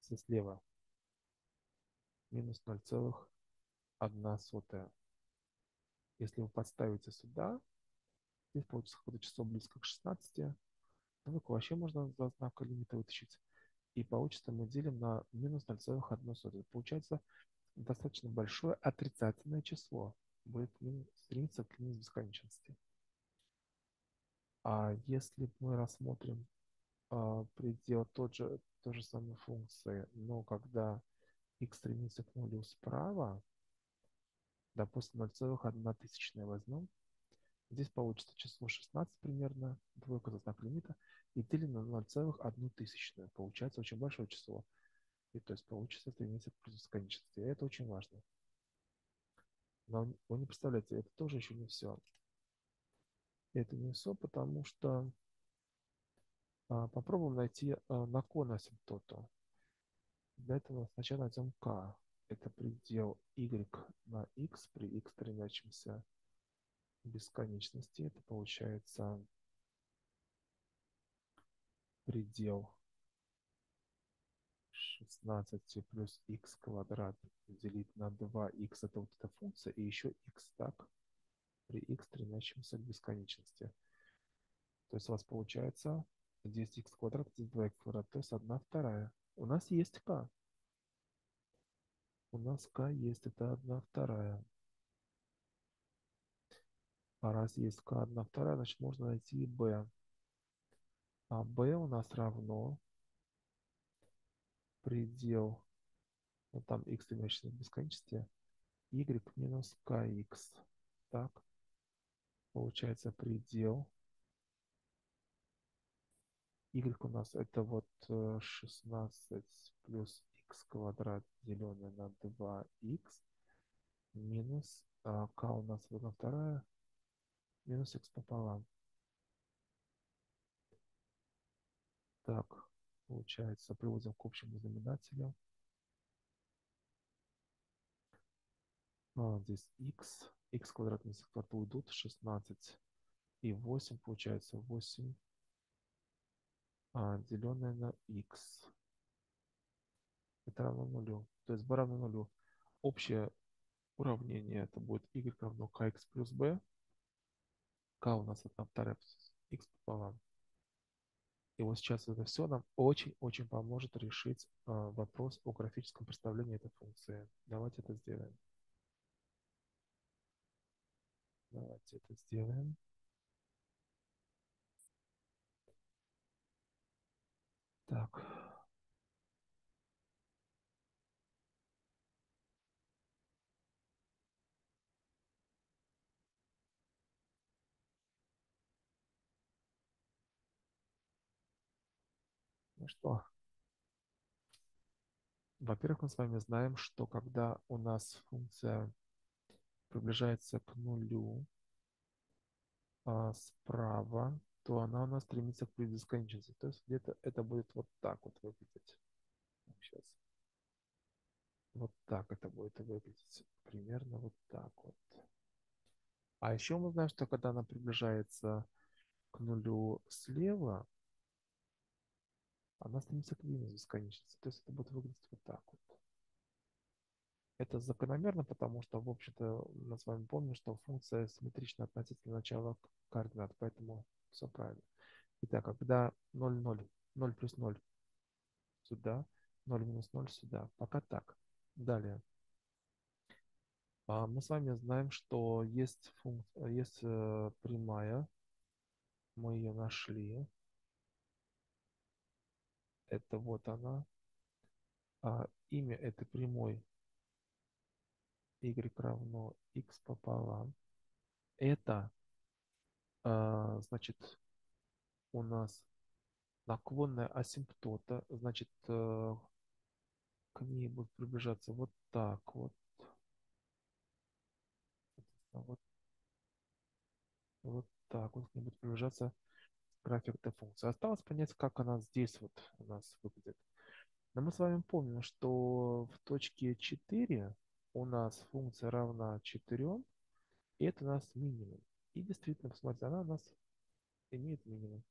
слева минус 0,1 сотая. Если вы подставите сюда, здесь получится какое-то число близко к 16, ну, вообще можно за знак лимита вытащить. И получится мы делим на минус 0,1. Получается достаточно большое отрицательное число. Будет стремиться к минус бесконечности. А если мы рассмотрим а, предел тот же, той же самой функции, но когда x стремится к нулю справа, допустим, 0,1 тысячная возьмем, здесь получится число 16 примерно, двойка за знак лимита, и делим на 0,1 тысячную. Получается очень большое число. И то есть получится стремиться к плюс бесконечности. И это очень важно. Но вы не представляете, это тоже еще не все. Это не все, потому что а, попробуем найти а, наклон асимптоту. Для этого сначала найдем k. Это предел y на x при x стремящемся к бесконечности. Это получается предел 16 плюс x квадрат делить на 2x, это вот эта функция, и еще x так, при x стремящемся к бесконечности. То есть у вас получается здесь x квадрат, здесь 2x квадрат, то есть 1 вторая. У нас есть k. У нас k есть, это 1 вторая. А раз есть k 1 вторая, значит можно найти b. А b у нас равно предел, ну там x стремящийся к бесконечности, y минус kx. Так, получается предел. Y у нас это вот 16 э, плюс x квадрат деленное на 2x минус а, k у нас 1 вторая минус x пополам. Так, получается, приводим к общему знаменателю. А, здесь x, x квадрат минус x квадрат уйдут, 16 и 8, получается 8, а, деленное на x. Это равно нулю. То есть b равно нулю. Общее уравнение это будет y равно kx плюс b. k у нас это вторая x пополам. И вот сейчас это все нам очень-очень поможет решить э, вопрос о графическом представлении этой функции. Давайте это сделаем. Давайте это сделаем. Так. Ну что, во-первых, мы с вами знаем, что когда у нас функция приближается к нулю а, справа, то она у нас стремится к бесконечности. То есть где-то это будет вот так вот выглядеть. Сейчас. Вот так это будет выглядеть. Примерно вот так вот. А еще мы знаем, что когда она приближается к нулю слева, она стремится к минус бесконечности. То есть это будет выглядеть вот так вот. Это закономерно, потому что, в общем-то, мы с вами помним, что функция симметрична относительно начала координат, поэтому все правильно. Итак, когда 0, 0, 0 плюс 0 сюда, 0 минус 0 сюда. Пока так. Далее. А, мы с вами знаем, что есть, функция, есть э, прямая. Мы ее нашли. Это вот она. А имя этой прямой y равно x пополам. Это, а, значит, у нас наклонная асимптота, значит, э, к ней будет приближаться вот так вот. Вот, вот так вот к ней будет приближаться график этой функции. Осталось понять, как она здесь вот у нас выглядит. Но мы с вами помним, что в точке 4 у нас функция равна 4, и это у нас минимум. И действительно, посмотрите, она у нас имеет минимум.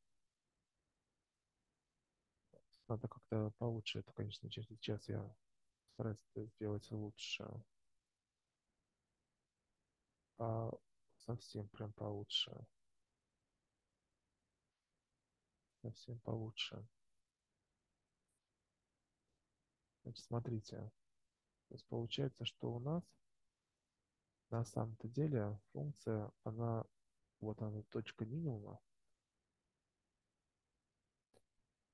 Надо как-то получше это, конечно, через сейчас я стараюсь это сделать лучше. А совсем прям получше. Совсем получше. Значит, смотрите. То есть получается, что у нас на самом-то деле функция, она, вот она, точка минимума.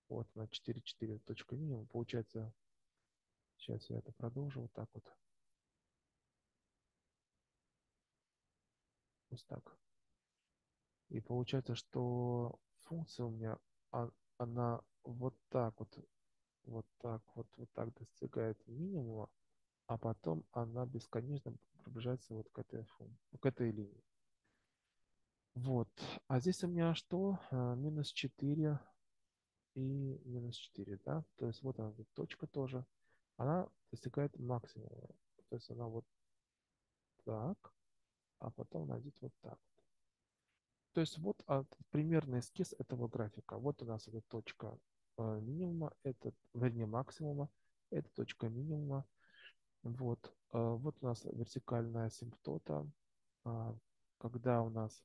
Вот она 4, 4, точка минимума. Получается, сейчас я это продолжу вот так вот. Вот так. И получается, что функция у меня, а, она вот так вот, вот так вот, вот так достигает минимума, а потом она бесконечно приближается вот к этой, к этой линии. Вот. А здесь у меня что? А, минус 4 и минус 4, да? То есть вот она, точка тоже. Она достигает максимума. То есть она вот так, а потом она идет вот так. То есть вот примерный эскиз этого графика. Вот у нас эта точка а, минимума, это, вернее, максимума, это точка минимума, вот, а, вот у нас вертикальная асимптота. А, когда у нас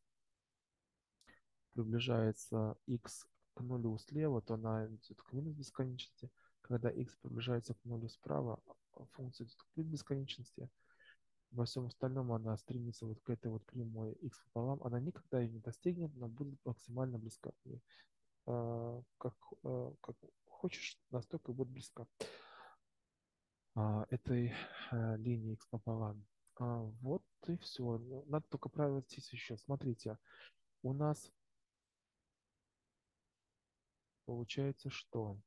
приближается x к нулю слева, то она идет к минус бесконечности. Когда x приближается к нулю справа, а, функция идет к плюс бесконечности. Во всем остальном она стремится вот к этой вот прямой x пополам. Она никогда ее не достигнет, но будет максимально близка. Как, как хочешь, настолько будет близка. А, этой э, линии x пополам. А, вот и все. Ну, надо только пройтись еще. Смотрите, у нас получается, что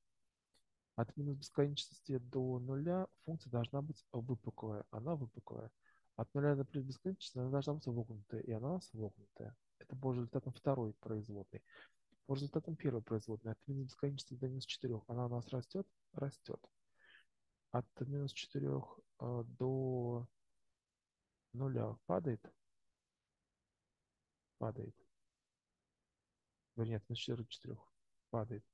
от минус бесконечности до нуля функция должна быть выпуклая. Она выпуклая. От нуля до плюс бесконечности она должна быть вогнутая, и она у нас вогнутая. Это по результатам второй производной. По результатам первой производной от минус бесконечности до минус 4 она у нас растет, растет от минус 4 а, до нуля падает? Падает. Вернее, от минус 4 до 4 падает.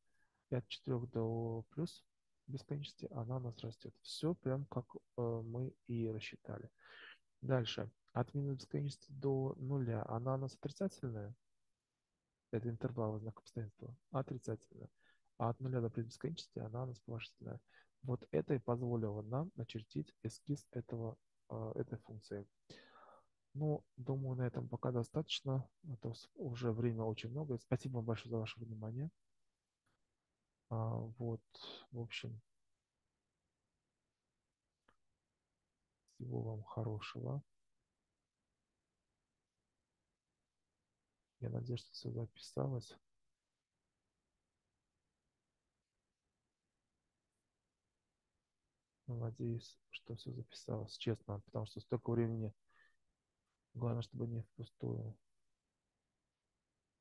И от 4 до плюс бесконечности она у нас растет. Все прям как э, мы и рассчитали. Дальше. От минус бесконечности до нуля она у нас отрицательная. Это интервал знак обстоятельства. Отрицательная. А от нуля до плюс бесконечности она у нас положительная. Вот это и позволило нам начертить эскиз этого, а, этой функции. Ну, думаю, на этом пока достаточно. Это уже время очень много. Спасибо вам большое за ваше внимание. А, вот, в общем, всего вам хорошего. Я надеюсь, что все записалось. Надеюсь, что все записалось честно, потому что столько времени Главное, чтобы не впустую.